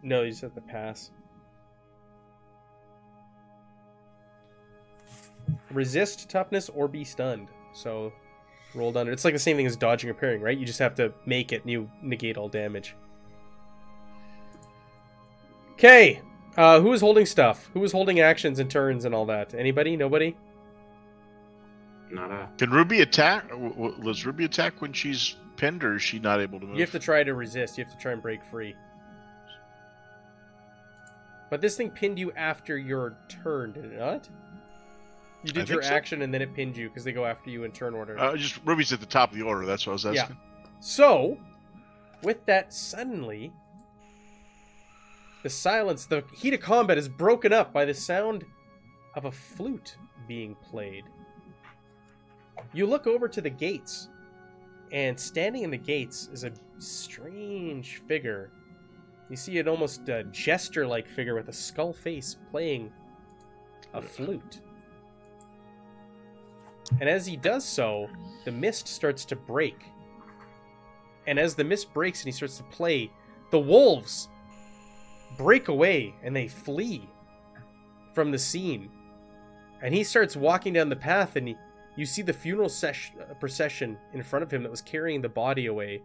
No, you just have to pass. Resist toughness or be stunned. So roll under. It's like the same thing as dodging or parrying, right? You just have to make it and you negate all damage. Okay. Uh, who is holding stuff? Who is holding actions and turns and all that? Anybody? Nobody? Not a. Can Ruby attack? w- w- Does Ruby attack when she's pinned, or is she not able to move? You have to try to resist. You have to try and break free. But this thing pinned you after your turn, did it not? You I did your so. action and then it pinned you because they go after you in turn order. Uh, just Ruby's at the top of the order. That's what I was asking. Yeah. So, with that, suddenly, the silence, the heat of combat is broken up by the sound of a flute being played. You look over to the gates, and standing in the gates is a strange figure. You see an almost uh, jester like figure with a skull face playing a flute. And as he does so, the mist starts to break. And as the mist breaks and he starts to play, the wolves break away and they flee from the scene. And he starts walking down the path, and he, you see the funeral sesh- uh, procession in front of him that was carrying the body away.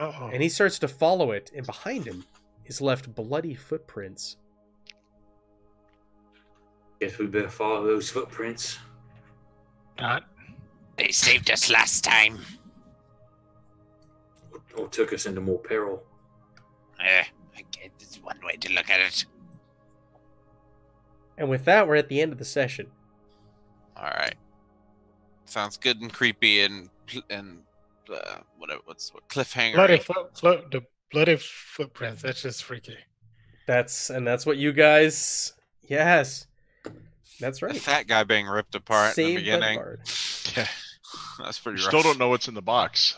Uh-oh. And he starts to follow it, and behind him is left bloody footprints. Guess we better follow those footprints. Not. They saved us last time. Or took us into more peril. Eh, I guess it's one way to look at it. And with that, we're at the end of the session. All right. Sounds good and creepy and and uh, whatever. What's what cliffhanger? Bloody foot, foot, the bloody footprints. That's just freaky. That's and that's what you guys. Yes, that's The right. fat guy being ripped apart in the Saved by the beginning. Yeah. That's pretty rough. still don't know what's in the box.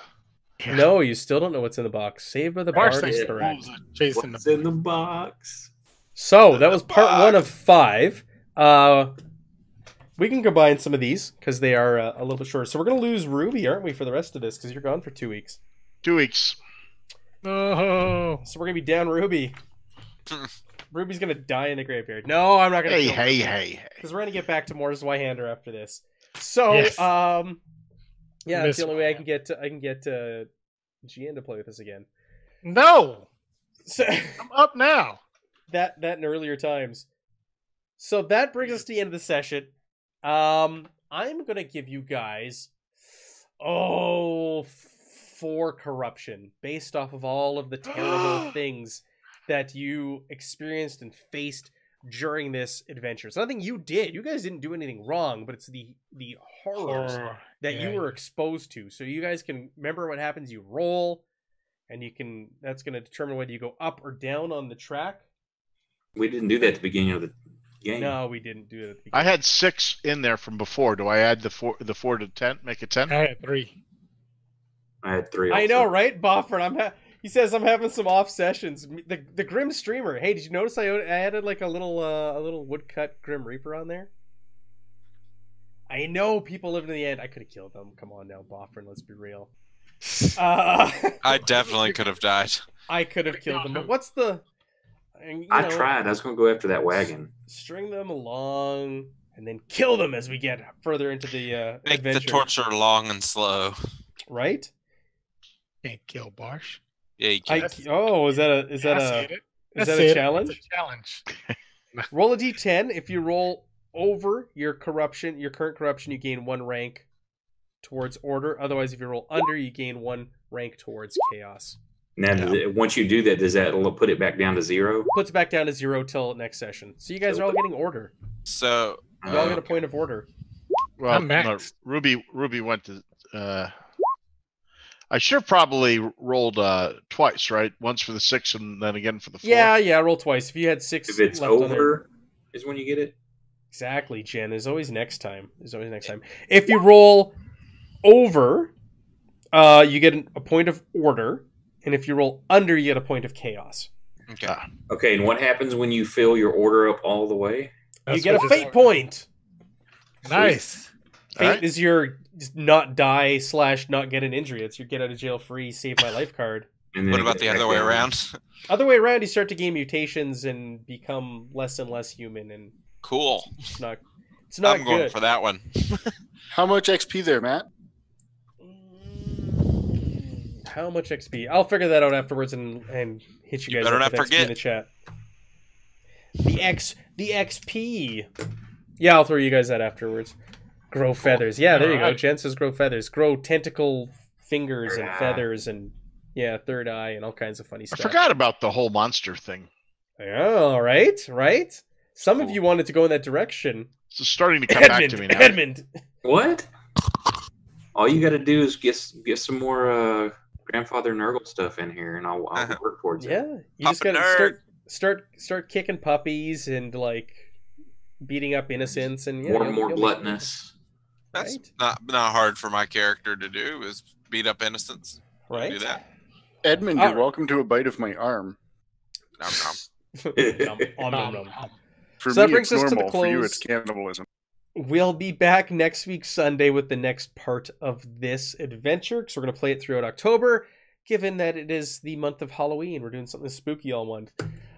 No, you still don't know what's in the box. Saved by the Marsh bard thinks is the correct. wolves are chasing What's in the box? So that was part one of five. Uh, we can combine some of these because they are uh, a little bit shorter. So we're gonna lose Ruby, aren't we, for the rest of this? Because you're gone for two weeks. Two weeks. No. So we're gonna be down Ruby. Ruby's gonna die in the graveyard. No, I'm not gonna. Hey, kill hey, hey, hey. Because we're gonna get back to more Zweihander after this. So, Yes. um, yeah, that's the only way I can get to, I can get uh, Gian to play with us again. No. So I'm up now. that that in earlier times. So that brings us to the end of the session. Um, I'm gonna give you guys oh four corruption based off of all of the terrible things that you experienced and faced during this adventure. It's nothing you did. You guys didn't do anything wrong, but it's the the horrors Horror. That you Yeah. were exposed to. So you guys can remember what happens. You roll, and you can. That's going to determine whether you go up or down on the track. We didn't do that at the beginning of the game. No, we didn't do it. At the I had six in there from before. Do I add the four the four to ten? Make it ten? I had three. I had three. I know, right, Bofford? I'm. Ha- he says I'm having some off sessions. The the Grim Streamer. Hey, did you notice I, I added like a little uh, a little woodcut Grim Reaper on there? I know people lived in the end. I could have killed them. Come on now, Bofford. Let's be real. Uh, I definitely could have died. I could have killed them. But what's the? and, you I know, tried. I was going to go after that wagon. String them along and then kill them as we get further into the uh, Make adventure. the torture long and slow. right? Can't kill Barsh. Yeah, you I, can. That's- oh, is that a is that a is it. is that a it. challenge? A challenge. Roll a d10. If you roll over your corruption, your current corruption, you gain one rank towards order. Otherwise, if you roll under, you gain one rank towards chaos. Now, does it- once you do that, does that put it back down to zero? Puts it back down to zero till next session. So you guys are all getting order. So You all Uh, get a point of order. Well, I'm no. Ruby Ruby went to. Uh, I should have probably rolled uh, twice, right? Once for the six and then again for the four. Yeah, yeah. Roll twice. If you had six if it's left on there, over, is when you get it. Exactly, Jen. There's always next time. There's always next time. If you roll over Uh, you get a point of order, and if you roll under, you get a point of chaos. Okay. Ah. Okay, and what happens when you fill your order up all the way? you get a fate this- point. Nice. Fate Alright. is your not die slash not get an injury. It's your get out of jail free, save my life card. And What about the other way around? Other way around, you start to gain mutations and become less and less human, and Cool. it's not. It's not I'm going for that one. How much XP there, Matt? Mm, How much XP? I'll figure that out afterwards and and hit you You guys better up not with XP in forget. the chat. The X, the XP. Yeah, I'll throw you guys that afterwards. Grow feathers. Yeah, there you go. Alright. Jen says grow feathers. Grow tentacle fingers and eye. feathers and yeah, third eye and all kinds of funny stuff. I forgot about the whole monster thing. Oh, right, right. Some of you wanted to go in that direction. It's starting to come back to me Edmund, now. Edmund. What? All you got to do is get get some more uh, grandfather Nurgle stuff in here, and I'll, I'll work towards it. Yeah, you just gotta start start start kicking puppies and like beating up innocents and yeah, more you'll- more gluttonous. That's Right. not not hard for my character to do. Is beat up innocents. right? Do that. Edmund, All you're right. welcome to a bite of my arm. Nom, nom. Nom, om, nom, nom. For So that brings it's us to the normal. For you, close. it's cannibalism. We'll be back next week Sunday with the next part of this adventure because we're gonna play it throughout October. Given that it is the month of Halloween, we're doing something spooky all month.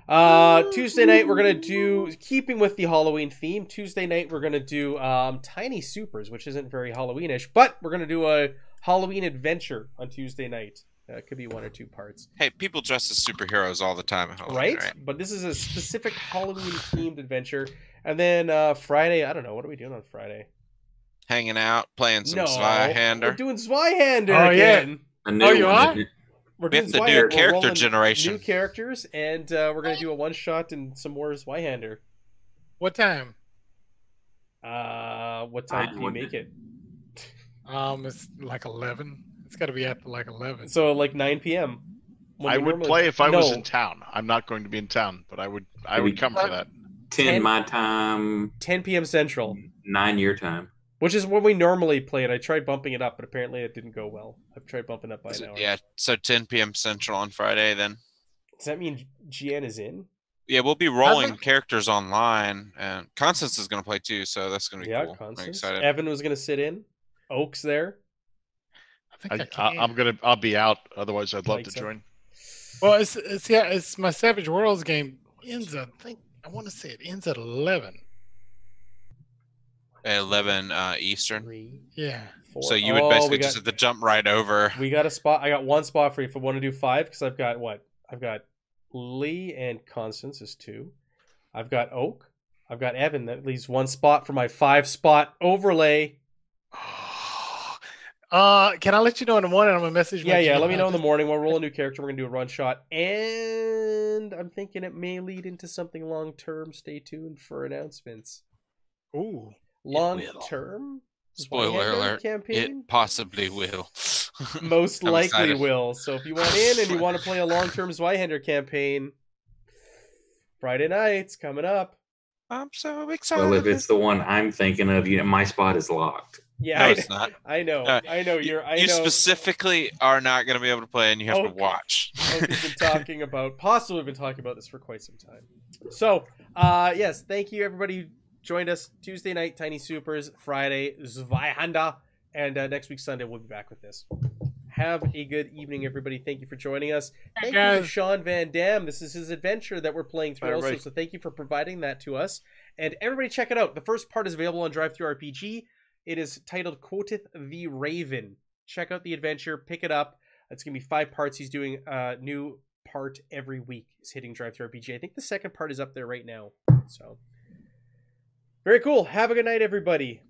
Uh, Tuesday night we're gonna do keeping with the Halloween theme. Tuesday night we're gonna do um, Tiny Supers, which isn't very Halloweenish, but we're gonna do a Halloween adventure on Tuesday night. Uh, it could be one or two parts, Hey, people dress as superheroes all the time at Halloween, right? right? But this is a specific Halloween themed adventure. And then uh, Friday, I don't know, what are we doing on Friday? Hanging out, playing some no, we're doing Zweihander Oh, yeah. again. A new Oh, you one, are? We're We doing have to do Zweihander. We're character generation. New characters, and uh, we're gonna do a one shot and some more Zweihander. What time? Uh, what time Fine, do you wouldn't make it? Um, it's like eleven. It's got to be after like eleven. So like 9 p.m. I would normally- play if I was in town. I'm not going to be in town, but I would I would come for that. 10 Ten- my time, 10 p.m. Central, 9 your time. which is when we normally play it. I tried bumping it up, but apparently it didn't go well. I've tried bumping up by So- an hour. yeah, so 10 p.m. Central on Friday. Then Does that mean GN is in? yeah, we'll be rolling think- characters online, and Constance is going to play too. So that's going to be Yeah, cool. I'm excited. Evan was gonna sit in. Oaks there. I think I, I, can. I, I'm gonna I'll be out. Otherwise, I'd love Like to so. join. Well, it's it's yeah, it's my Savage Worlds game ends. at- I think I want to say it ends at eleven. 11 uh, Eastern. Three, Yeah. four. So you would Oh, basically got, just have to jump right over. we got a spot. I got one spot for you if I want to do five because I've got what? I've got Lee and Constance is two. I've got Oak. I've got Evan. That leaves one spot for my five spot overlay. Uh, can I let you know in the morning? I'm gonna message. Yeah, yeah. Let me know in the morning. We'll roll a new character. We're gonna do a run shot, and I'm thinking it may lead into something long term. Stay tuned for announcements. Ooh, Long term. Spoiler alert. Campaign. It possibly will. most likely excited. will. So if you want in and you want to play a long-term Zweihander campaign, Friday nights coming up. I'm so excited. Well, if it's the one I'm thinking of, you know, my spot is locked. Yeah, no, I, it's not. I know, Uh, I know. You're, I you know. specifically are not going to be able to play, and you have Oh, to watch. We've been talking about, possibly been talking about this for quite some time. So, uh, yes, thank you everybody who joined us Tuesday night, Tiny Supers, Friday, Zweihander, and uh, next week Sunday we'll be back with this. Have a good evening, everybody. Thank you for joining us. Thank you to. Sean Van Dam. This is his adventure that we're playing through Bye, also, everybody. so thank you for providing that to us. And everybody check it out. The first part is available on DriveThruRPG. It is titled Quoteth the Raven. Check out the adventure, pick it up. It's gonna be five parts. He's doing a new part every week. He's hitting DriveThruRPG. I think the second part is up there right now. So very cool. Have a good night, everybody.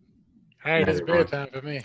all right, Yeah, it's everyone. time for me.